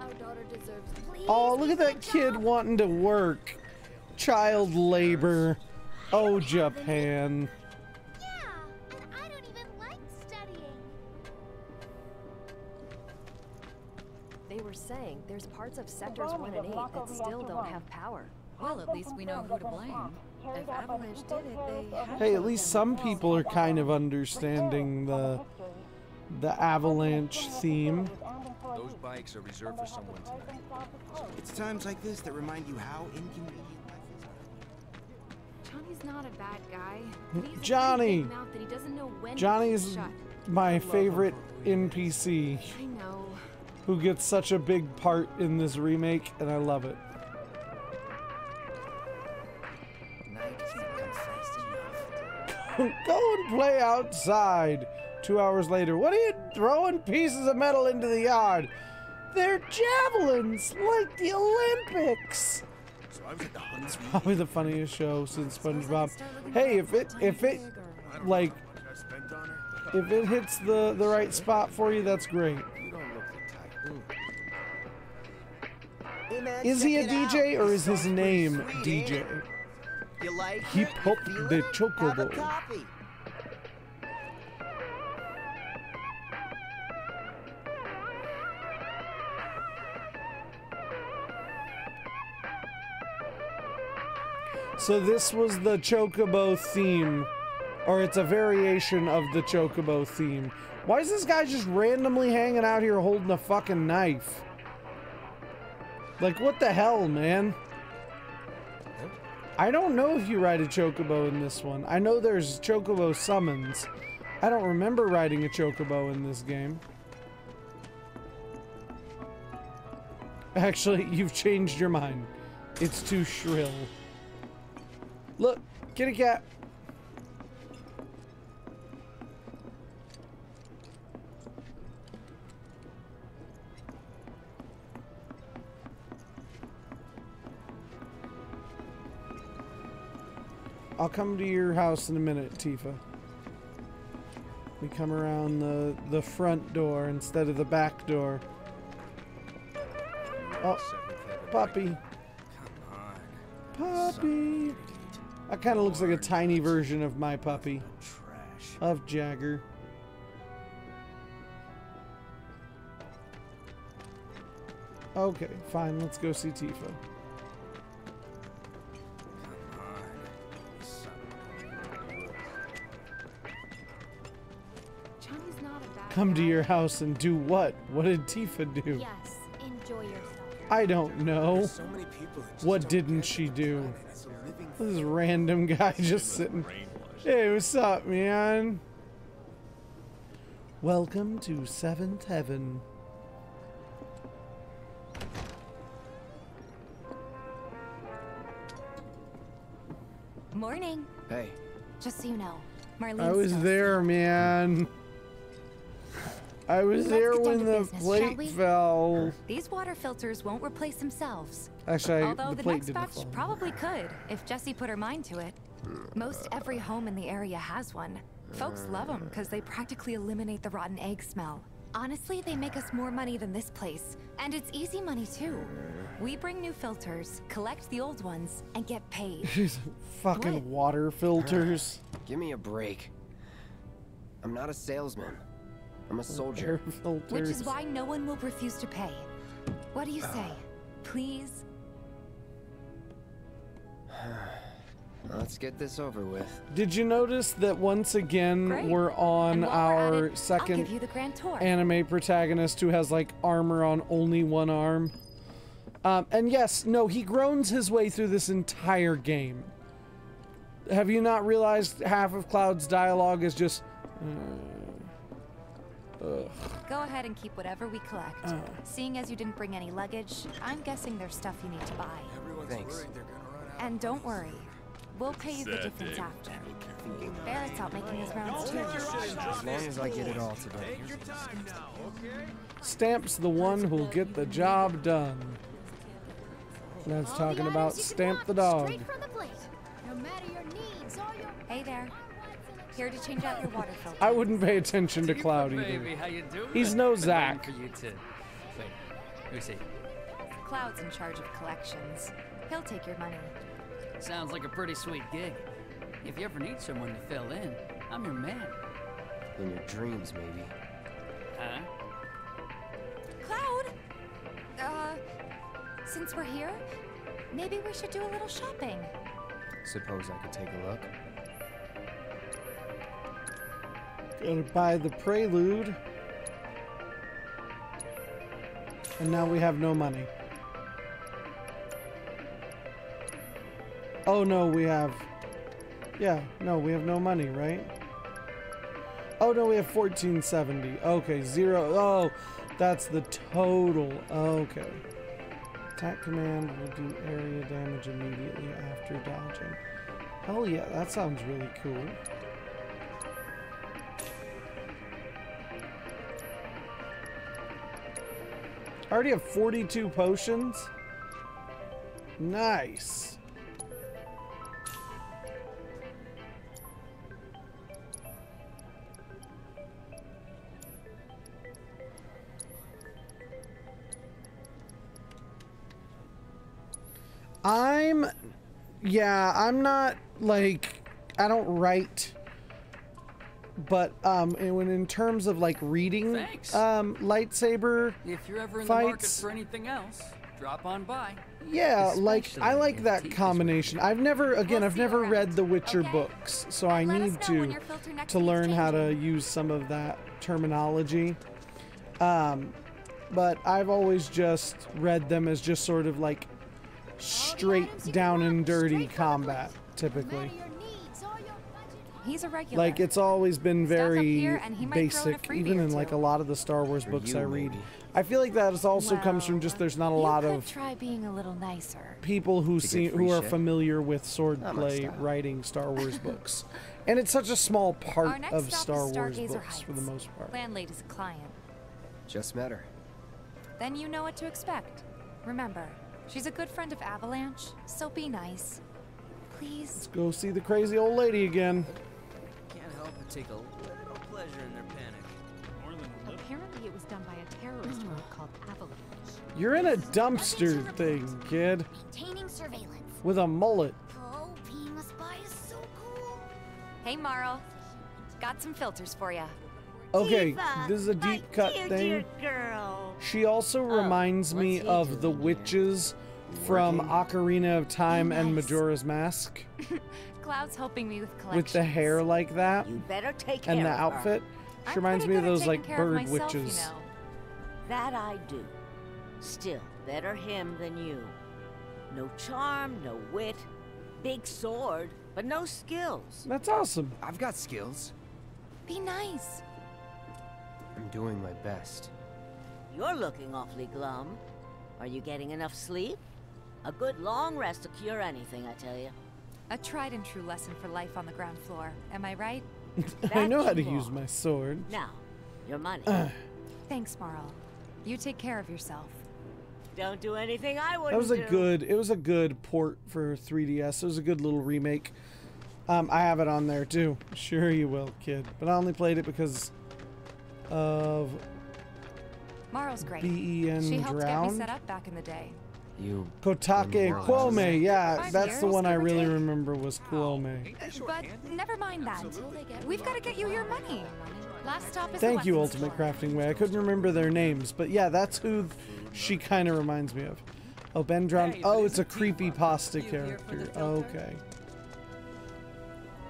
Our daughter deserves. Please. oh, look at that kid wanting to work. Child labor. Oh, Japan. Yeah, and I don't even like studying. They were saying there's parts of sectors 1 and 8 that still don't have power. Well, at least we know who to blame. If Avalanche did it, they Hey, at least some people are kind of understanding the the avalanche theme. Those bikes are reserved for someone tonight. It's times like this that remind you how inconvenient life is. Johnny's not a bad guy. Johnny. That he doesn't know when Johnny's shut. my favorite NPC I know. who gets such a big part in this remake, and I love it. Go and play outside. Two hours later, what are you throwing pieces of metal into the yard? They're javelins, like the Olympics. So I was at the Huntsman. Probably the funniest show since SpongeBob. Hey, if it if it like if it hits the the right spot for you, that's great. Is he a DJ or is his name DJ? He You like Hip it? hop You feel the it? Have chocobo. So this was the Chocobo theme, or it's a variation of the Chocobo theme. Why is this guy just randomly hanging out here holding a fucking knife? Like, what the hell, man? I don't know if you ride a Chocobo in this one. I know there's Chocobo summons. I don't remember riding a Chocobo in this game. Actually, you've changed your mind. It's too shrill. Look, kitty cat. I'll come to your house in a minute, Tifa. We come around the the front door instead of the back door. Oh, puppy. Puppy. That kind of looks like a tiny version of my puppy. Of Jagger. Okay, fine. Let's go see Tifa. Johnny's not a bad Come to your house and do what? What did Tifa do? Yes. I don't know. So many people that just What didn't she do? planet as a living This random guy just sitting. Hey, what's up, man? Welcome to Seventh Heaven. Morning. Hey, Just so you know, Marlene. I was there, man. I was Let's there when the business, plate fell. These water filters won't replace themselves. Actually, Although the the, plate next batch fall. probably could, if Jessie put her mind to it. Most every home in the area has one. Folks love them because they practically eliminate the rotten egg smell. Honestly, they make us more money than this place. And it's easy money too. We bring new filters, collect the old ones, and get paid. These fucking What? water filters. give me a break. I'm not a salesman. I'm a soldier. Which is why no one will refuse to pay. What do you say? Please? Let's get this over with. Did you notice that once again Great. we're on And we're our it, second the grand tour. anime protagonist who has like armor on only one arm? Um, and yes, no, he groans his way through this entire game. Have you not realized half of Cloud's dialogue is just. Uh, ugh. Go ahead and keep whatever we collect. Oh. Seeing as you didn't bring any luggage, I'm guessing there's stuff you need to buy. Thanks. And don't worry, we'll pay you the difference day. after. Barret's out making his rounds too. As long as I get it all today. Stamp's the one who'll get the job done. That's talking about Stamp the dog. Straight from the plate. No matter your needs or your Hey there. Here to change out your water filter. I wouldn't pay attention to Cloud either. Baby, how you doing? He's no Been Zack. For you to. Wait, let me see. Cloud's in charge of collections. He'll take your money. Sounds like a pretty sweet gig. If you ever need someone to fill in, I'm your man. In your dreams, maybe. Huh? Cloud! Uh, since we're here, maybe we should do a little shopping. Suppose I could take a look. Gotta the prelude. And now we have no money. Oh no, we have. Yeah, no, we have no money, right? Oh no, we have 1470. Okay, zero. Oh, that's the total. Okay. Attack command will do area damage immediately after dodging. Hell yeah, that sounds really cool. I already have 42 potions. Nice. I'm yeah, I'm not like I don't write but um and when in terms of like reading um lightsaber If you're ever in the market fights for anything else, drop on by. yeah, like I like that combination. I've never again, I've never read the Witcher okay? books, so I need to when your filter next to learn how to use some of that terminology. Um but I've always just read them as just sort of like straight down and dirty combat typically. He's a regular. Like it's always been very here and he might throw in a basic, even in like a lot of the Star Wars For books you, I read. maybe. I feel like that is also comes from just there's not a lot you could of try being a little nicer. people who To see who are shit? familiar with swordplay writing Star Wars books, and it's such a small Our part next of stop Star is Wars Stargazer books for the most part. Landlady's a client. Just met her. Then you know what to expect. Remember, she's a good friend of Avalanche, so be nice. Please. Let's go see the crazy old lady again. Can't help but take a little pleasure in their panic. Apparently it was done by a terrorist group called Avalanche. You're in a dumpster thing, kid, Maintaining surveillance. with a mullet. Oh, Pima Spy is so cool. Hey, Marle. Got some filters for you. Okay, Tifa, this is a deep cut dear, thing. dear girl. She also oh, reminds me of the doing here? witches from Ocarina of Time and. Majora's Mask, Cloud's helping me with collections. with the hair like that You better take care and the outfit. She I'm reminds me of those like care of bird myself, witches. You know. That I do. Still, better him than you. No charm, no wit. Big sword, but no skills. That's awesome. I've got skills. Be nice. I'm doing my best. You're looking awfully glum. Are you getting enough sleep? A good long rest to cure anything, I tell you. A tried and true lesson for life on the ground floor. Am I right? I know how to you use my sword. Now, your money. Thanks, Marle. You take care of yourself. Don't do anything I wouldn't That was a do. good. It was a good port for 3DS. It was a good little remake. Um, I have it on there too. Sure you will, kid. But I only played it because of Marle's great. B.E.N. She helped get me set up back in the day. You. Kotake World Koume. Yeah, that's the one I really remember was Koume. But never mind that. We've got to get you your money. Last stop is Thank you, Ultimate. Crafting Way. I couldn't remember their names, but yeah, that's who she kind of reminds me of. Oh, Ben Drowned. Oh, it's it's a a creepy pasta You here for the character. Okay.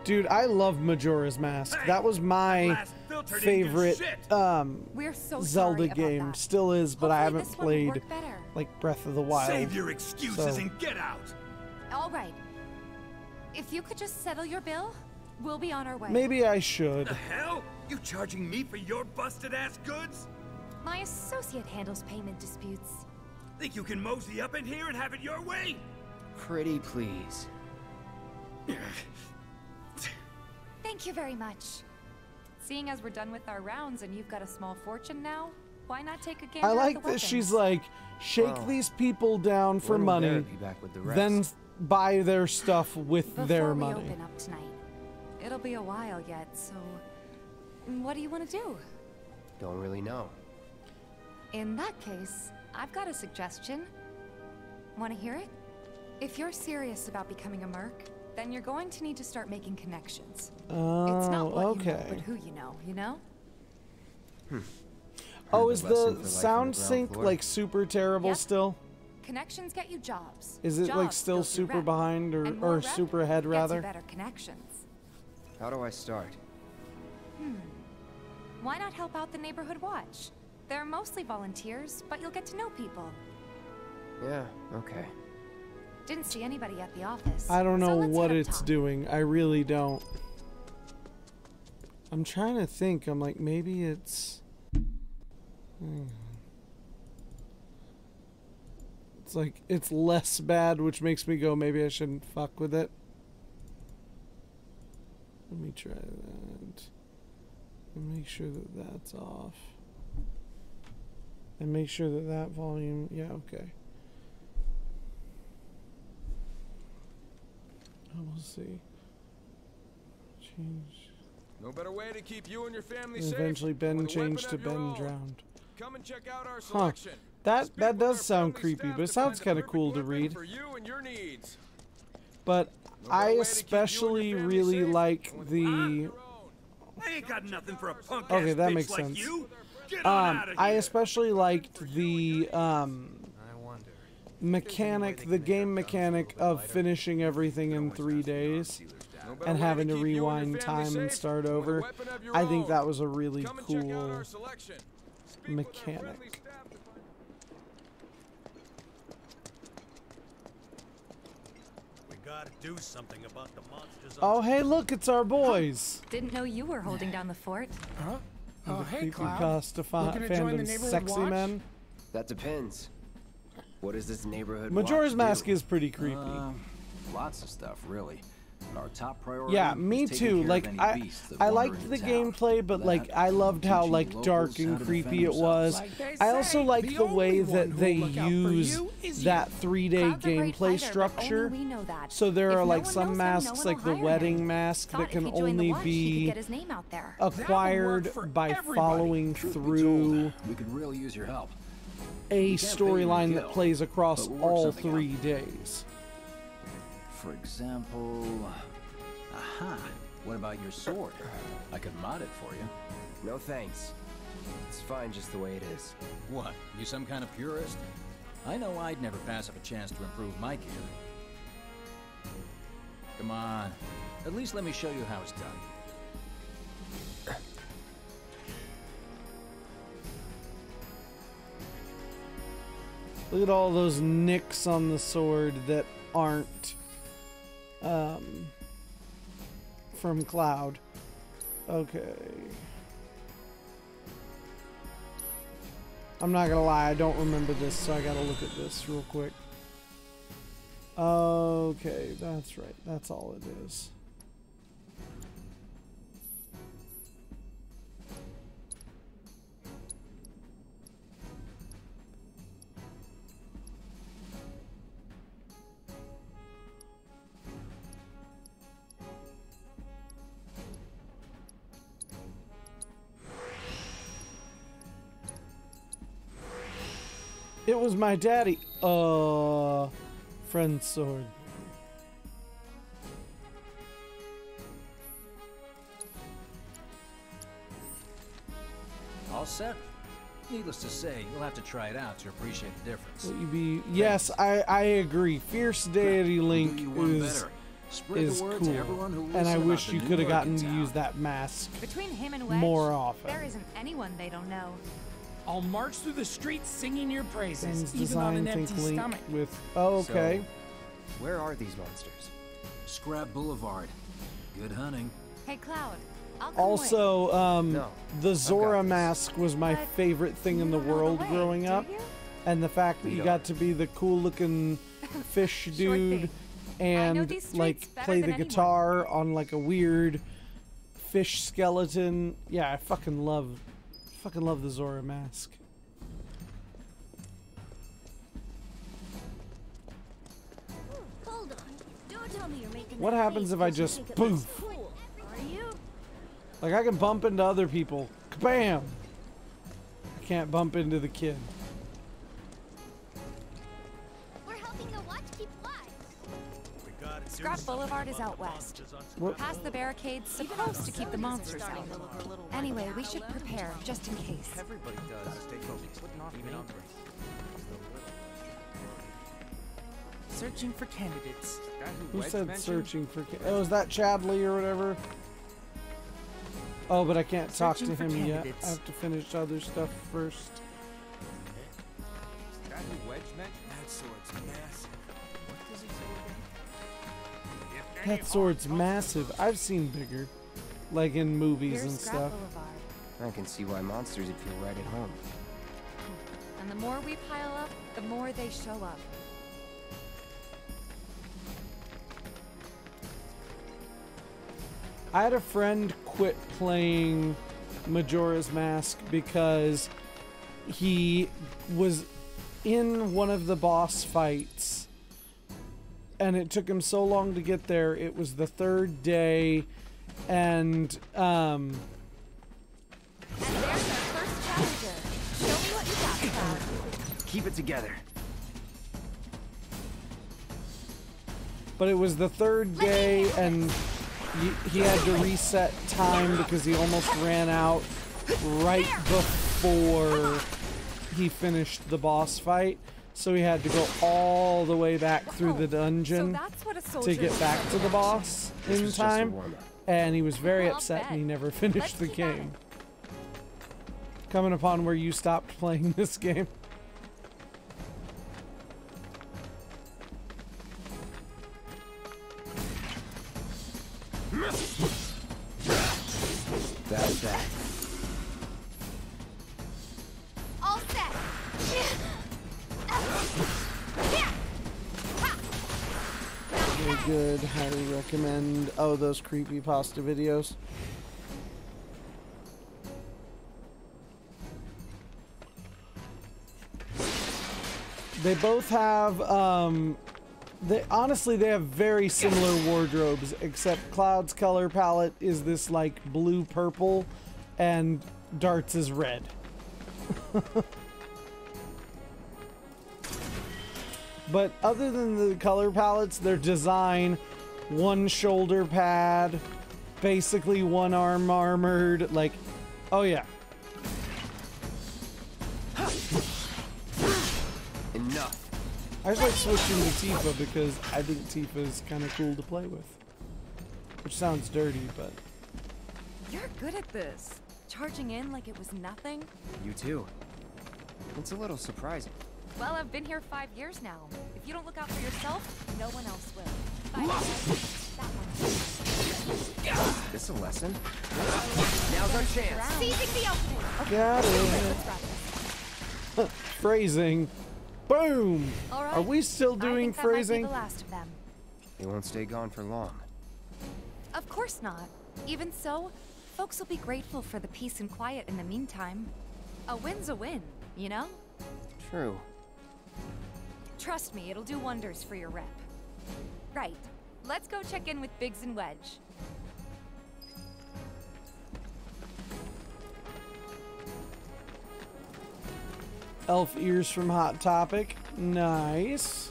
Dude, I love Majora's Mask. That was my last filter didn't do favorite um We're so Zelda game. that. Still is, but I haven't this one will played better. like Breath of the Wild. Save your excuses so- and get out. All right. If you could just settle your bill, we'll be on our way. Maybe I should. The hell? You charging me for your busted ass goods? My associate handles payment disputes. Think you can mosey up in here and have it your way? Pretty please. Thank you very much. Seeing as we're done with our rounds and you've got a small fortune now, why not take a gander I like the that she's like, shake Well, these people down for when money, back with the then buy their stuff with Before their we money. open up tonight. It'll be a while yet, so what do you want to do? Don't really know. In that case, I've got a suggestion. Want to hear it? If you're serious about becoming a merc, then you're going to need to start making connections. Oh, it's not what you know, okay. but who you know, you know? Hmm. Oh, is the the for life on sound sync floor. like super terrible Yep. still? Connections get you jobs. Is it like still super rep, behind or, or super ahead rather? better connections. How do I start? Hmm. Why not help out the neighborhood watch? They're mostly volunteers, but you'll get to know people. Yeah, okay. Didn't see anybody at the office. I don't know let's what it's doing. I really don't. I'm trying to think. I'm like, maybe it's. It's like, it's less bad, which makes me go, maybe I shouldn't fuck with it. Let me try that. And make sure that that's off. And make sure that that volume, yeah, okay. Oh, we'll see. Change. No better way to keep you and your family And safe. eventually Ben with a weapon changed to Ben own. drowned. Come and check out our Huh. That that does sound creepy, but it sounds kind of cool to read. For you and your needs. But I especially really like the I ain't got nothing for a punk Okay, that bitch makes like sense. you. Um, I especially liked the um, mechanic, the game mechanic of finishing everything in three days and having to rewind time and start over. I think that was a really cool mechanic. Do something about the monsters. Oh, hey, look, it's our boys. Didn't know you were holding down the fort. Huh? Oh, the Oh, hey, creepy Cloud. pasta Looking to join the neighborhood sexy watch? men. That depends. What is this neighborhood? Majora's Mask do? is pretty creepy. Uh, lots of stuff, really. Our top priority Yeah, me is too. Like I, I liked the town. gameplay, but like I loved how like dark and creepy it was. themselves. Like I also say, liked the the way that they look out for use that three day Cloud's a great gameplay fighter, structure. we know that. So there If are like one some knows him, no masks, like the wedding him. mask, Thought that can he joined the only watch, be get his name out there. acquired by everybody. following Truth through told, we could really use your help. A can't pay you to storyline that plays across but we'll work all something out. three days. For example, aha. What about your sword? I could mod it for you. No thanks. It's fine just the way it is. What? You some kind of purist? I know I'd never pass up a chance to improve my gear. Come on. At least let me show you how it's done. Look at all those nicks on the sword that aren't um, from Cloud. Okay. I'm not gonna lie, I don't remember this, so I gotta look at this real quick. Okay, that's right. That's all it is. It was my daddy. Uh, friend sword. All set? Needless to say, you'll have to try it out to appreciate the difference. Will you be? Yes, I I agree. Fierce Deity Link is better. Spread the is word to cool, everyone who and I wish you could have gotten to use that mask Between him and Wedge, more often. there isn't anyone they don't know. I'll march through the streets singing your praises, Ben's even on an empty stomach. with. Oh, okay. Where are these monsters? Scrap Boulevard. Good hunting. Hey, Cloud. I'll Also, um, No, the Zora mask was my But favorite thing in the don't the world way, growing up, and the fact that We you don't. got to be the cool-looking fish dude and like play the anyone. guitar on like a weird fish skeleton. Yeah, I fucking love, fucking love the Zora mask. Hold on. Don't tell me you're making What happens if I just think poof? Cool. Are you? Like I can bump into other people. Bam! I can't bump into the kid. We're helping the watch keep alive. We gotta Scrap Boulevard is out west. Monsters on What? Past the barricades, supposed to keep the monsters out. Anyway, we should prepare just in case. Everybody does. Stay focused. Even on Searching for candidates. Who said searching for? Ca- oh, is that Chadley or whatever? Oh, but I can't talk to Searching for him yet. I have to finish other stuff first. That sword's massive. I've seen bigger. like in movies Here's and stuff. I can see why monsters would feel right at home. And the more we pile up, the more they show up. I had a friend quit playing Majora's Mask because he was in one of the boss fights and it took him so long to get there. It was the third day and um And there's our first challenger. Show me what you got, Cloud. Keep it together. but it was the third day and he, he had to reset time because he almost ran out right before he finished the boss fight so he had to go all the way back through the oh, dungeon that's what a to get back to the boss in was just a time. and he was very I'll upset and he never finished the game. Coming upon where you stopped playing this game. That's that. Very good. Highly recommend. Oh those creepy pasta videos. They both have um they honestly they have very similar wardrobes except cloud's color palette is this like blue purple and Dart's is red but other than the color palettes their design one shoulder pad basically one arm armored like oh yeah Enough. I just like switching to Tifa because I think Tifa is kind of cool to play with. Which sounds dirty, but You're good at this. Charging in like it was nothing. You too. It's a little surprising. Well, I've been here five years now. If you don't look out for yourself, no one else will. Five. That one. This a lesson? Now's our chance. Seizing the opening. Okay, Got it. let's wrap this. phrasing. Boom. All right. Are we still I doing think that might be phrasing? the last of them. They won't stay gone for long. Of course not. Even so, folks will be grateful for the peace and quiet in the meantime. A win's a win, you know? True. Trust me, it'll do wonders for your rep. Right. Let's go check in with Biggs and Wedge. Elf ears from Hot Topic. Nice.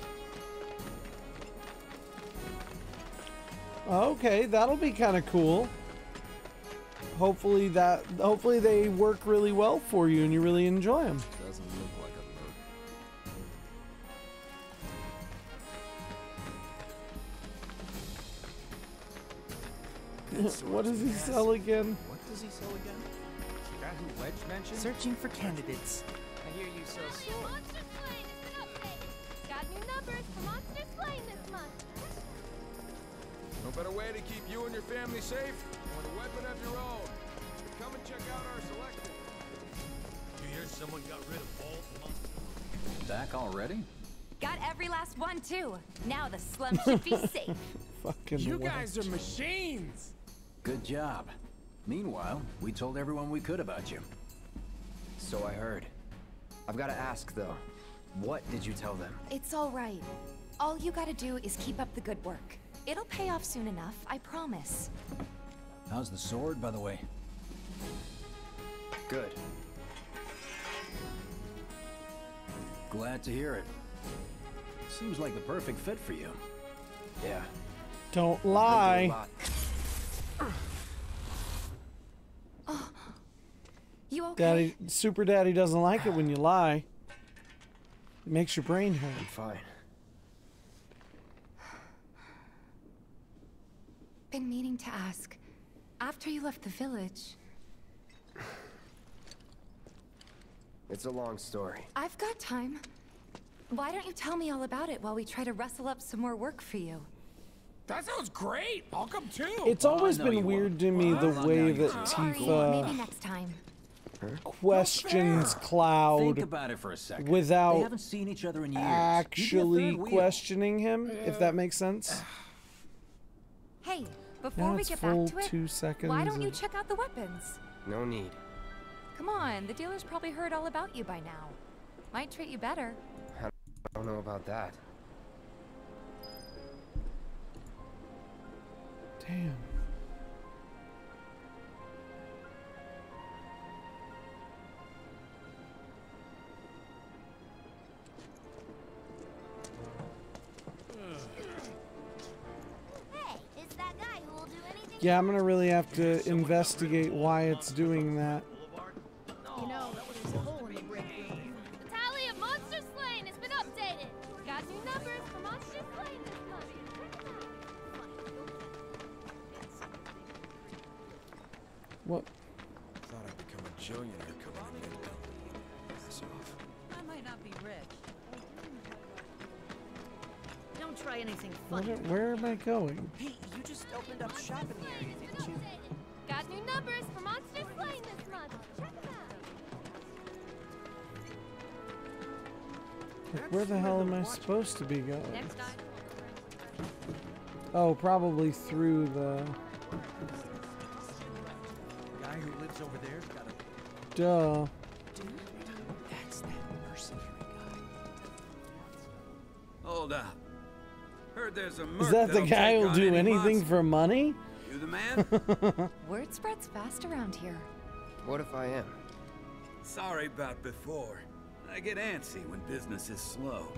Okay, that'll be kind of cool. Hopefully that hopefully they work really well for you and you really enjoy them. What does he sell again? What does he sell again? That who Wedge mentioned? Searching for candidates. I hear you sell swords. Got new numbers for Monsters Playing this month. No better way to keep you and your family safe than with a weapon of your own. Come and check out our selection. You hear someone got rid of all the monsters? Back already? Got every last one, too. Now the slum should be safe. Fucking You what? guys are machines. Good job. Meanwhile, we told everyone we could about you. So I heard. I've got to ask though. What did you tell them? It's all right. All you gotta do is keep up the good work. It'll pay off soon enough, I promise. How's the sword, by the way? Good. Glad to hear it. Seems like the perfect fit for you. Yeah. Don't Been through a lie. lot. You okay? Daddy Super Daddy doesn't like it when you lie. It makes your brain hurt. I'm fine. Been meaning to ask. After you left the village, It's a long story. I've got time. Why don't you tell me all about it while we try to rustle up some more work for you? That sounds great. I'll come too. It's always been weird to me the way that Tifa. Maybe next time. Questions Cloud Think about it for a second. they without haven't seen each other in years. actually You'd be a third wheel. questioning him, if that makes sense. Hey, before Now we get full back to it, two seconds why don't you check out the weapons? No need. Come on, the dealer's probably heard all about you by now. Might treat you better. I don't know about that. Damn. Yeah, I'm gonna really have to investigate why it's doing that. You know, there's a hole in the break tally of monster slain has been updated. Got new numbers for monster slain this What? Thought I'd become a billionaire coming in mid Piss off. I might not be rich. Don't try anything funny. where am I going? Hey, you just opened up shop in the area, didn't you? Got new numbers for monster slain this month. Check them out. Where the hell am I supposed to be going? Oh, probably through the. guy who lives over there's got a Duh. That's that mercenary guy. Hold up. Heard there's a Is that the guy who'll do any anything for money? You the man? Word spreads fast around here. What if I am? Sorry about before. I get antsy when business is slow.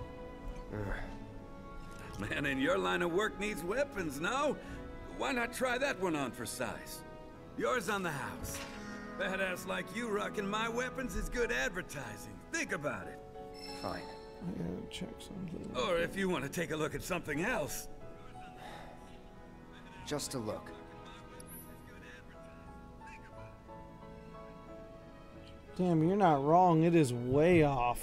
Man in your line of work needs weapons, no? Why not try that one on for size? Yours on the house. Badass like you rocking my weapons is good advertising. Think about it. Fine. I gotta check something. Or if you want to take a look at something else. Just a look. Damn, you're not wrong. It is way off.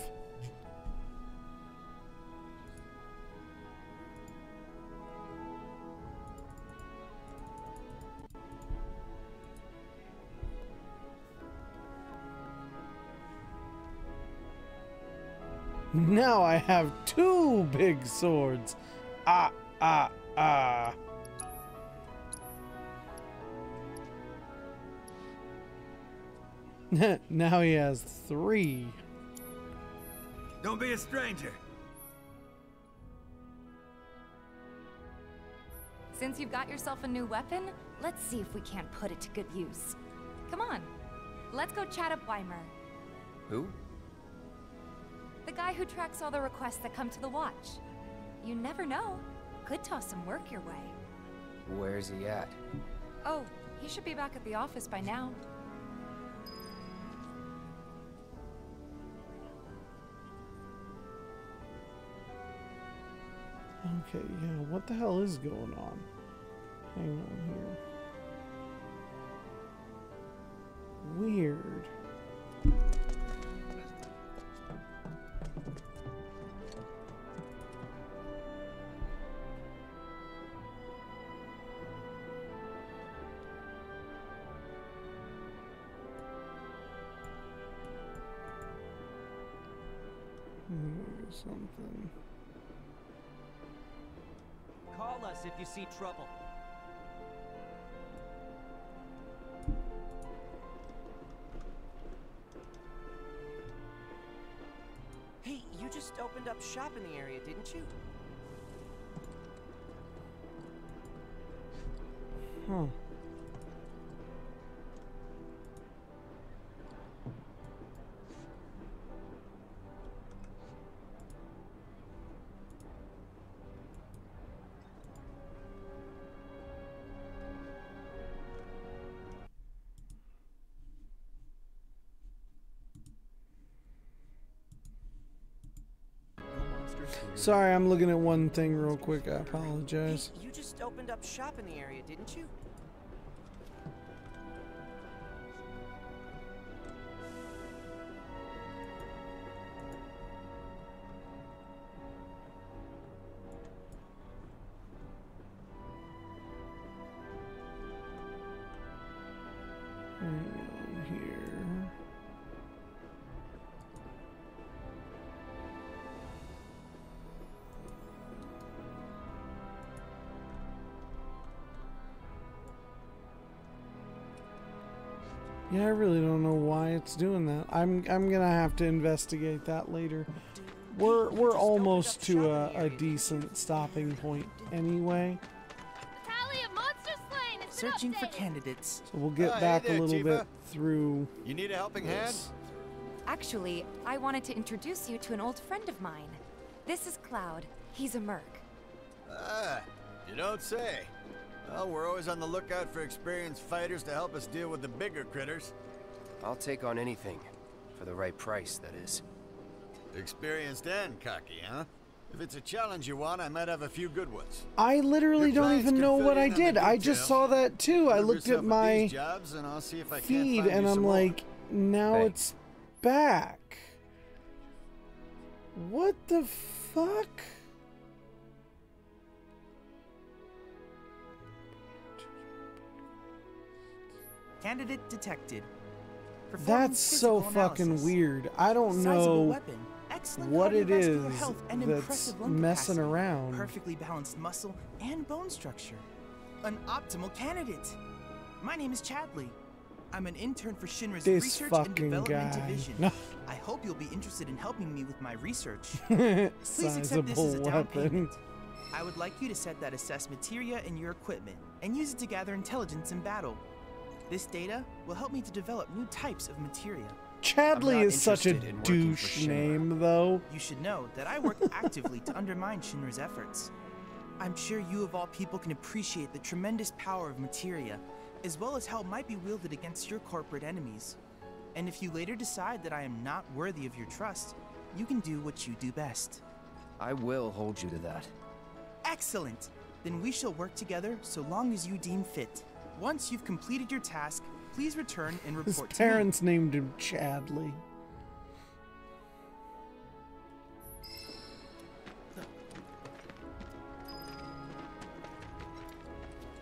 Now I have two big swords. Ah, ah, ah. now he has three. Don't be a stranger. Since you've got yourself a new weapon, let's see if we can't put it to good use. Come on, let's go chat up Wymer, Who? The guy who tracks all the requests that come to the watch. You never know. Could toss some work your way. Where's he at? Oh, he should be back at the office by now. Okay, yeah, what the hell is going on? Hang on here. Weird. Something. Call us if you see trouble. Hey, you just opened up shop in the area, didn't you? Huh. Sorry, I'm looking at one thing real quick. I apologize. You just opened up shop in the area, didn't you? Really don't know why it's doing that. I'm I'm gonna have to investigate that later. We're we're almost to a, a decent stopping point anyway. Tally of monster slain. Searching for candidates. So we'll get Ah, back a little bit through. You need a helping hand? Actually, I wanted to introduce you to an old friend of mine. This is Cloud. He's a merc. Ah, you don't say. Well, we're always on the lookout for experienced fighters to help us deal with the bigger critters. I'll take on anything. For the right price, that is. Experienced and cocky, huh? If it's a challenge you want, I might have a few good ones. I literally Your don't even know what I in on the did. I just saw that too. I looked at my jobs, and I'll see if I feed and I'm more. like, now Hey. it's back. What the fuck? Candidate detected. That's so fucking analysis. weird. I don't know weapon, excellent what it is cardiovascular is health, and that's messing capacity, around. Perfectly balanced muscle and bone structure. An optimal candidate. My name is Chadley. I'm an intern for Shinra's This Research and Development guy. Division. No. I hope you'll be interested in helping me with my research. Please accept this as a down weapon. payment. I would like you to set that assess materia in your equipment and use it to gather intelligence in battle. This data will help me to develop new types of materia. Chadley is such a interested in working for douche name, though. You should know that I work actively to undermine Shinra's efforts. I'm sure you of all people can appreciate the tremendous power of materia, as well as how it might be wielded against your corporate enemies. And if you later decide that I am not worthy of your trust, you can do what you do best. I will hold you to that. Excellent! Then we shall work together so long as you deem fit. Once you've completed your task, please return and His report to me. parents named him Chadley.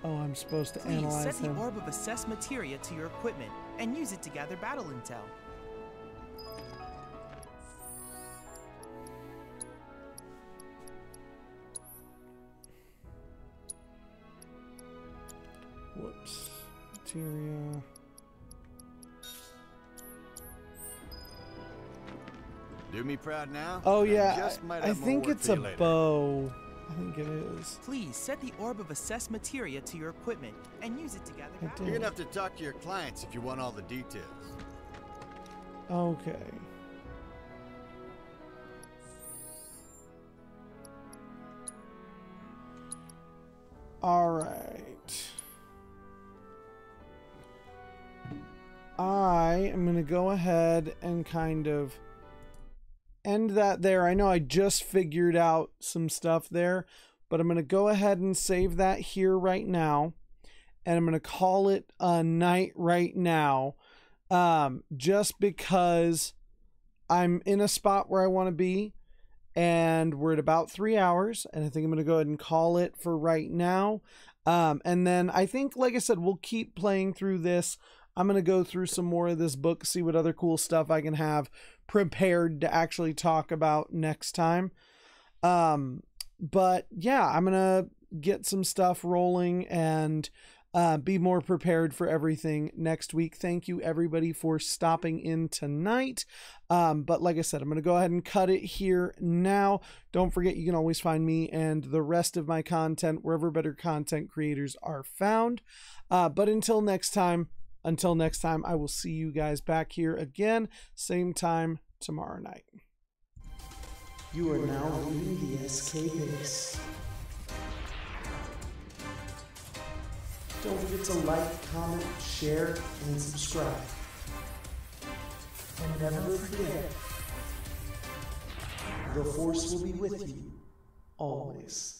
Oh, I'm supposed to Please analyze set the him. orb of assess materia to your equipment and use it to gather battle intel. Whoops. Materia. Do me proud now? Oh I yeah, just might I, I think it's a later. bow. I think it is. Please set the orb of assess materia to your equipment and use it to gather I You're gonna have to talk to your clients if you want all the details. Okay. All right. I am going to go ahead and kind of end that there. I know I just figured out some stuff there, but I'm going to go ahead and save that here right now. And I'm going to call it a night right now. Um, just because I'm in a spot where I want to be and we're at about three hours. And I think I'm going to go ahead and call it for right now. Um, and then I think, like I said, we'll keep playing through this. I'm going to go through some more of this book, see what other cool stuff I can have prepared to actually talk about next time. Um, but yeah, I'm going to get some stuff rolling and uh, be more prepared for everything next week. Thank you, everybody, for stopping in tonight. Um, but like I said, I'm going to go ahead and cut it here now. Don't forget, you can always find me and the rest of my content wherever better content creators are found. Uh, but until next time, until next time, I will see you guys back here again, same time tomorrow night. You are now leaving the SK base. Don't forget to like, comment, share, and subscribe. And never forget, the Force will be with you always.